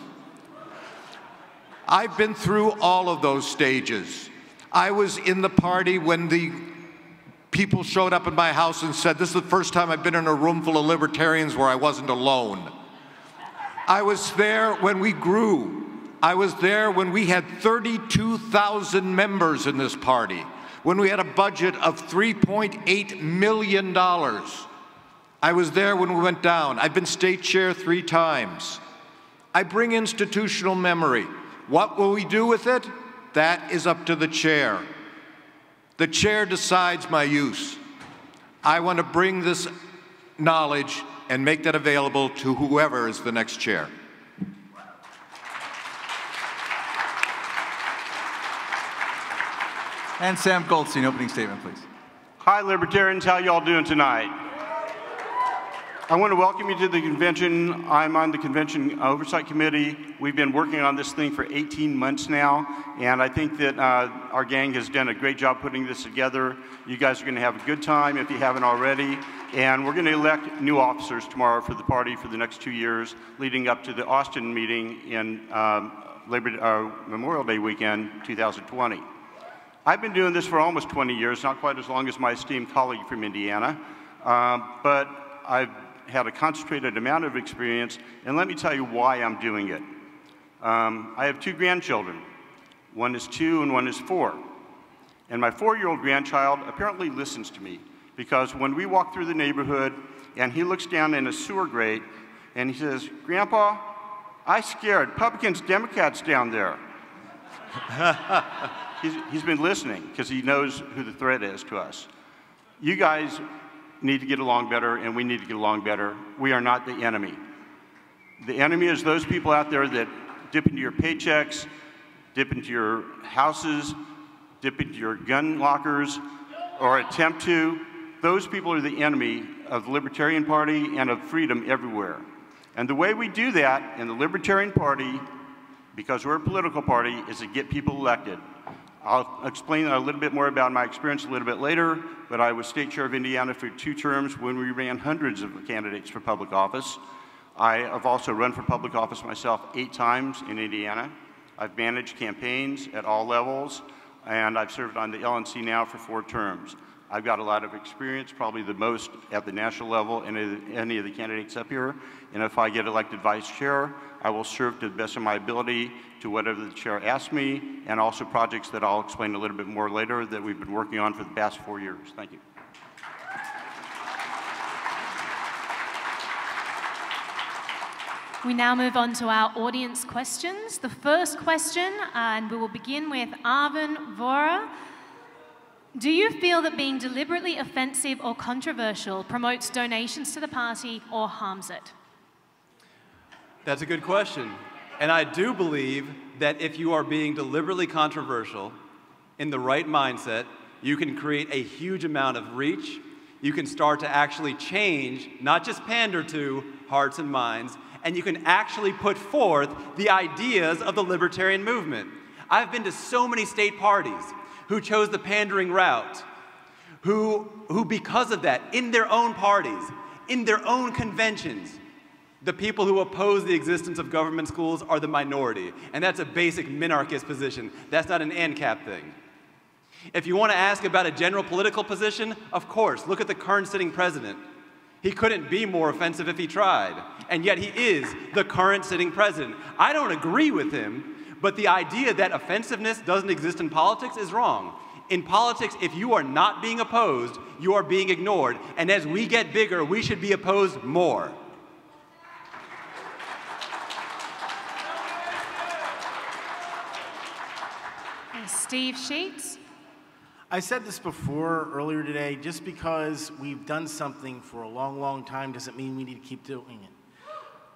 I've been through all of those stages. I was in the party when the people showed up at my house and said, This is the first time I've been in a room full of libertarians where I wasn't alone. I was there when we grew. I was there when we had 32,000 members in this party, when we had a budget of $3.8 million. I was there when we went down. I've been state chair three times. I bring institutional memory. What will we do with it? That is up to the chair. The chair decides my use. I want to bring this knowledge and make that available to whoever is the next chair. And Sam Goldstein, opening statement, please. Hi, Libertarians. How y'all doing tonight? I want to welcome you to the convention. I'm on the convention oversight committee. We've been working on this thing for 18 months now, and I think that uh, our gang has done a great job putting this together. You guys are going to have a good time if you haven't already, and we're going to elect new officers tomorrow for the party for the next two years, leading up to the Austin meeting in um, Labor, uh, Memorial Day weekend 2020. I've been doing this for almost 20 years, not quite as long as my esteemed colleague from Indiana, um, but I've had a concentrated amount of experience, and let me tell you why I'm doing it. Um, I have two grandchildren. One is two and one is four. And my four-year-old grandchild apparently listens to me because when we walk through the neighborhood and he looks down in a sewer grate and he says, Grandpa, I scared Republicans, Democrats down there. he's, he's been listening because he knows who the threat is to us. You guys need to get along better, and we need to get along better. We are not the enemy. The enemy is those people out there that dip into your paychecks, dip into your houses, dip into your gun lockers, or attempt to. Those people are the enemy of the Libertarian Party and of freedom everywhere. And the way we do that in the Libertarian Party, because we're a political party, is to get people elected. I'll explain a little bit more about my experience a little bit later, but I was state chair of Indiana for two terms when we ran hundreds of candidates for public office. I have also run for public office myself eight times in Indiana. I've managed campaigns at all levels, and I've served on the LNC now for four terms. I've got a lot of experience, probably the most at the national level in any of the candidates up here. And if I get elected vice chair, I will serve to the best of my ability to whatever the chair asks me, and also projects that I'll explain a little bit more later that we've been working on for the past four years. Thank you. We now move on to our audience questions. The first question, and we will begin with Arvin Vohra. Do you feel that being deliberately offensive or controversial promotes donations to the party or harms it? That's a good question. And I do believe that if you are being deliberately controversial in the right mindset, you can create a huge amount of reach. You can start to actually change, not just pander to hearts and minds, and you can actually put forth the ideas of the libertarian movement. I've been to so many state parties who chose the pandering route, who, who because of that, in their own parties, in their own conventions, the people who oppose the existence of government schools are the minority. And that's a basic minarchist position. That's not an ANCAP thing. If you want to ask about a general political position, of course, look at the current sitting president. He couldn't be more offensive if he tried. And yet he is the current sitting president. I don't agree with him, but the idea that offensiveness doesn't exist in politics is wrong. In politics, if you are not being opposed, you are being ignored. And as we get bigger, we should be opposed more. Steve Sheets. I said this before earlier today, just because we've done something for a long, long time doesn't mean we need to keep doing it.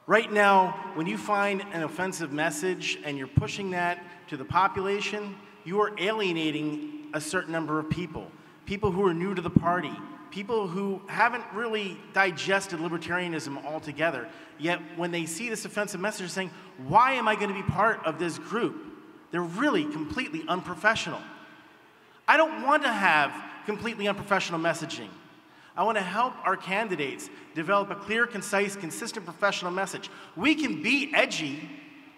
Right now, when you find an offensive message and you're pushing that to the population, you are alienating a certain number of people. People who are new to the party, people who haven't really digested libertarianism altogether. Yet when they see this offensive message, saying, why am I going to be part of this group? They're really completely unprofessional. I don't want to have completely unprofessional messaging. I want to help our candidates develop a clear, concise, consistent professional message. We can be edgy,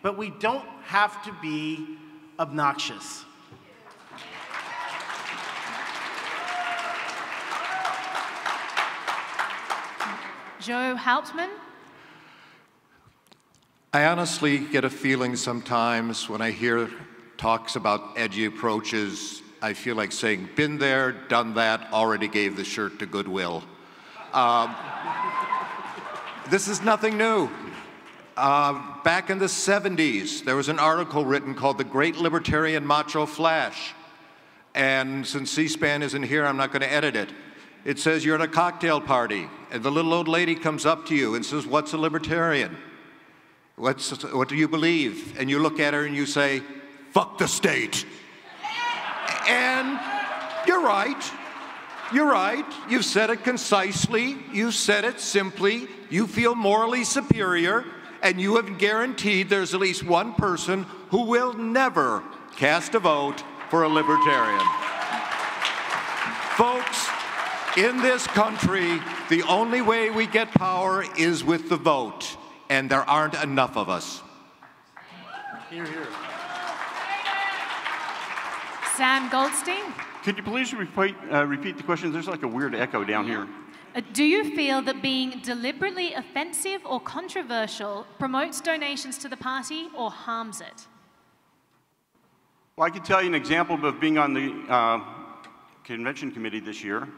but we don't have to be obnoxious. Joe Hauptman. I honestly get a feeling sometimes when I hear talks about edgy approaches, I feel like saying, been there, done that, already gave the shirt to Goodwill. Um, this is nothing new. Uh, back in the 70s, there was an article written called The Great Libertarian Macho Flash. And since C SPAN isn't here, I'm not going to edit it. It says you're at a cocktail party, and the little old lady comes up to you and says, What's a libertarian? What's, what do you believe? And you look at her and you say, fuck the state. And you're right. You're right. You've said it concisely. You've said it simply. You feel morally superior. And you have guaranteed there's at least one person who will never cast a vote for a libertarian. Folks, in this country, the only way we get power is with the vote and there aren't enough of us. Here, here. Sam Goldstein. Could you please repeat, uh, repeat the question? There's like a weird echo down here. Uh, do you feel that being deliberately offensive or controversial promotes donations to the party or harms it? Well, I can tell you an example of being on the uh, convention committee this year.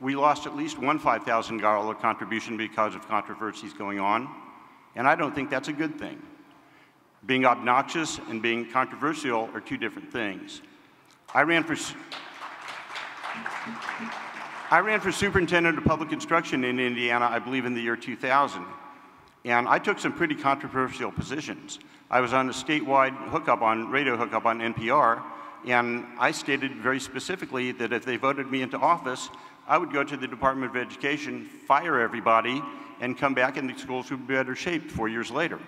We lost at least one $5,000 contribution because of controversies going on. And I don't think that's a good thing. Being obnoxious and being controversial are two different things. I ran for, I ran for superintendent of public instruction in Indiana, I believe in the year 2000. And I took some pretty controversial positions. I was on a statewide hookup on, radio hookup on NPR, and I stated very specifically that if they voted me into office, I would go to the Department of Education, fire everybody, and come back and the schools would be better shaped four years later.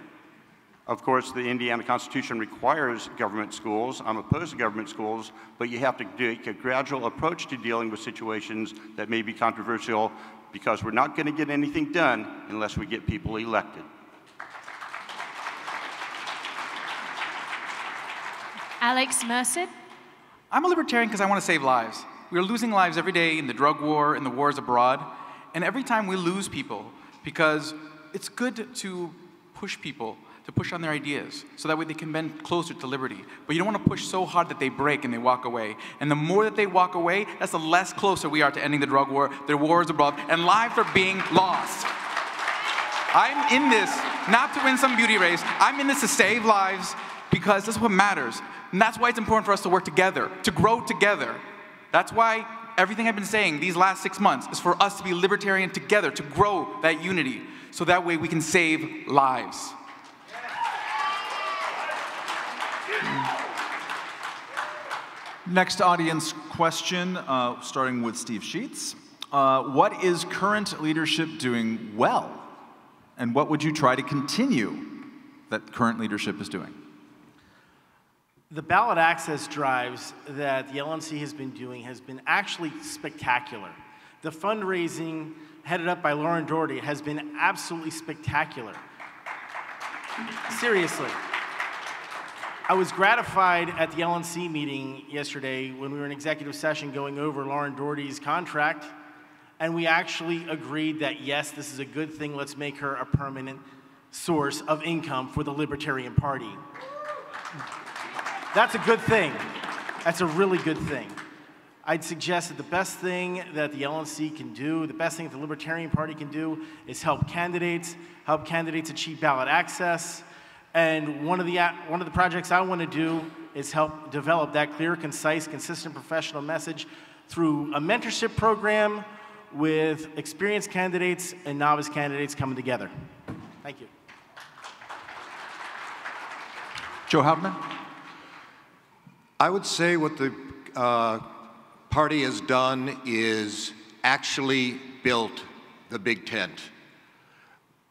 Of course, the Indiana Constitution requires government schools. I'm opposed to government schools, but you have to take a gradual approach to dealing with situations that may be controversial because we're not going to get anything done unless we get people elected. Alex Merced. I'm a libertarian because I want to save lives. We are losing lives every day in the drug war, in the wars abroad, and every time we lose people, because it's good to push people to push on their ideas so that way they can bend closer to liberty. But you don't want to push so hard that they break and they walk away. And the more that they walk away, that's the less closer we are to ending the drug war, the wars abroad, and lives are being lost. I'm in this not to win some beauty race. I'm in this to save lives because this is what matters. And that's why it's important for us to work together, to grow together. That's why everything I've been saying these last six months is for us to be libertarian together, to grow that unity, so that way we can save lives. Next audience question, uh, starting with Steve Sheets. Uh, what is current leadership doing well? And what would you try to continue that current leadership is doing? The ballot access drives that the LNC has been doing has been actually spectacular. The fundraising headed up by Lauren Doherty has been absolutely spectacular. Seriously. I was gratified at the LNC meeting yesterday when we were in executive session going over Lauren Doherty's contract, and we actually agreed that yes, this is a good thing, let's make her a permanent source of income for the Libertarian Party. That's a good thing. That's a really good thing. I'd suggest that the best thing that the LNC can do, the best thing that the Libertarian Party can do, is help candidates, help candidates achieve ballot access. And one of the, one of the projects I want to do is help develop that clear, concise, consistent professional message through a mentorship program with experienced candidates and novice candidates coming together. Thank you. Joe Hauptman? I would say what the uh, party has done is actually built the big tent.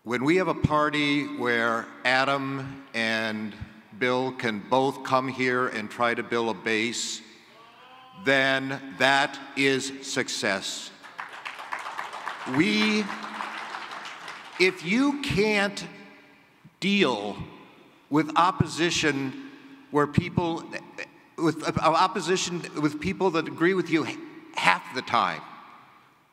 When we have a party where Adam and Bill can both come here and try to build a base, then that is success. We, if you can't deal with opposition where people, with opposition with people that agree with you half the time,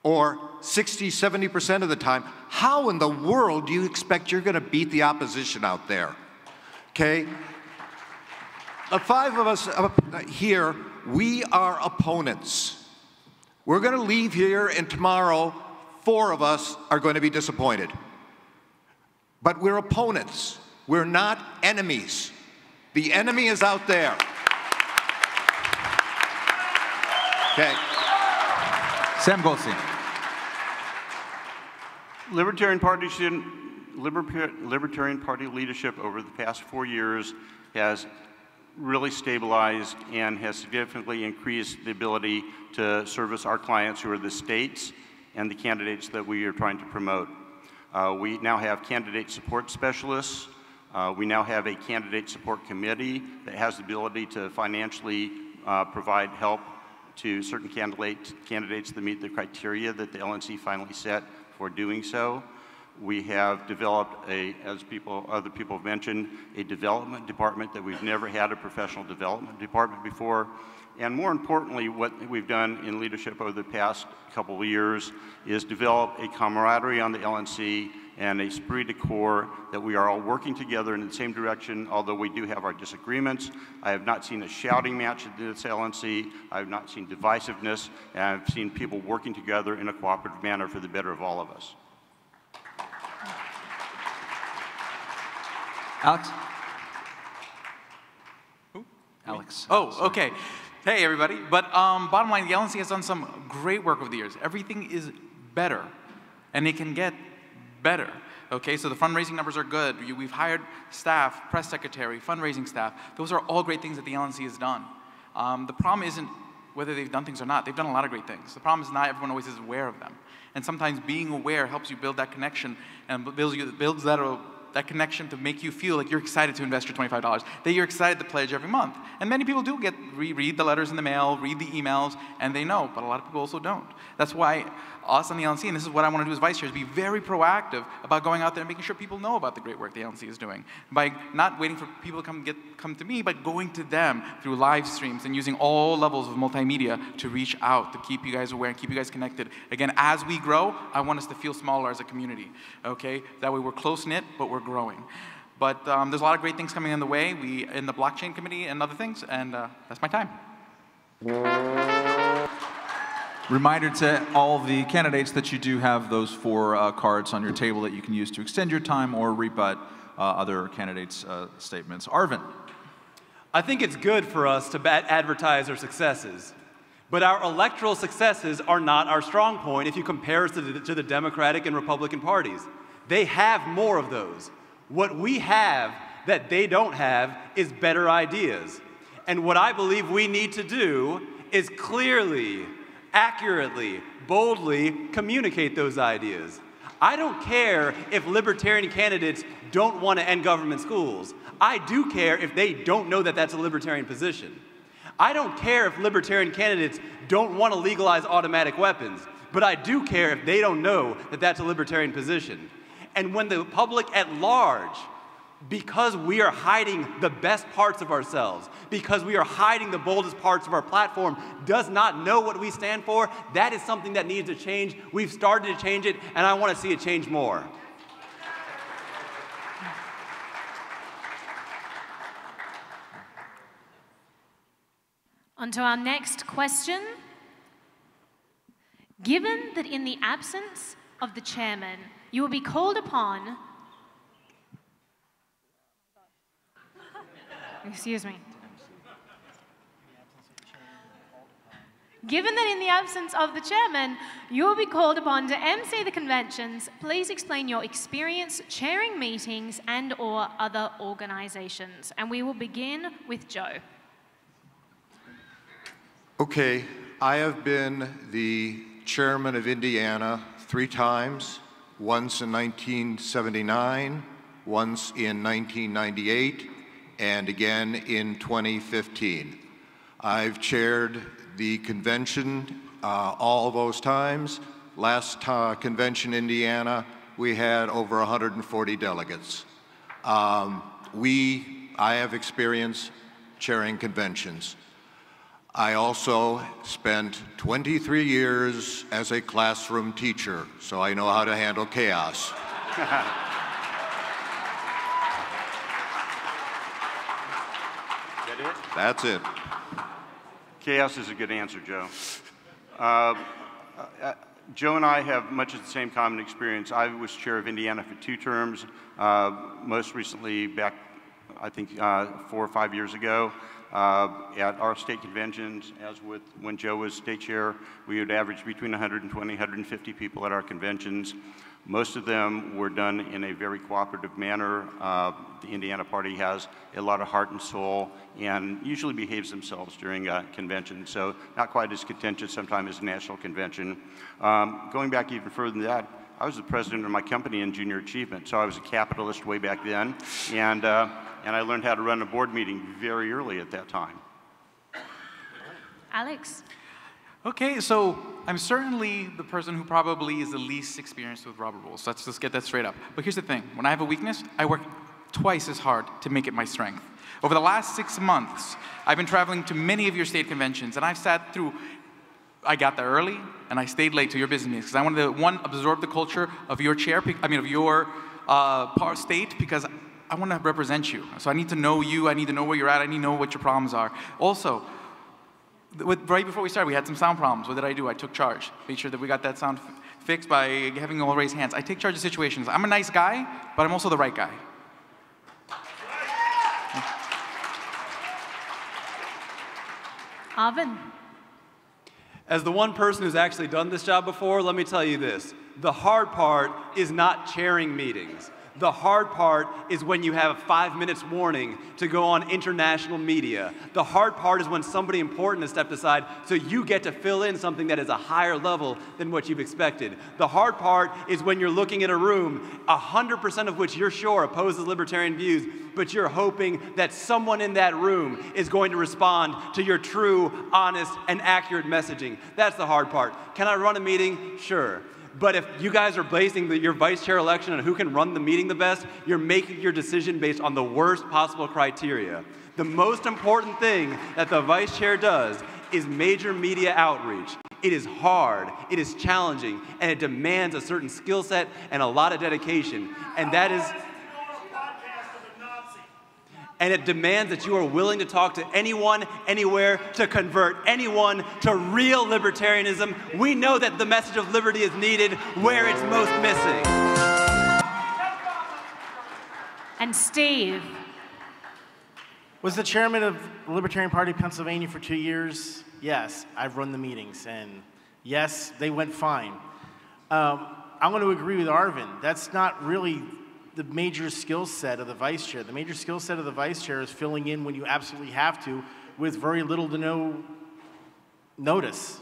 or 60, 70% of the time, how in the world do you expect you're going to beat the opposition out there? Okay? The five of us here, we are opponents. We're going to leave here, and tomorrow, four of us are going to be disappointed. But we're opponents. We're not enemies. The enemy is out there. Okay. Sam Goldstein. Libertarian Party, Libertarian Party leadership over the past four years has really stabilized and has significantly increased the ability to service our clients who are the states and the candidates that we are trying to promote. Uh, we now have candidate support specialists. Uh, we now have a candidate support committee that has the ability to financially uh, provide help to certain candidate, candidates that meet the criteria that the LNC finally set for doing so. We have developed a, as people, other people have mentioned, a development department that we've never had a professional development department before. And more importantly, what we've done in leadership over the past couple of years is develop a camaraderie on the LNC and a esprit de corps that we are all working together in the same direction, although we do have our disagreements. I have not seen a shouting match at this LNC. I have not seen divisiveness, and I've seen people working together in a cooperative manner for the better of all of us. Alex? Who? Alex. Oh, okay. Hey, everybody. But um, bottom line, the LNC has done some great work over the years. Everything is better, and it can get better. Okay, so the fundraising numbers are good. We've hired staff, press secretary, fundraising staff. Those are all great things that the LNC has done. Um, the problem isn't whether they've done things or not. They've done a lot of great things. The problem is not everyone always is aware of them. And sometimes being aware helps you build that connection and builds, you, builds that that connection to make you feel like you're excited to invest your $25, that you're excited to pledge every month. And many people do get read the letters in the mail, read the emails, and they know, but a lot of people also don't. That's why us on the LNC, and this is what I want to do as vice chair, is be very proactive about going out there and making sure people know about the great work the LNC is doing. By not waiting for people to come, get, come to me, but going to them through live streams and using all levels of multimedia to reach out, to keep you guys aware and keep you guys connected. Again, as we grow, I want us to feel smaller as a community, okay? That way we're close-knit, but we're growing. But um, there's a lot of great things coming in the way. We in the blockchain committee and other things, and uh, that's my time. Reminder to all the candidates that you do have those four uh, cards on your table that you can use to extend your time or rebut uh, other candidates' uh, statements. Arvin. I think it's good for us to advertise our successes. But our electoral successes are not our strong point if you compare us to the, to the Democratic and Republican parties. They have more of those. What we have that they don't have is better ideas. And what I believe we need to do is clearly accurately, boldly communicate those ideas. I don't care if libertarian candidates don't want to end government schools. I do care if they don't know that that's a libertarian position. I don't care if libertarian candidates don't want to legalize automatic weapons, but I do care if they don't know that that's a libertarian position. And when the public at large because we are hiding the best parts of ourselves, because we are hiding the boldest parts of our platform, does not know what we stand for, that is something that needs to change. We've started to change it, and I want to see it change more. On to our next question. Given that in the absence of the chairman, you will be called upon Excuse me. Given that in the absence of the chairman, you will be called upon to MC the conventions, please explain your experience chairing meetings and or other organizations. And we will begin with Joe. Okay, I have been the chairman of Indiana three times, once in 1979, once in 1998, and again in 2015. I've chaired the convention uh, all those times. Last uh, convention Indiana, we had over 140 delegates. Um, we, I have experience chairing conventions. I also spent 23 years as a classroom teacher, so I know how to handle chaos. that it? That's it. Chaos is a good answer, Joe. Uh, uh, Joe and I have much of the same common experience. I was chair of Indiana for two terms, uh, most recently back, I think, uh, four or five years ago. Uh, at our state conventions, as with when Joe was state chair, we would average between 120, 150 people at our conventions. Most of them were done in a very cooperative manner. Uh, the Indiana Party has a lot of heart and soul and usually behaves themselves during a convention, so not quite as contentious sometimes as a national convention. Um, going back even further than that, I was the president of my company in junior achievement, so I was a capitalist way back then, and, uh, and I learned how to run a board meeting very early at that time. Alex. Okay, so I'm certainly the person who probably is the least experienced with Robert's Rules. Let's just get that straight up. But here's the thing when I have a weakness, I work twice as hard to make it my strength. Over the last six months, I've been traveling to many of your state conventions, and I've sat through. I got there early, and I stayed late to your business meetings because I wanted to one absorb the culture of your chair. I mean, of your uh, state because I want to represent you. So I need to know you. I need to know where you're at. I need to know what your problems are. Also, with, right before we started, we had some sound problems. What did I do? I took charge. Made sure that we got that sound fixed by having all raise hands. I take charge of situations. I'm a nice guy, but I'm also the right guy. Arvin. As the one person who's actually done this job before, let me tell you this. The hard part is not chairing meetings. The hard part is when you have five minutes warning to go on international media. The hard part is when somebody important has stepped aside so you get to fill in something that is a higher level than what you've expected. The hard part is when you're looking at a room, 100% of which you're sure opposes libertarian views, but you're hoping that someone in that room is going to respond to your true, honest, and accurate messaging. That's the hard part. Can I run a meeting? Sure. But if you guys are basing the, your vice chair election on who can run the meeting the best, you're making your decision based on the worst possible criteria. The most important thing that the vice chair does is major media outreach. It is hard, it is challenging, and it demands a certain skill set and a lot of dedication. And that is and it demands that you are willing to talk to anyone, anywhere, to convert anyone to real libertarianism. We know that the message of liberty is needed where it's most missing. And Steve. Was the chairman of the Libertarian Party of Pennsylvania for two years? Yes, I've run the meetings, and yes, they went fine. Um, I'm going to agree with Arvin. That's not really the major skill set of the vice chair. The major skill set of the vice chair is filling in when you absolutely have to with very little to no notice.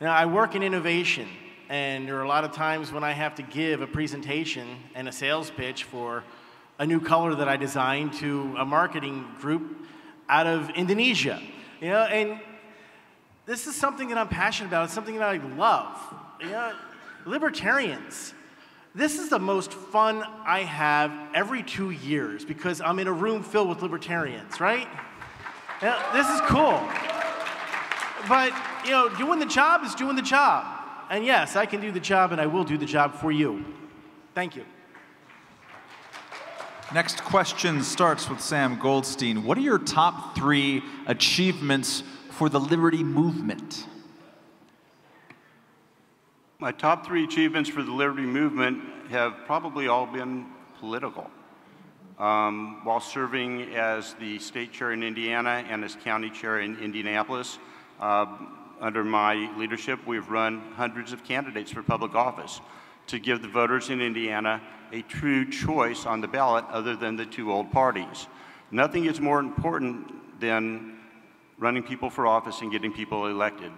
Now, I work in innovation, And there are a lot of times when I have to give a presentation and a sales pitch for a new color that I designed to a marketing group out of Indonesia. You know, and this is something that I'm passionate about. It's something that I love. You know, libertarians. This is the most fun I have every two years because I'm in a room filled with libertarians, right? Know, this is cool. But, you know, doing the job is doing the job. And yes, I can do the job and I will do the job for you. Thank you. Next question starts with Sam Goldstein. What are your top three achievements for the liberty movement? My top three achievements for the liberty movement have probably all been political. Um, while serving as the state chair in Indiana and as county chair in Indianapolis, uh, under my leadership, we've run hundreds of candidates for public office to give the voters in Indiana a true choice on the ballot other than the two old parties. Nothing is more important than running people for office and getting people elected.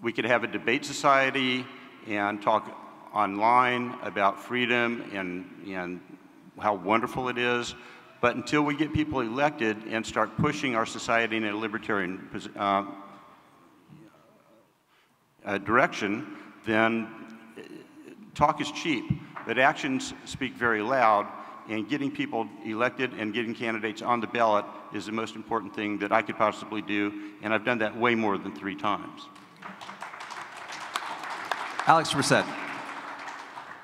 We could have a debate society and talk online about freedom and, and how wonderful it is. But until we get people elected and start pushing our society in a libertarian uh, uh, direction, then uh, talk is cheap. But actions speak very loud, and getting people elected and getting candidates on the ballot is the most important thing that I could possibly do, and I've done that way more than three times. Alex Brissett.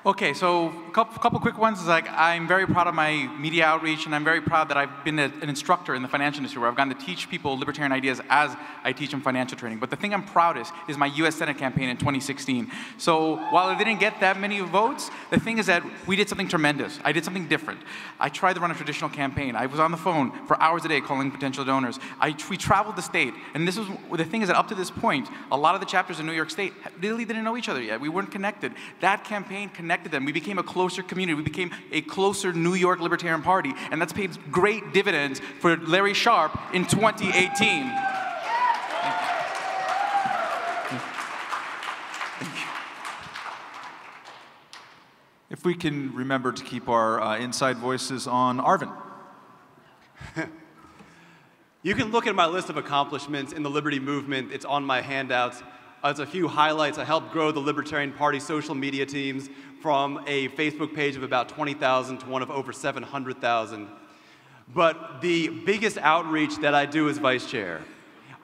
Okay, so couple, couple quick ones is like I'm very proud of my media outreach, and I'm very proud that I've been a, an instructor in the financial industry where I've gotten to teach people libertarian ideas as I teach them financial training. But the thing I'm proudest is my U.S. Senate campaign in 2016. So while I didn't get that many votes, the thing is that we did something tremendous. I did something different. I tried to run a traditional campaign. I was on the phone for hours a day calling potential donors. I, we traveled the state, and this was the thing is that up to this point, a lot of the chapters in New York State really didn't know each other yet. We weren't connected. That campaign connected them. We became a closer community. We became a closer New York Libertarian Party. And that's paid great dividends for Larry Sharpe in 2018. If we can remember to keep our uh, inside voices on, Arvin. you can look at my list of accomplishments in the Liberty Movement. It's on my handouts. As a few highlights, I helped grow the Libertarian Party social media teams from a Facebook page of about 20,000 to one of over 700,000. But the biggest outreach that I do as vice chair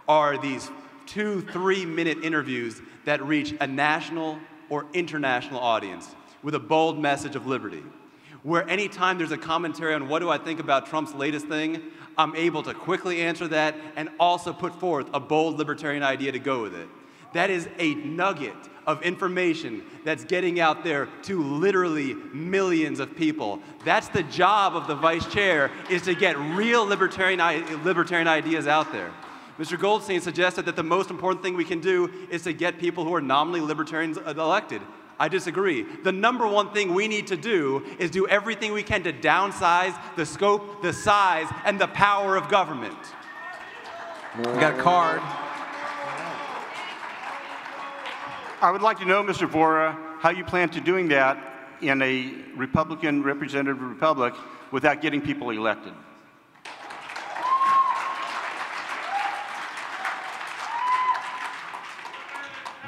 are these two, three minute interviews that reach a national or international audience with a bold message of liberty. Where anytime there's a commentary on what do I think about Trump's latest thing, I'm able to quickly answer that and also put forth a bold libertarian idea to go with it. That is a nugget of information that's getting out there to literally millions of people. That's the job of the vice chair is to get real libertarian, libertarian ideas out there. Mr. Goldstein suggested that the most important thing we can do is to get people who are nominally libertarians uh, elected. I disagree. The number one thing we need to do is do everything we can to downsize the scope, the size, and the power of government. We got a card. I would like to know, Mr. Vohra, how you plan to doing that in a Republican representative republic without getting people elected.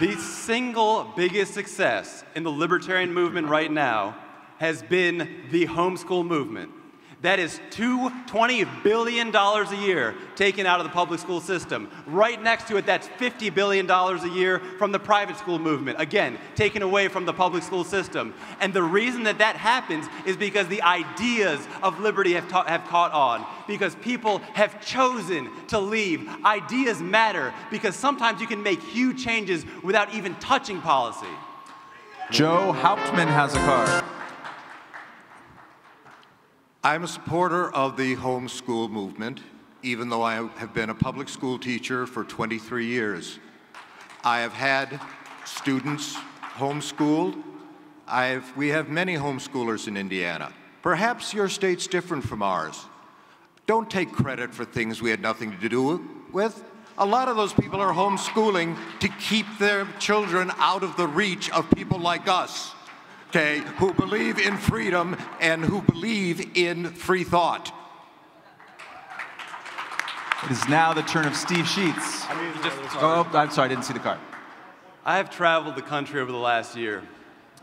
The single biggest success in the libertarian movement right now has been the homeschool movement. That is $20 billion a year taken out of the public school system. Right next to it, that's $50 billion a year from the private school movement. Again, taken away from the public school system. And the reason that that happens is because the ideas of liberty have, ta- have caught on, because people have chosen to leave. Ideas matter because sometimes you can make huge changes without even touching policy. Joe Hauptman has a card. I'm a supporter of the homeschool movement, even though I have been a public school teacher for 23 years. I have had students homeschooled. I've, we have many homeschoolers in Indiana. Perhaps your state's different from ours. Don't take credit for things we had nothing to do with. A lot of those people are homeschooling to keep their children out of the reach of people like us, okay, who believe in freedom and who believe in free thought. It is now the turn of Steve Sheets. oh, I'm sorry, I didn't see the card. I have traveled the country over the last year.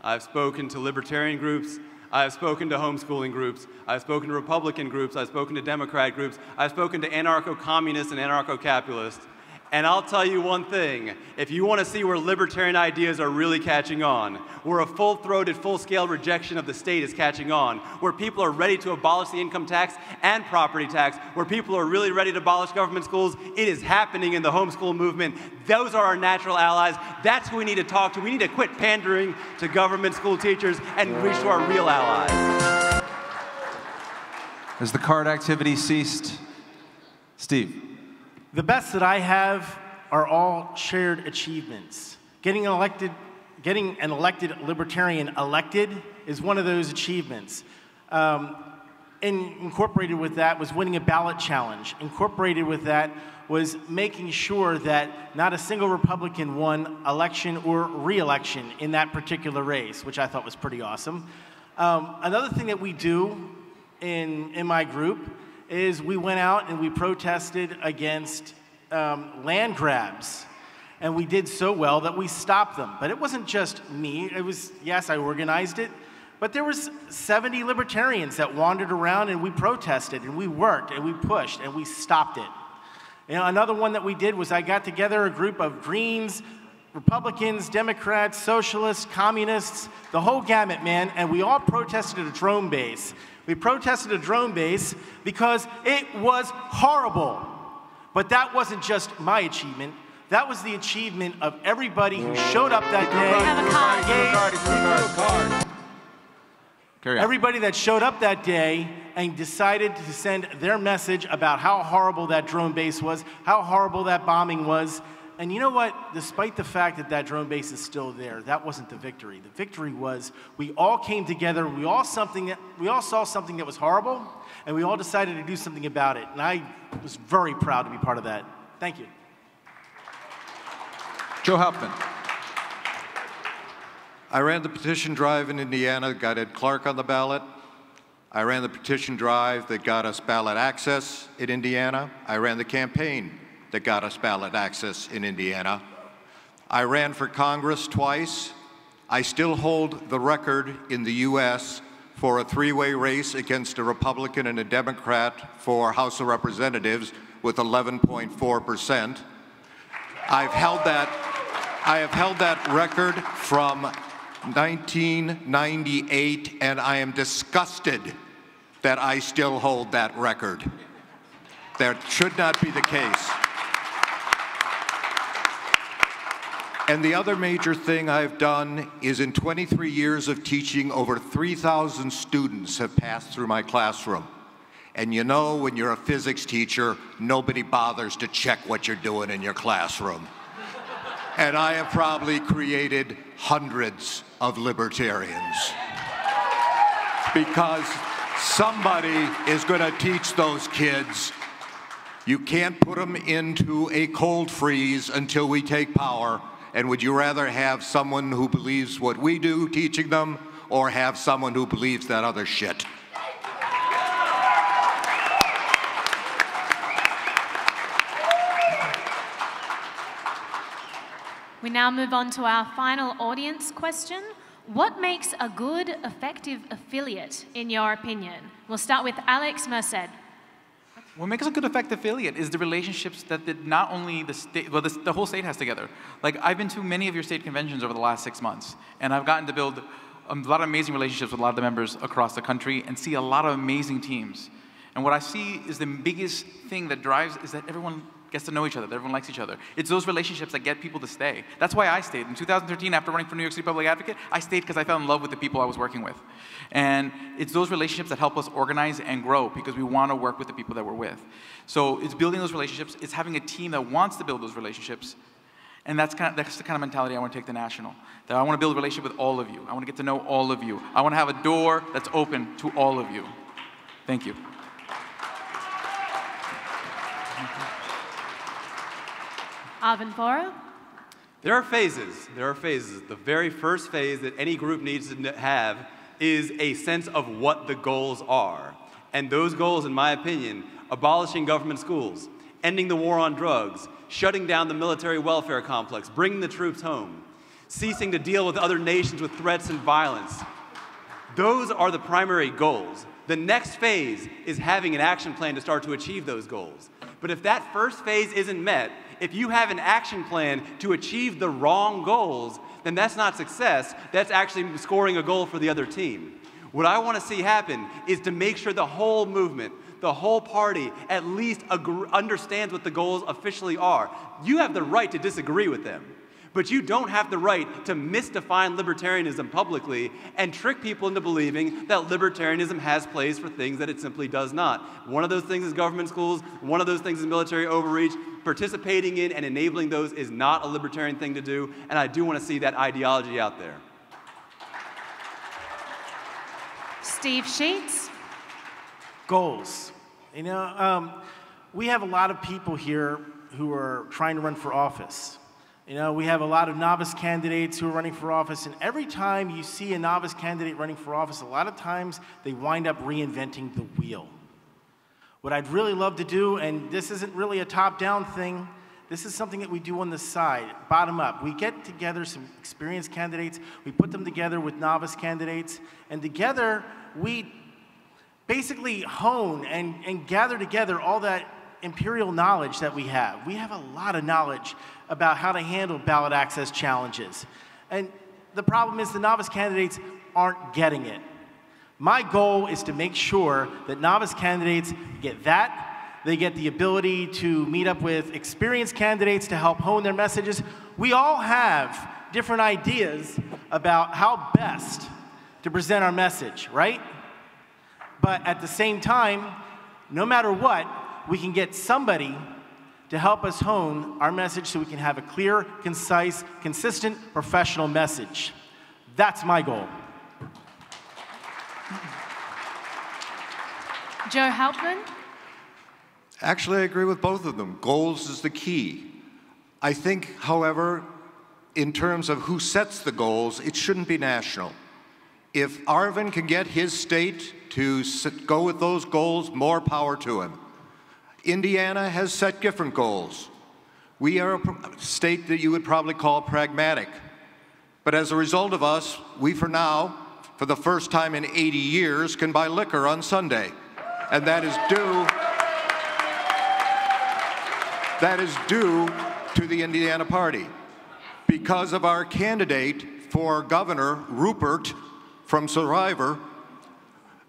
I've spoken to libertarian groups. I've spoken to homeschooling groups. I've spoken to Republican groups. I've spoken to Democrat groups. I've spoken to anarcho communists and anarcho capitalists. And I'll tell you one thing if you want to see where libertarian ideas are really catching on, where a full throated, full scale rejection of the state is catching on, where people are ready to abolish the income tax and property tax, where people are really ready to abolish government schools, it is happening in the homeschool movement. Those are our natural allies. That's who we need to talk to. We need to quit pandering to government school teachers and reach to our real allies. Has the card activity ceased? Steve. The best that I have are all shared achievements. Getting elected, getting an elected libertarian elected is one of those achievements. Um, and incorporated with that was winning a ballot challenge. Incorporated with that was making sure that not a single Republican won election or re-election in that particular race, which I thought was pretty awesome. Um, another thing that we do in, in my group is we went out and we protested against um, land grabs. And we did so well that we stopped them. But it wasn't just me. It was, yes, I organized it. But there was 70 libertarians that wandered around and we protested and we worked and we pushed and we stopped it. You know, another one that we did was I got together a group of Greens, Republicans, Democrats, Socialists, Communists, the whole gamut, man, and we all protested at a drone base. We protested a drone base because it was horrible. But that wasn't just my achievement. That was the achievement of everybody who showed up that day. Everybody that showed up that day and decided to send their message about how horrible that drone base was, how horrible that bombing was. And you know what? Despite the fact that that drone base is still there, that wasn't the victory. The victory was we all came together, we all something that, we all saw something that was horrible, and we all decided to do something about it. And I was very proud to be part of that. Thank you. Joe Hauptman. I ran the petition drive in Indiana that got Ed Clark on the ballot. I ran the petition drive that got us ballot access in Indiana. I ran the campaign that got us ballot access in Indiana. I ran for Congress twice. I still hold the record in the U.S. for a three-way race against a Republican and a Democrat for House of Representatives with 11.4 percent. I've held that I have held that record from 1998, and I am disgusted that I still hold that record. That should not be the case. And the other major thing I've done is in 23 years of teaching, over 3,000 students have passed through my classroom. And you know, when you're a physics teacher, nobody bothers to check what you're doing in your classroom. and I have probably created hundreds of libertarians. Because somebody is going to teach those kids you can't put them into a cold freeze until we take power. And would you rather have someone who believes what we do teaching them or have someone who believes that other shit? We now move on to our final audience question. What makes a good, effective affiliate, in your opinion? We'll start with Alex Merced. What makes a good effective affiliate is the relationships that the, not only the state, well, the, the whole state has together. Like, I've been to many of your state conventions over the last six months, and I've gotten to build a lot of amazing relationships with a lot of the members across the country and see a lot of amazing teams. And what I see is the biggest thing that drives is that everyone gets to know each other, everyone likes each other. It's those relationships that get people to stay. That's why I stayed. In 2013, after running for New York City Public Advocate, I stayed because I fell in love with the people I was working with. And it's those relationships that help us organize and grow because we want to work with the people that we're with. So it's building those relationships, it's having a team that wants to build those relationships. And that's, kind of, that's the kind of mentality I want to take to national. That I want to build a relationship with all of you. I want to get to know all of you. I want to have a door that's open to all of you. Thank you. Vohra. There are phases. There are phases. The very first phase that any group needs to have is a sense of what the goals are. And those goals, in my opinion, abolishing government schools, ending the war on drugs, shutting down the military welfare complex, bringing the troops home, ceasing to deal with other nations with threats and violence. Those are the primary goals. The next phase is having an action plan to start to achieve those goals. But if that first phase isn't met, if you have an action plan to achieve the wrong goals, then that's not success. That's actually scoring a goal for the other team. What I want to see happen is to make sure the whole movement, the whole party, at least agr understands what the goals officially are. You have the right to disagree with them. But you don't have the right to misdefine libertarianism publicly and trick people into believing that libertarianism has place for things that it simply does not. One of those things is government schools, one of those things is military overreach. Participating in and enabling those is not a libertarian thing to do, and I do want to see that ideology out there. Steve Sheets. Goals. You know, um, we have a lot of people here who are trying to run for office. You know, we have a lot of novice candidates who are running for office, and every time you see a novice candidate running for office, a lot of times they wind up reinventing the wheel. What I'd really love to do, and this isn't really a top down thing, this is something that we do on the side, bottom up. We get together some experienced candidates, we put them together with novice candidates, and together we basically hone and, and gather together all that imperial knowledge that we have. We have a lot of knowledge about how to handle ballot access challenges. And the problem is the novice candidates aren't getting it. My goal is to make sure that novice candidates get that. They get the ability to meet up with experienced candidates to help hone their messages. We all have different ideas about how best to present our message, right? But at the same time, no matter what, we can get somebody to help us hone our message so we can have a clear, concise, consistent, professional message. That's my goal. Joe Hauptman. Actually, I agree with both of them. Goals is the key. I think, however, in terms of who sets the goals, it shouldn't be national. If Arvin can get his state to sit, go with those goals, more power to him. Indiana has set different goals. We are a state that you would probably call pragmatic. But as a result of us, we for now, for the first time in 80 years, can buy liquor on Sunday. And that is due that is due to the Indiana Party. Because of our candidate for governor, Rupert, from Survivor,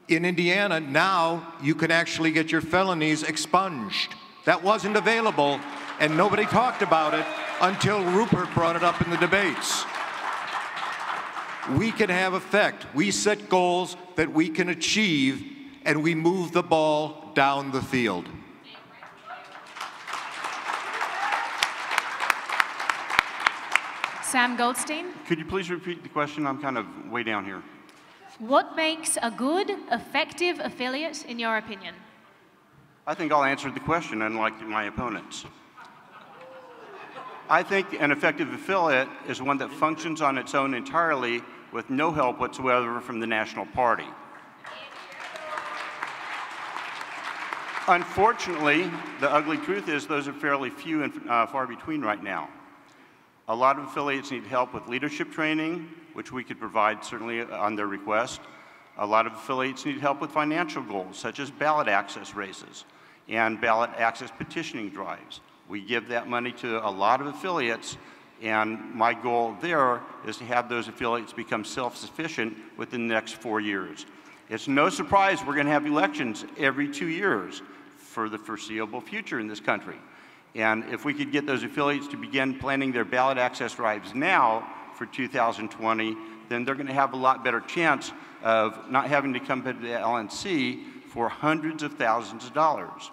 in Indiana, now you can actually get your felonies expunged. That wasn't available, and nobody talked about it until Rupert brought it up in the debates. We can have effect. We set goals that we can achieve, and we move the ball down the field. Sam Goldstein. Could you please repeat the question? I'm kind of way down here. What makes a good, effective affiliate, in your opinion? I think I'll answer the question, unlike my opponents. I think an effective affiliate is one that functions on its own entirely with no help whatsoever from the national party. Unfortunately, the ugly truth is those are fairly few and uh, far between right now. A lot of affiliates need help with leadership training, which we could provide certainly on their request. A lot of affiliates need help with financial goals, such as ballot access races and ballot access petitioning drives. We give that money to a lot of affiliates, and my goal there is to have those affiliates become self-sufficient within the next four years. It's no surprise we're going to have elections every two years for the foreseeable future in this country. And if we could get those affiliates to begin planning their ballot access drives now for 2020, then they're going to have a lot better chance of not having to come to the LNC for hundreds of thousands of dollars.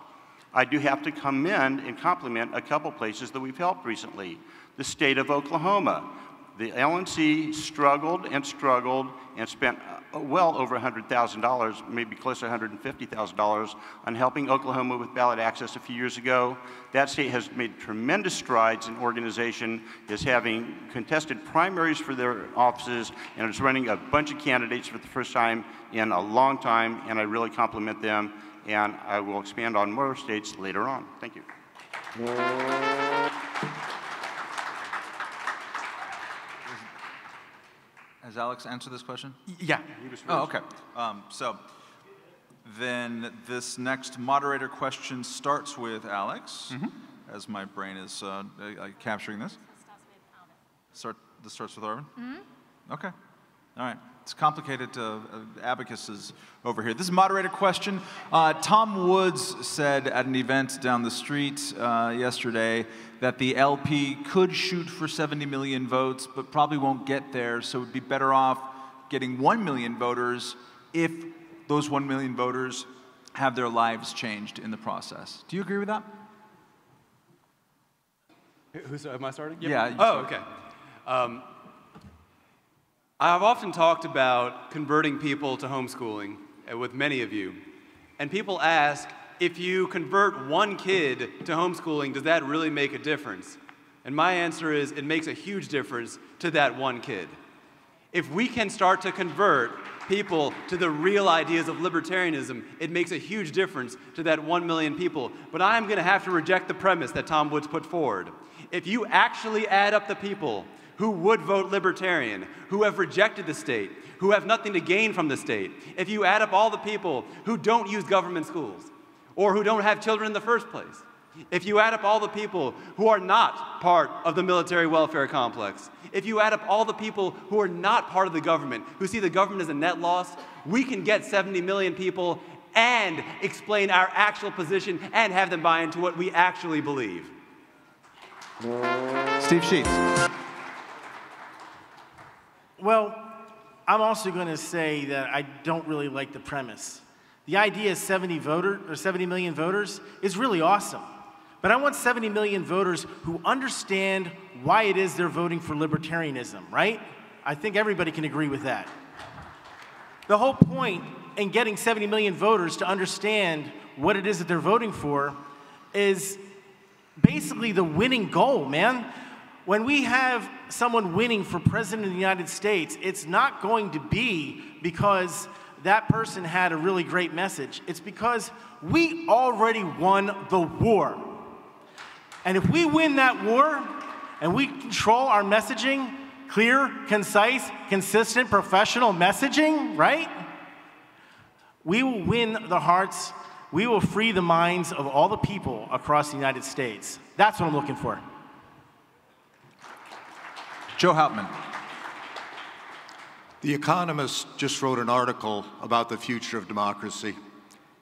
I do have to commend and compliment a couple places that we've helped recently. The state of Oklahoma. The LNC struggled and struggled and spent well over $100,000, maybe close to $150,000, on helping Oklahoma with ballot access a few years ago. That state has made tremendous strides in organization, is having contested primaries for their offices, and is running a bunch of candidates for the first time in a long time, and I really compliment them, and I will expand on more states later on. Thank you. Has Alex answer this question? Yeah. Oh, okay. Um, so then this next moderator question starts with Alex, as my brain is uh, uh, capturing this. Start, this starts with Arvin? Okay. All right. It's complicated. Uh, uh, abacus is over here. This is a moderator question. Uh, Tom Woods said at an event down the street uh, yesterday that the LP could shoot for 70 million votes, but probably won't get there. So it would be better off getting 1 million voters if those 1 million voters have their lives changed in the process. Do you agree with that? Who's, am I starting? Yeah, you Oh, okay. Um, I've often talked about converting people to homeschooling uh, with many of you. And people ask, if you convert one kid to homeschooling, does that really make a difference? And my answer is, it makes a huge difference to that one kid. If we can start to convert people to the real ideas of libertarianism, it makes a huge difference to that one million people. But I'm going to have to reject the premise that Tom Woods put forward. If you actually add up the people who would vote libertarian, who have rejected the state, who have nothing to gain from the state, if you add up all the people who don't use government schools or who don't have children in the first place, if you add up all the people who are not part of the military welfare complex, if you add up all the people who are not part of the government, who see the government as a net loss, we can get 70 million people and explain our actual position and have them buy into what we actually believe. Steve Sheets. Well, I'm also going to say that I don't really like the premise. The idea of 70 voter or 70 million voters is really awesome. But I want 70 million voters who understand why it is they're voting for libertarianism, right? I think everybody can agree with that. The whole point in getting 70 million voters to understand what it is that they're voting for is basically the winning goal, man. When we have someone winning for president of the United States, it's not going to be because that person had a really great message. It's because we already won the war. And if we win that war and we control our messaging, clear, concise, consistent, professional messaging, right? We will win the hearts, we will free the minds of all the people across the United States. That's what I'm looking for. Joe Hauptman. The Economist just wrote an article about the future of democracy.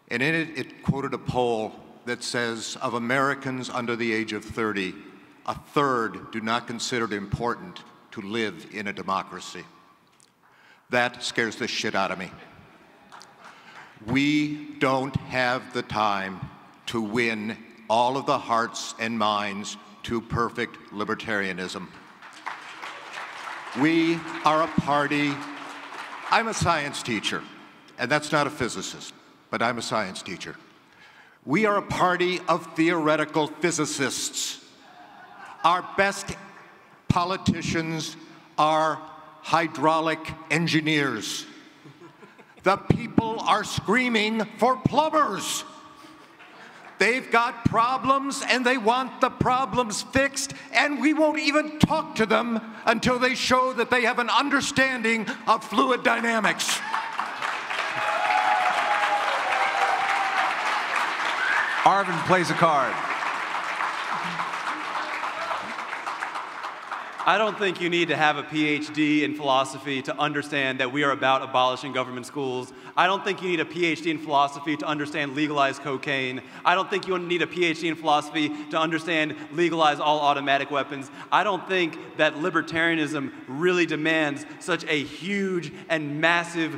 And in it, it quoted a poll that says of Americans under the age of 30, a third do not consider it important to live in a democracy. That scares the shit out of me. We don't have the time to win all of the hearts and minds to perfect libertarianism. We are a party. I'm a science teacher, and that's not a physicist, but I'm a science teacher. We are a party of theoretical physicists. Our best politicians are hydraulic engineers. The people are screaming for plumbers. They've got problems and they want the problems fixed, and we won't even talk to them until they show that they have an understanding of fluid dynamics. Arvin plays a card. I don't think you need to have a PhD in philosophy to understand that we are about abolishing government schools. I don't think you need a PhD in philosophy to understand legalized cocaine. I don't think you need a PhD in philosophy to understand legalize all automatic weapons. I don't think that libertarianism really demands such a huge and massive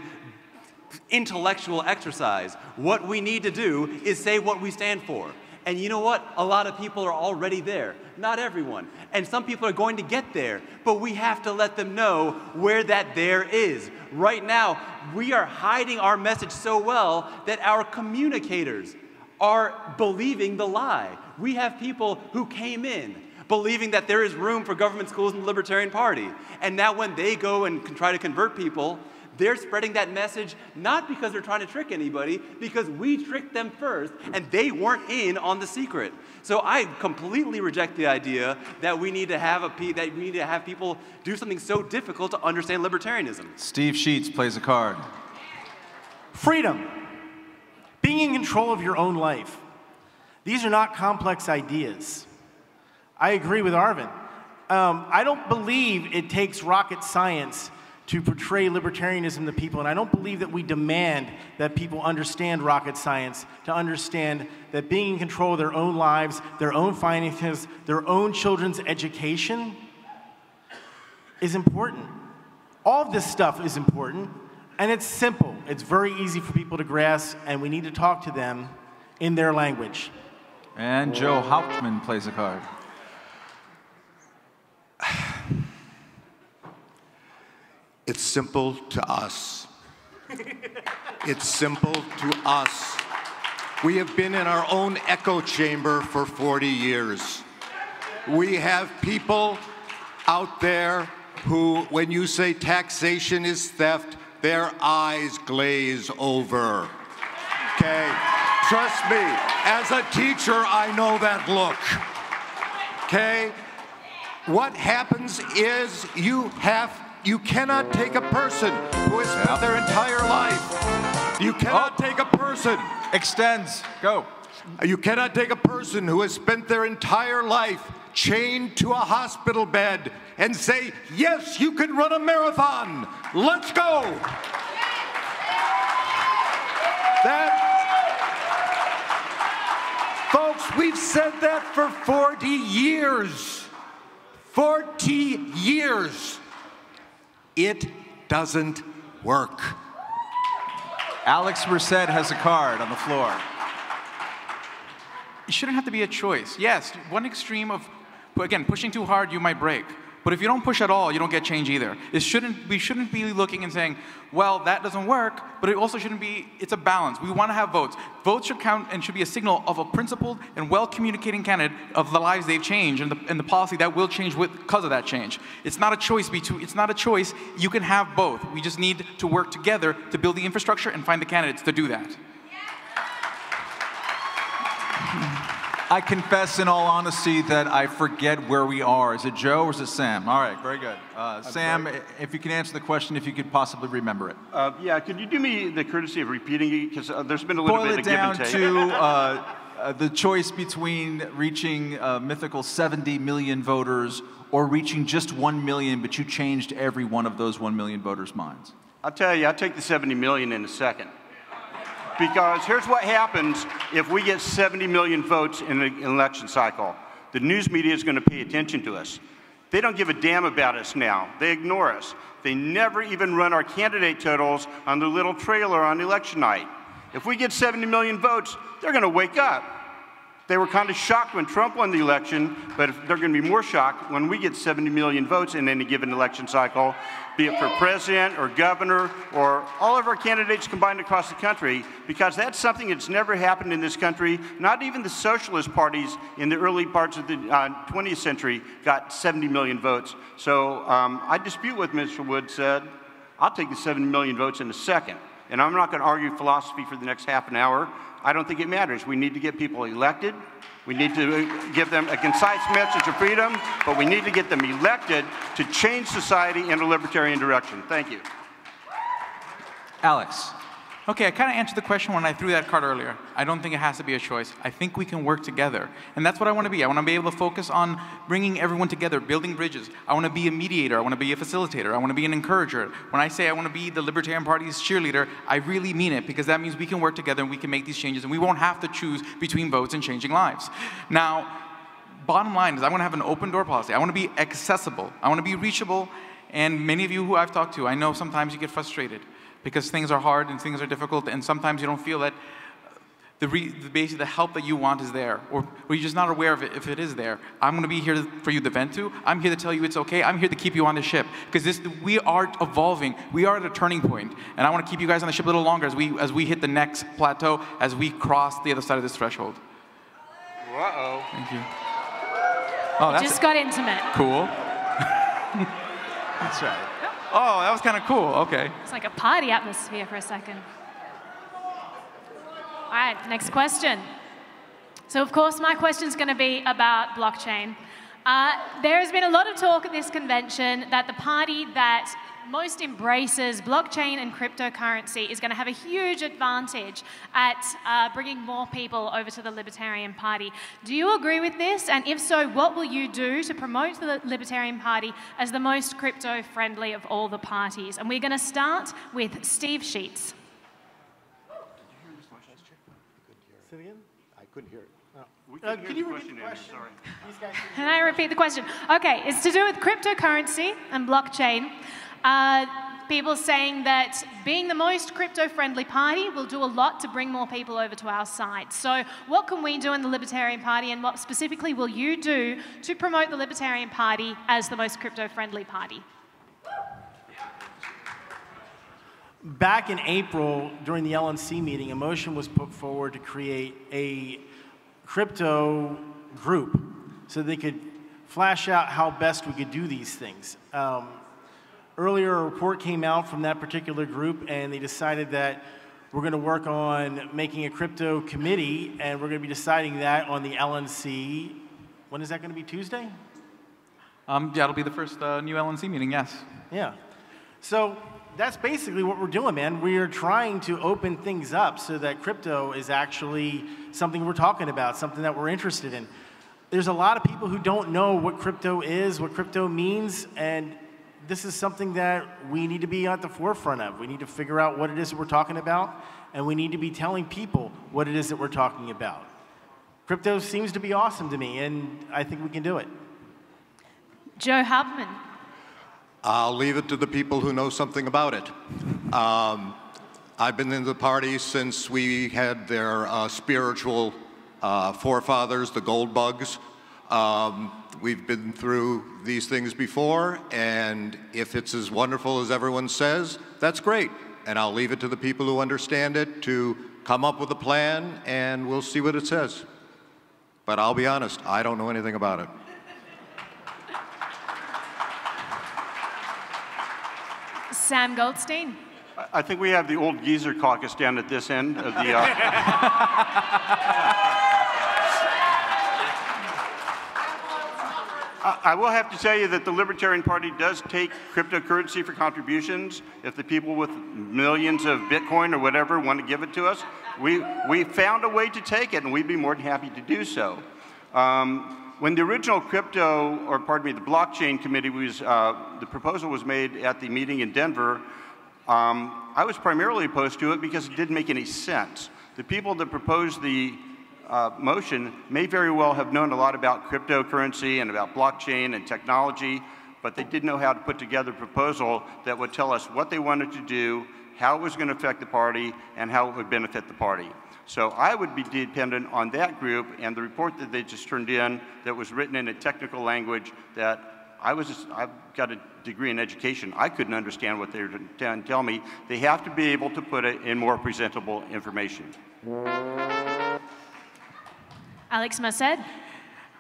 intellectual exercise. What we need to do is say what we stand for. And you know what? A lot of people are already there. Not everyone. And some people are going to get there. But we have to let them know where that there is. Right now, we are hiding our message so well that our communicators are believing the lie. We have people who came in believing that there is room for government schools in the Libertarian Party. And now when they go and try to convert people, they're spreading that message not because they're trying to trick anybody, because we tricked them first and they weren't in on the secret. So I completely reject the idea that we need to have a that we need to have people do something so difficult to understand libertarianism. Steve Sheets plays a card. Freedom. Being in control of your own life. These are not complex ideas. I agree with Arvin. Um, I don't believe it takes rocket science to portray libertarianism to people, and I don't believe that we demand that people understand rocket science to understand that being in control of their own lives, their own finances, their own children's education is important. All of this stuff is important, and it's simple. It's very easy for people to grasp, and we need to talk to them in their language. And Joe Hauptman plays a card. It's simple to us. It's simple to us. We have been in our own echo chamber for 40 years. We have people out there who, when you say taxation is theft, their eyes glaze over. Okay? Trust me, as a teacher, I know that look. Okay? What happens is you have you cannot take a person who has spent their entire life. You cannot oh. take a person. Extends. Go. You cannot take a person who has spent their entire life chained to a hospital bed and say, yes, you can run a marathon. Let's go. That Folks, we've said that for 40 years. 40 years. It doesn't work. Alex Merced has a card on the floor. It shouldn't have to be a choice. Yes, one extreme of, again, pushing too hard, you might break. But if you don't push at all, you don't get change either. It shouldn't, we shouldn't be looking and saying, well, that doesn't work, but it also shouldn't be, it's a balance. We want to have votes. Votes should count and should be a signal of a principled and well-communicating candidate of the lives they've changed and the, and the policy that will change with, because of that change. It's not a choice between, it's not a choice. You can have both. We just need to work together to build the infrastructure and find the candidates to do that. I confess, in all honesty, that I forget where we are. Is it Joe or is it Sam? All right, very good. Uh, Sam, if you can answer the question, if you could possibly remember it. Uh, yeah, could you do me the courtesy of repeating it? Because uh, there's been a little Boil bit of give and take. Boil to uh, uh, the choice between reaching a mythical 70 million voters or reaching just 1 million, but you changed every one of those 1 million voters' minds. I'll tell you, I'll take the 70 million in a second. Because here's what happens if we get 70 million votes in an election cycle. The news media is going to pay attention to us. They don't give a damn about us now. They ignore us. They never even run our candidate totals on the little trailer on election night. If we get 70 million votes, they're going to wake up. They were kind of shocked when Trump won the election, but they're going to be more shocked when we get 70 million votes in any given election cycle, be it for president or governor or all of our candidates combined across the country, because that's something that's never happened in this country. Not even the socialist parties in the early parts of the uh, 20th century got 70 million votes. So um, I dispute what Mr. Wood said. I'll take the 70 million votes in a second. And I'm not going to argue philosophy for the next half an hour. I don't think it matters. We need to get people elected. We need to uh, give them a concise message of freedom, but we need to get them elected to change society in a libertarian direction. Thank you. Alex. Okay, I kind of answered the question when I threw that card earlier. I don't think it has to be a choice. I think we can work together. And that's what I want to be. I want to be able to focus on bringing everyone together, building bridges. I want to be a mediator. I want to be a facilitator. I want to be an encourager. When I say I want to be the Libertarian Party's cheerleader, I really mean it because that means we can work together and we can make these changes and we won't have to choose between votes and changing lives. Now, bottom line is I want to have an open door policy. I want to be accessible. I want to be reachable. And many of you who I've talked to, I know sometimes you get frustrated because things are hard and things are difficult, and sometimes you don't feel that the, re, the basically the help that you want is there, or, or you're just not aware of it if it is there. I'm going to be here for you to vent to. I'm here to tell you it's okay. I'm here to keep you on the ship because this we are evolving. We are at a turning point, and I want to keep you guys on the ship a little longer as we as we hit the next plateau, as we cross the other side of this threshold. Uh-oh. Thank you. Oh, that's Just got intimate. cool. that's right. Oh, that was kind of cool. Okay. It's like a party atmosphere for a second. All right, next question. So, of course, my question is going to be about blockchain. Uh, there has been a lot of talk at this convention that the party that most embraces blockchain and cryptocurrency is going to have a huge advantage at uh, bringing more people over to the Libertarian Party. Do you agree with this? And if so, what will you do to promote the Libertarian Party as the most crypto friendly of all the parties? And we're going to start with Steve Sheets. Say it again? I couldn't hear it. We Uh, can hear you repeat the question? sorry. These guys can- Can I repeat the question? Okay, it's to do with cryptocurrency and blockchain. Uh, people saying that being the most crypto friendly party will do a lot to bring more people over to our side. So, what can we do in the Libertarian Party, and what specifically will you do to promote the Libertarian Party as the most crypto friendly party? Back in April, during the LNC meeting, a motion was put forward to create a crypto group so they could flash out how best we could do these things. Um, earlier, a report came out from that particular group, and they decided that we're going to work on making a crypto committee, and we're going to be deciding that on the LNC. When is that going to be? Tuesday? Um, yeah, it'll be the first uh, new LNC meeting. Yes. Yeah. So that's basically what we're doing, man. We are trying to open things up so that crypto is actually something we're talking about, something that we're interested in. There's a lot of people who don't know what crypto is, what crypto means, and this is something that we need to be at the forefront of. We need to figure out what it is that we're talking about, and we need to be telling people what it is that we're talking about. Crypto seems to be awesome to me, and I think we can do it. Joe Hauptman. I'll leave it to the people who know something about it. Um, I've been in the party since we had their uh, spiritual uh, forefathers, the gold bugs. Um, we've been through these things before, and if it's as wonderful as everyone says, that's great. And I'll leave it to the people who understand it to come up with a plan, and we'll see what it says. But I'll be honest, I don't know anything about it. Sam Goldstein. I- I think we have the old geezer caucus down at this end of the. Uh, I will have to tell you that the Libertarian Party does take cryptocurrency for contributions. If the people with millions of Bitcoin or whatever want to give it to us, we, we found a way to take it, and we'd be more than happy to do so. Um, when the original crypto, or pardon me, the blockchain committee was, uh, the proposal was made at the meeting in Denver, um, I was primarily opposed to it because it didn't make any sense. The people that proposed the uh, motion may very well have known a lot about cryptocurrency and about blockchain and technology, but they didn't know how to put together a proposal that would tell us what they wanted to do, how it was going to affect the party, and how it would benefit the party. So I would be dependent on that group and the report that they just turned in that was written in a technical language that I was, just, I've got a degree in education. I couldn't understand what they were trying to tell me. They have to be able to put it in more presentable information. Alex Merced.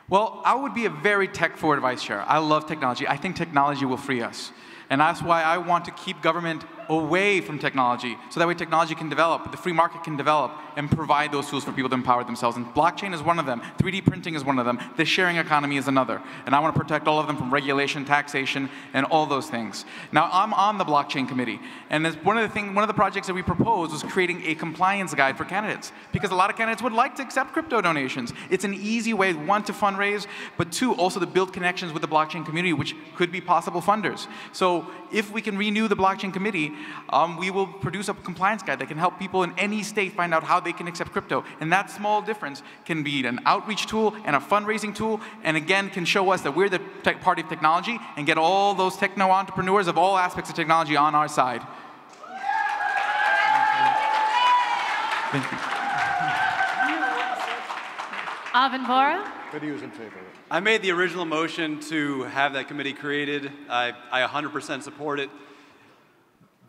Well, I would be a very tech-forward vice chair. I love technology. I think technology will free us. And that's why I want to keep government away from technology, so that way technology can develop, the free market can develop, and provide those tools for people to empower themselves. And blockchain is one of them, 3D printing is one of them, the sharing economy is another. And I want to protect all of them from regulation, taxation, and all those things. Now, I'm on the blockchain committee, and one of the thing, one of the projects that we proposed was creating a compliance guide for candidates, because a lot of candidates would like to accept crypto donations. It's an easy way, one, to fundraise, but two, also to build connections with the blockchain community, which could be possible funders. So if we can renew the blockchain committee, um, we will produce a compliance guide that can help people in any state find out how they can accept crypto. And that small difference can be an outreach tool and a fundraising tool, and again, can show us that we're the tech party of technology and get all those techno entrepreneurs of all aspects of technology on our side. Thank you. Arvin Vohra? Video's in favor of it. I made the original motion to have that committee created. I, I 100% support it.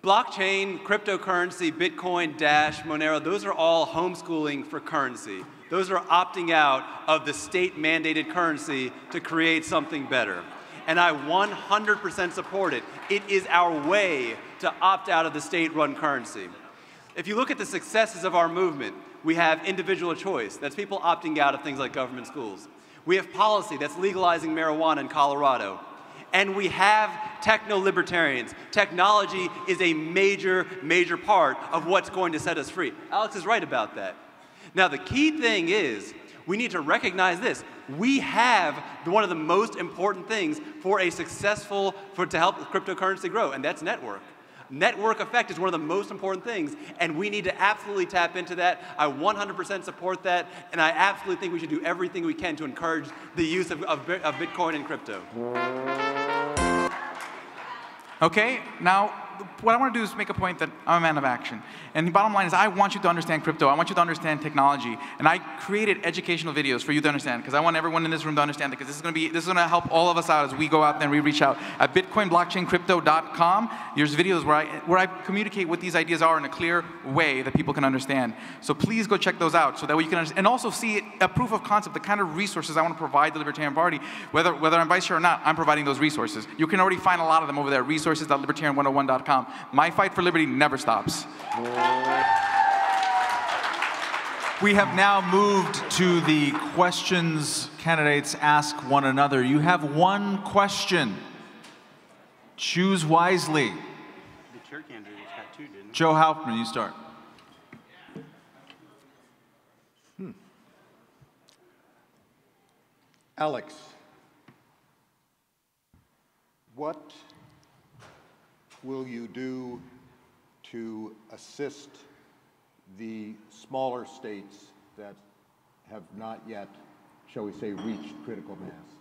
Blockchain, cryptocurrency, Bitcoin, Dash, Monero, those are all homeschooling for currency. Those are opting out of the state mandated currency to create something better. And I 100% support it. It is our way to opt out of the state run currency. If you look at the successes of our movement, we have individual choice. That's people opting out of things like government schools. We have policy that's legalizing marijuana in Colorado. And we have techno libertarians. Technology is a major, major part of what's going to set us free. Alex is right about that. Now, the key thing is we need to recognize this. We have one of the most important things for a successful, for to help cryptocurrency grow, and that's network. Network effect is one of the most important things, and we need to absolutely tap into that. I 100% support that, and I absolutely think we should do everything we can to encourage the use of, of, of Bitcoin and crypto. Okay, now what I want to do is make a point that I'm a man of action. And the bottom line is I want you to understand crypto. I want you to understand technology. And I created educational videos for you to understand because I want everyone in this room to understand it because this is going to be this is going to help all of us out as we go out and we reach out. At bitcoinblockchaincrypto.com, there's videos where I where I communicate what these ideas are in a clear way that people can understand. So please go check those out so that way you can understand and also see a proof of concept, the kind of resources I want to provide the Libertarian Party, whether whether I'm vice chair or not, I'm providing those resources. You can already find a lot of them over there, resources.libertarian101.com. My fight for liberty never stops. We have now moved to the questions candidates ask one another. You have one question. Choose wisely. The chair candidate got two, didn't Joe Hauptman, you start. Hmm. Alex, what will you do to assist the smaller states that have not yet, shall we say, reached critical mass?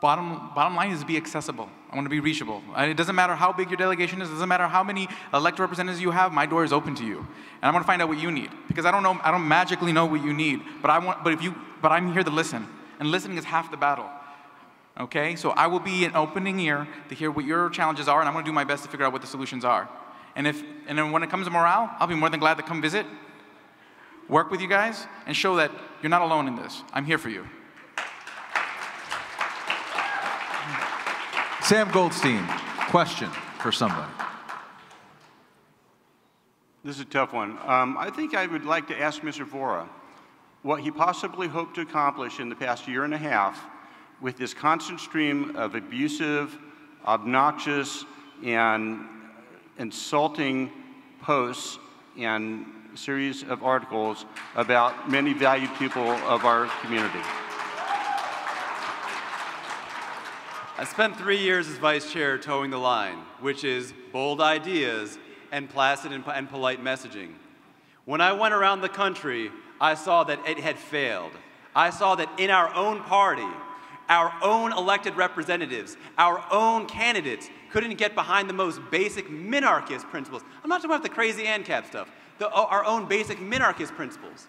Bottom, bottom line is be accessible. I want to be reachable. Uh, it doesn't matter how big your delegation is. It doesn't matter how many elected representatives you have. My door is open to you, and I want to find out what you need because I don't know. I don't magically know what you need, but I want. But if you, but I'm here to listen, and listening is half the battle. Okay, so I will be an opening ear to hear what your challenges are, and I'm going to do my best to figure out what the solutions are. And if, and then when it comes to morale, I'll be more than glad to come visit, work with you guys, and show that you're not alone in this. I'm here for you. Sam Goldstein, question for somebody. This is a tough one. Um, I think I would like to ask Mr. Vohra what he possibly hoped to accomplish in the past year and a half with this constant stream of abusive, obnoxious, and insulting posts and series of articles about many valued people of our community. I spent three years as vice chair toeing the line, which is bold ideas and placid and, and polite messaging. When I went around the country, I saw that it had failed. I saw that in our own party, our own elected representatives, our own candidates couldn't get behind the most basic minarchist principles. I'm not talking about the crazy ANCAP stuff, the, our own basic minarchist principles.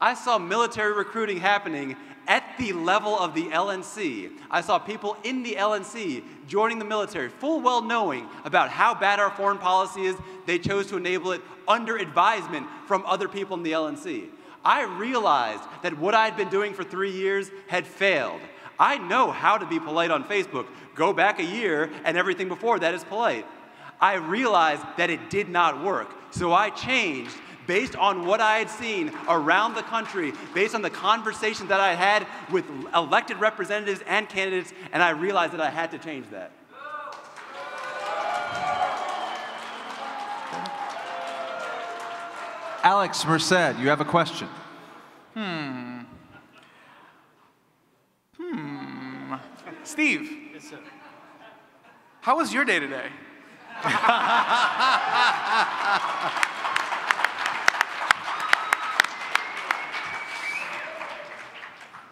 I saw military recruiting happening at the level of the LNC. I saw people in the LNC joining the military, full well knowing about how bad our foreign policy is. They chose to enable it under advisement from other people in the LNC. I realized that what I'd been doing for three years had failed. I know how to be polite on Facebook. Go back a year, and everything before that is polite. I realized that it did not work. So I changed based on what I had seen around the country, based on the conversations that I had with elected representatives and candidates, and I realized that I had to change that. Alex Merced, you have a question. Hmm. Steve. Yes, sir. How was your day today?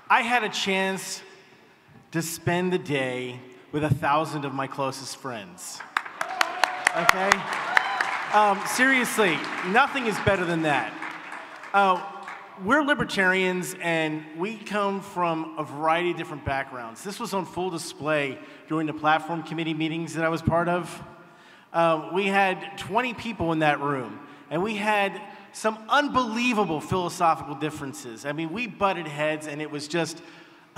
I had a chance to spend the day with a thousand of my closest friends. Okay? Um, seriously, nothing is better than that. Uh, we're libertarians and we come from a variety of different backgrounds. This was on full display during the platform committee meetings that I was part of. Uh, we had 20 people in that room, and we had some unbelievable philosophical differences. I mean, we butted heads, and it was just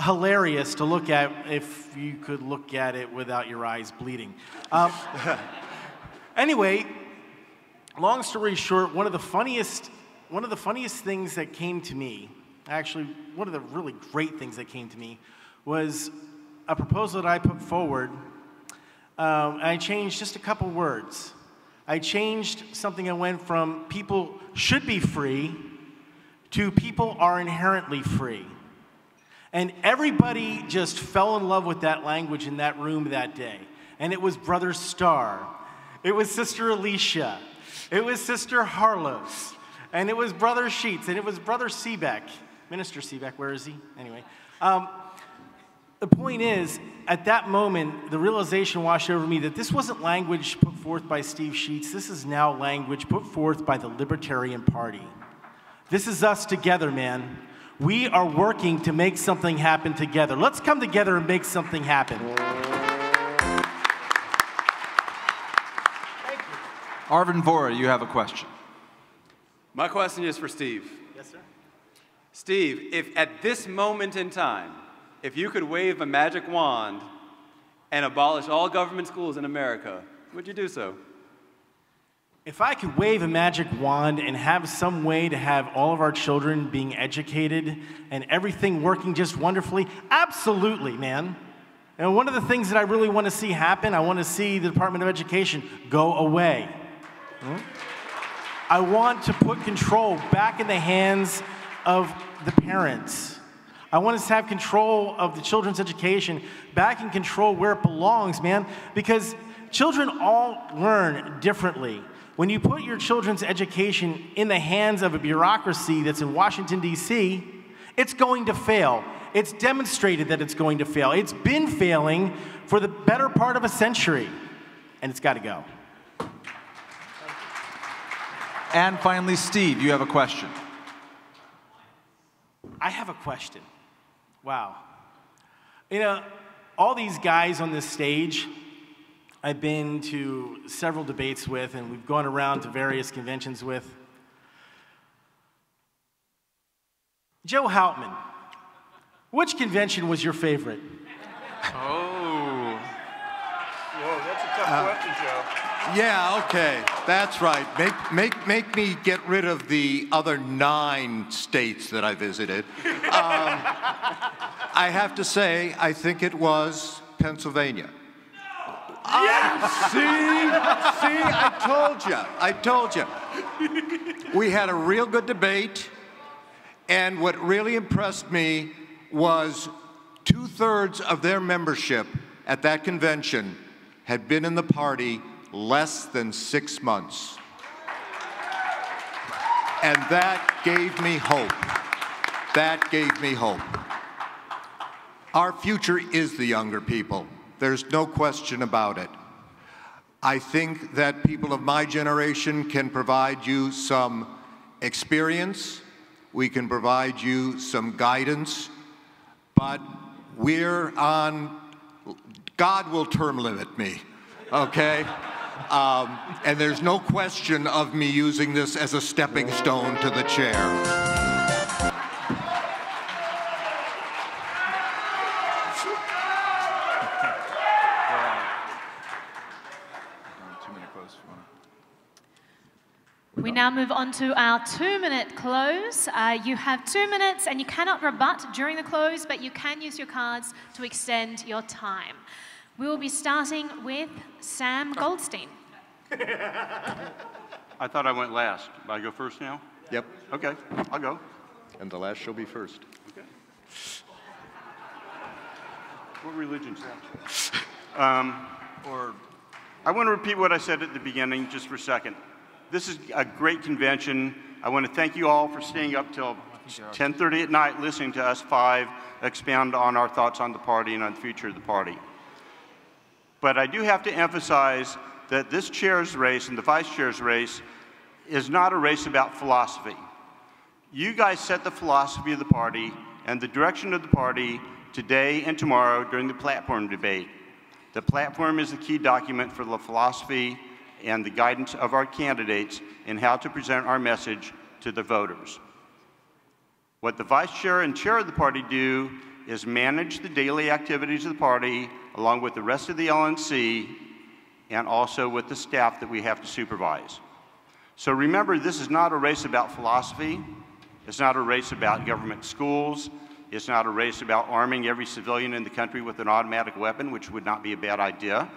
hilarious to look at if you could look at it without your eyes bleeding. Um, anyway, long story short, one of the funniest one of the funniest things that came to me, actually, one of the really great things that came to me, was a proposal that I put forward. Um, I changed just a couple words. I changed something I went from people should be free to people are inherently free. And everybody just fell in love with that language in that room that day. And it was Brother Star, it was Sister Alicia, it was Sister Harlos, and it was Brother Sheets, and it was Brother Seebeck. Minister Seebeck, where is he? Anyway. Um, the point is, at that moment, the realization washed over me that this wasn't language put forth by Steve Sheets. This is now language put forth by the Libertarian Party. This is us together, man. We are working to make something happen together. Let's come together and make something happen. Arvin Vohra, you have a question. My question is for Steve. Yes, sir. Steve, if at this moment in time, if you could wave a magic wand and abolish all government schools in America, would you do so? If I could wave a magic wand and have some way to have all of our children being educated and everything working just wonderfully, absolutely, man. And one of the things that I really want to see happen, I want to see the Department of Education go away. Hmm? I want to put control back in the hands of the parents. I want us to have control of the children's education, back in control where it belongs, man, because children all learn differently. When you put your children's education in the hands of a bureaucracy that's in Washington, D.C., it's going to fail. It's demonstrated that it's going to fail. It's been failing for the better part of a century, and it's got to go. And finally, Steve, you have a question. I have a question. Wow. You know, all these guys on this stage, I've been to several debates with, and we've gone around to various conventions with. Joe Hauptman, which convention was your favorite? Oh. Whoa, that's a tough Uh, question, Joe. Yeah, okay. That's right. Make, make, make me get rid of the other nine states that I visited. Um, I have to say, I think it was Pennsylvania. Ah, see? See? I told you. I told you. We had a real good debate, and what really impressed me was two thirds of their membership at that convention had been in the party less than six months. And that gave me hope. That gave me hope. Our future is the younger people. There's no question about it. I think that people of my generation can provide you some experience, we can provide you some guidance, but we're on, God will term limit me, okay? Um, and there's no question of me using this as a stepping stone to the chair. We now move on to our two minute close. Uh, you have two minutes and you cannot rebut during the close, but you can use your cards to extend your time. We will be starting with Sam Goldstein. I thought I went last. Do I go first now? Yep. Okay, I'll go. And the last shall be first. Okay. What religion's that? Um, or I want to repeat what I said at the beginning just for a second. This is a great convention. I want to thank you all for staying up till 10:30 at night listening to us five expound on our thoughts on the party and on the future of the party. But I do have to emphasize that this chair's race and the vice chair's race is not a race about philosophy. You guys set the philosophy of the party and the direction of the party today and tomorrow during the platform debate. The platform is the key document for the philosophy and the guidance of our candidates in how to present our message to the voters. What the vice chair and chair of the party do is manage the daily activities of the party along with the rest of the LNC and also with the staff that we have to supervise. So remember, this is not a race about philosophy. It's not a race about government schools. It's not a race about arming every civilian in the country with an automatic weapon, which would not be a bad idea.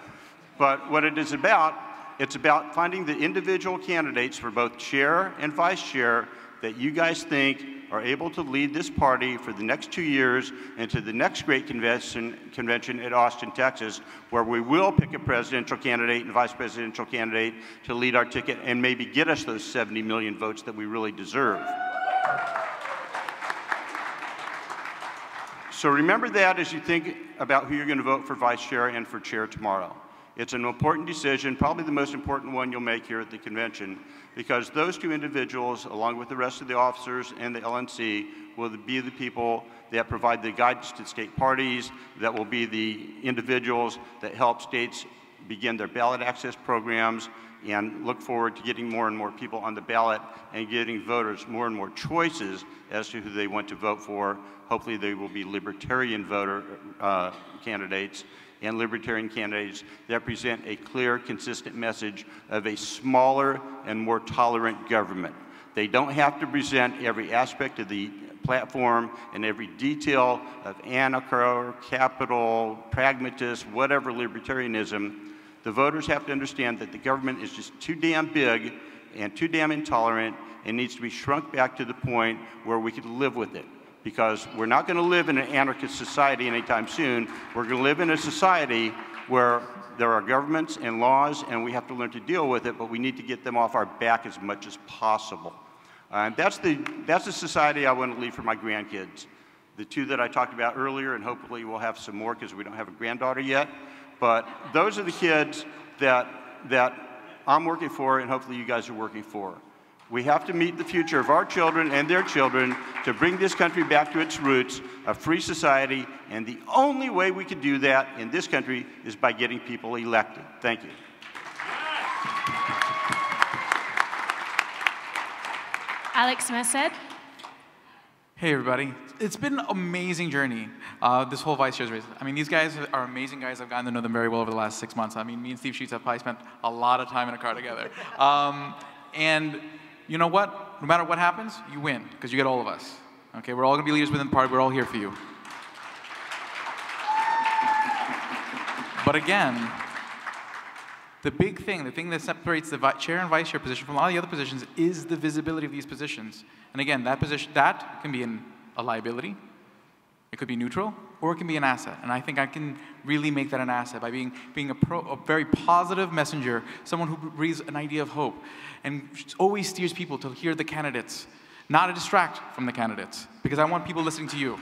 But what it is about, it's about finding the individual candidates for both chair and vice chair that you guys think are able to lead this party for the next two years into the next great convention, convention at Austin, Texas, where we will pick a presidential candidate and vice presidential candidate to lead our ticket and maybe get us those 70 million votes that we really deserve. So remember that as you think about who you're going to vote for vice chair and for chair tomorrow. It's an important decision, probably the most important one you'll make here at the convention, because those two individuals, along with the rest of the officers and the LNC, will be the people that provide the guidance to state parties, that will be the individuals that help states begin their ballot access programs, and look forward to getting more and more people on the ballot and getting voters more and more choices as to who they want to vote for. Hopefully they will be libertarian voter uh, candidates and libertarian candidates that present a clear, consistent message of a smaller and more tolerant government. They don't have to present every aspect of the platform and every detail of anarcho, capital, pragmatist, whatever libertarianism the voters have to understand that the government is just too damn big and too damn intolerant and needs to be shrunk back to the point where we can live with it. Because we're not going to live in an anarchist society anytime soon. We're going to live in a society where there are governments and laws, and we have to learn to deal with it, but we need to get them off our back as much as possible. And that's the, that's the society I want to leave for my grandkids. The two that I talked about earlier, and hopefully we'll have some more because we don't have a granddaughter yet. But those are the kids that, that I'm working for and hopefully you guys are working for. We have to meet the future of our children and their children to bring this country back to its roots, a free society, and the only way we can do that in this country is by getting people elected. Thank you. Alex Merced. Hey, everybody. It's been an amazing journey, uh, this whole vice chair's race. I mean, these guys are amazing guys. I've gotten to know them very well over the last six months. I mean, me and Steve Sheets have probably spent a lot of time in a car together. Um, and you know what? No matter what happens, you win, because you get all of us. Okay, we're all going to be leaders within the party. We're all here for you. But again, the big thing, the thing that separates the chair and vice chair position from all the other positions is the visibility of these positions. And again, that position, that can be a liability, it could be neutral, or it can be an asset. And I think I can really make that an asset by being, being a, pro, a very positive messenger, someone who breathes an idea of hope, and always steers people to hear the candidates, not to distract from the candidates, because I want people listening to you.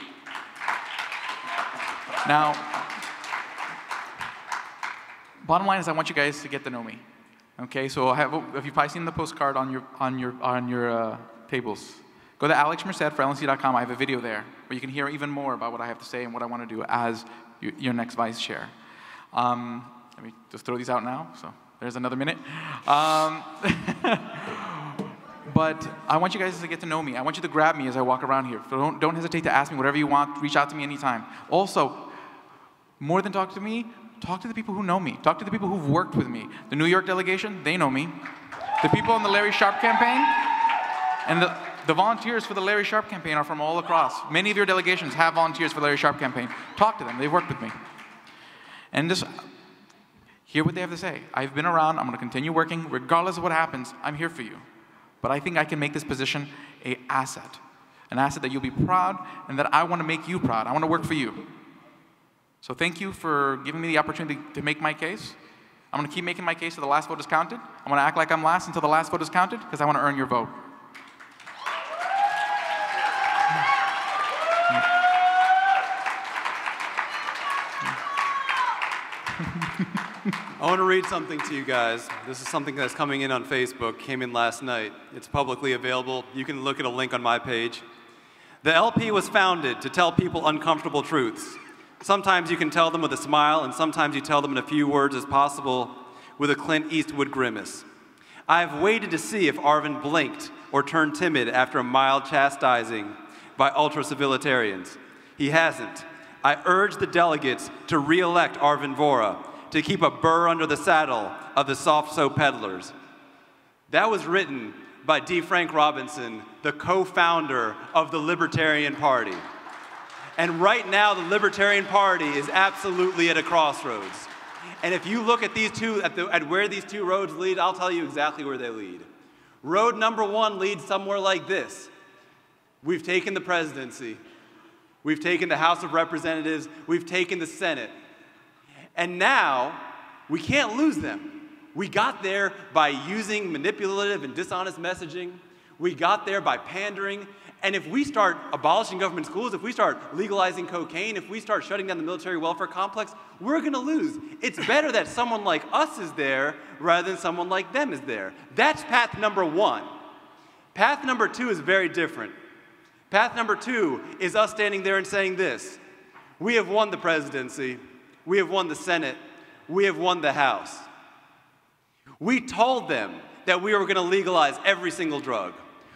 Now, bottom line is I want you guys to get to know me. Okay, so I have, if you've probably seen the postcard on your, on your, on your uh, tables, Go to Alex. I have a video there where you can hear even more about what I have to say and what I want to do as your next vice chair. Um, let me just throw these out now. So there's another minute. Um, but I want you guys to get to know me. I want you to grab me as I walk around here. So don't, don't hesitate to ask me whatever you want. Reach out to me anytime. Also, more than talk to me, talk to the people who know me. Talk to the people who've worked with me. The New York delegation, they know me. The people on the Larry Sharpe campaign, and the, the volunteers for the Larry Sharpe campaign are from all across. Many of your delegations have volunteers for Larry Sharpe campaign. Talk to them. They've worked with me. And just hear what they have to say. I've been around. I'm going to continue working. Regardless of what happens, I'm here for you. But I think I can make this position a asset, an asset that you'll be proud and that I want to make you proud. I want to work for you. So thank you for giving me the opportunity to make my case. I'm going to keep making my case until the last vote is counted. I'm going to act like I'm last until the last vote is counted because I want to earn your vote. I want to read something to you guys. This is something that's coming in on Facebook, came in last night. It's publicly available. You can look at a link on my page. The LP was founded to tell people uncomfortable truths. Sometimes you can tell them with a smile, and sometimes you tell them in a few words as possible with a Clint Eastwood grimace. I have waited to see if Arvin blinked or turned timid after a mild chastising by ultra civilitarians. He hasn't. I urge the delegates to re elect Arvin Vohra to keep a burr under the saddle of the soft soap peddlers. That was written by D. Frank Robertson, the co founder of the Libertarian Party. And right now, the Libertarian Party is absolutely at a crossroads. And if you look at these two, at, the, at where these two roads lead, I'll tell you exactly where they lead. Road number one leads somewhere like this We've taken the presidency, we've taken the House of Representatives, we've taken the Senate. And now we can't lose them. We got there by using manipulative and dishonest messaging. We got there by pandering. And if we start abolishing government schools, if we start legalizing cocaine, if we start shutting down the military welfare complex, we're going to lose. It's better that someone like us is there rather than someone like them is there. That's path number one. Path number two is very different. Path number two is us standing there and saying this We have won the presidency, we have won the Senate, we have won the House. We told them that we were going to legalize every single drug.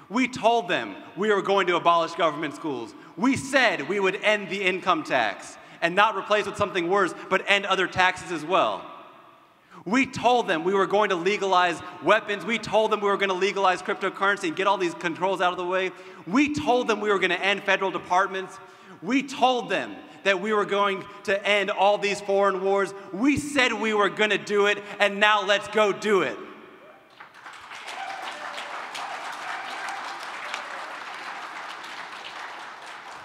We told them we were going to abolish government schools. We said we would end the income tax and not replace with something worse, but end other taxes as well. We told them we were going to legalize weapons. We told them we were going to legalize cryptocurrency and get all these controls out of the way. We told them we were going to end federal departments. We told them that we were going to end all these foreign wars. We said we were going to do it, and now let's go do it.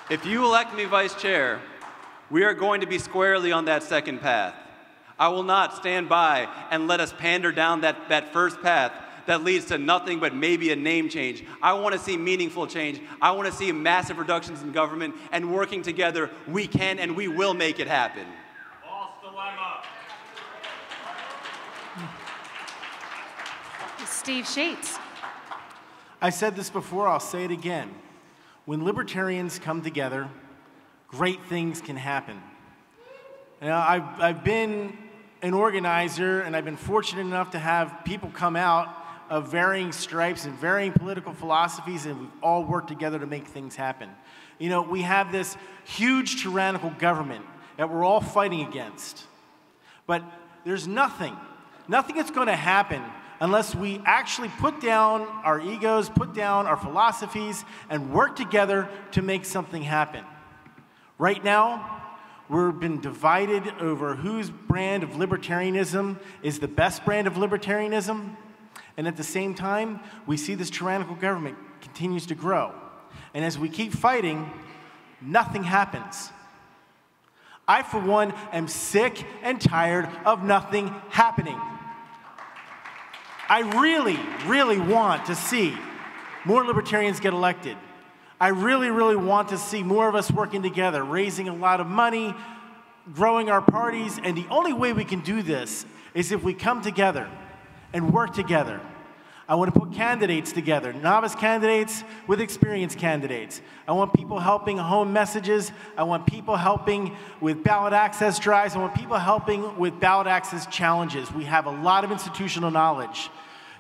If you elect me vice chair, we are going to be squarely on that second path. I will not stand by and let us pander down that, that first path that leads to nothing but maybe a name change. I want to see meaningful change. I want to see massive reductions in government, and working together, we can and we will make it happen. Steve Sheets. I said this before, I'll say it again. When libertarians come together, great things can happen. You know, I've, I've been an organizer and I've been fortunate enough to have people come out of varying stripes and varying political philosophies, and we've all worked together to make things happen. You know, we have this huge tyrannical government that we're all fighting against. But there's nothing, nothing that's going to happen unless we actually put down our egos, put down our philosophies, and work together to make something happen. Right now, we've been divided over whose brand of libertarianism is the best brand of libertarianism. And at the same time, we see this tyrannical government continues to grow. And as we keep fighting, nothing happens. I, for one, am sick and tired of nothing happening. I really, really want to see more libertarians get elected. I really, really want to see more of us working together, raising a lot of money, growing our parties. And the only way we can do this is if we come together and work together. I want to put candidates together, novice candidates with experienced candidates. I want people helping home messages. I want people helping with ballot access drives. I want people helping with ballot access challenges. We have a lot of institutional knowledge.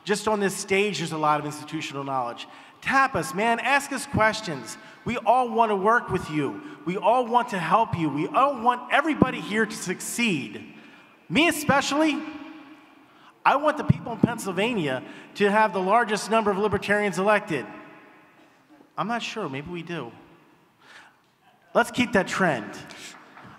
Just on this stage, there's a lot of institutional knowledge. Tap us, man. Ask us questions. We all want to work with you. We all want to help you. We all want everybody here to succeed. Me especially, I want the people in Pennsylvania to have the largest number of libertarians elected. I'm not sure, maybe we do. Let's keep that trend.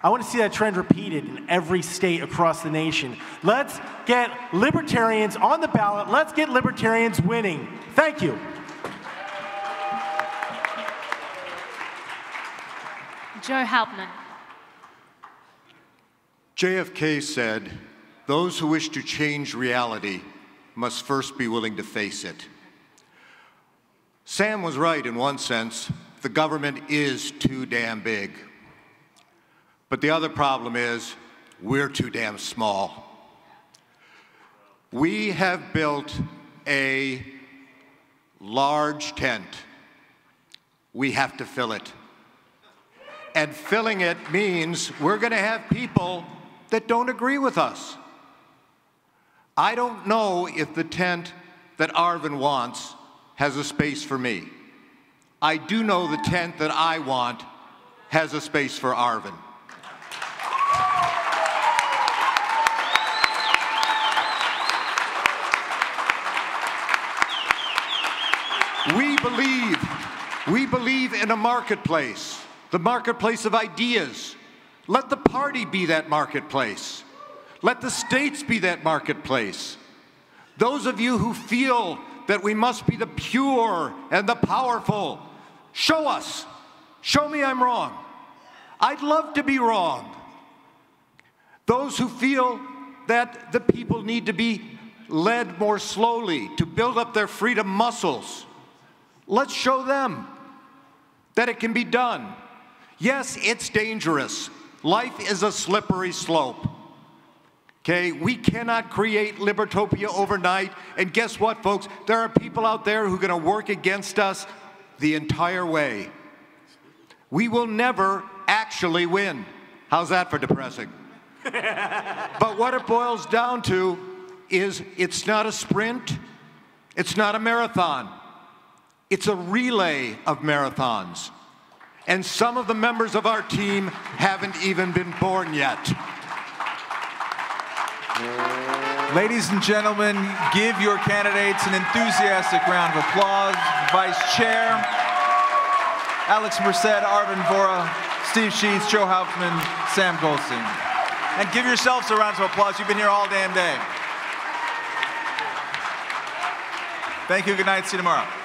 I want to see that trend repeated in every state across the nation. Let's get libertarians on the ballot. Let's get libertarians winning. Thank you. Joe Hauptman. JFK said, Those who wish to change reality must first be willing to face it. Sam was right in one sense the government is too damn big. But the other problem is we're too damn small. We have built a large tent. We have to fill it. And filling it means we're going to have people that don't agree with us. I don't know if the tent that Arvin wants has a space for me. I do know the tent that I want has a space for Arvin. We believe, we believe in a marketplace, the marketplace of ideas. Let the party be that marketplace. Let the states be that marketplace. Those of you who feel that we must be the pure and the powerful, show us. Show me I'm wrong. I'd love to be wrong. Those who feel that the people need to be led more slowly to build up their freedom muscles, let's show them that it can be done. Yes, it's dangerous. Life is a slippery slope. Okay, we cannot create Libertopia overnight. And guess what, folks? There are people out there who are going to work against us the entire way. We will never actually win. How's that for depressing? but what it boils down to is it's not a sprint, it's not a marathon, it's a relay of marathons. And some of the members of our team haven't even been born yet. Ladies and gentlemen, give your candidates an enthusiastic round of applause. Vice Chair, Alex Merced, Arvin Vohra, Steve Sheets, Joe Hauptman, Sam Goldstein. And give yourselves a round of applause. You've been here all damn day. Thank you. Good night. See you tomorrow.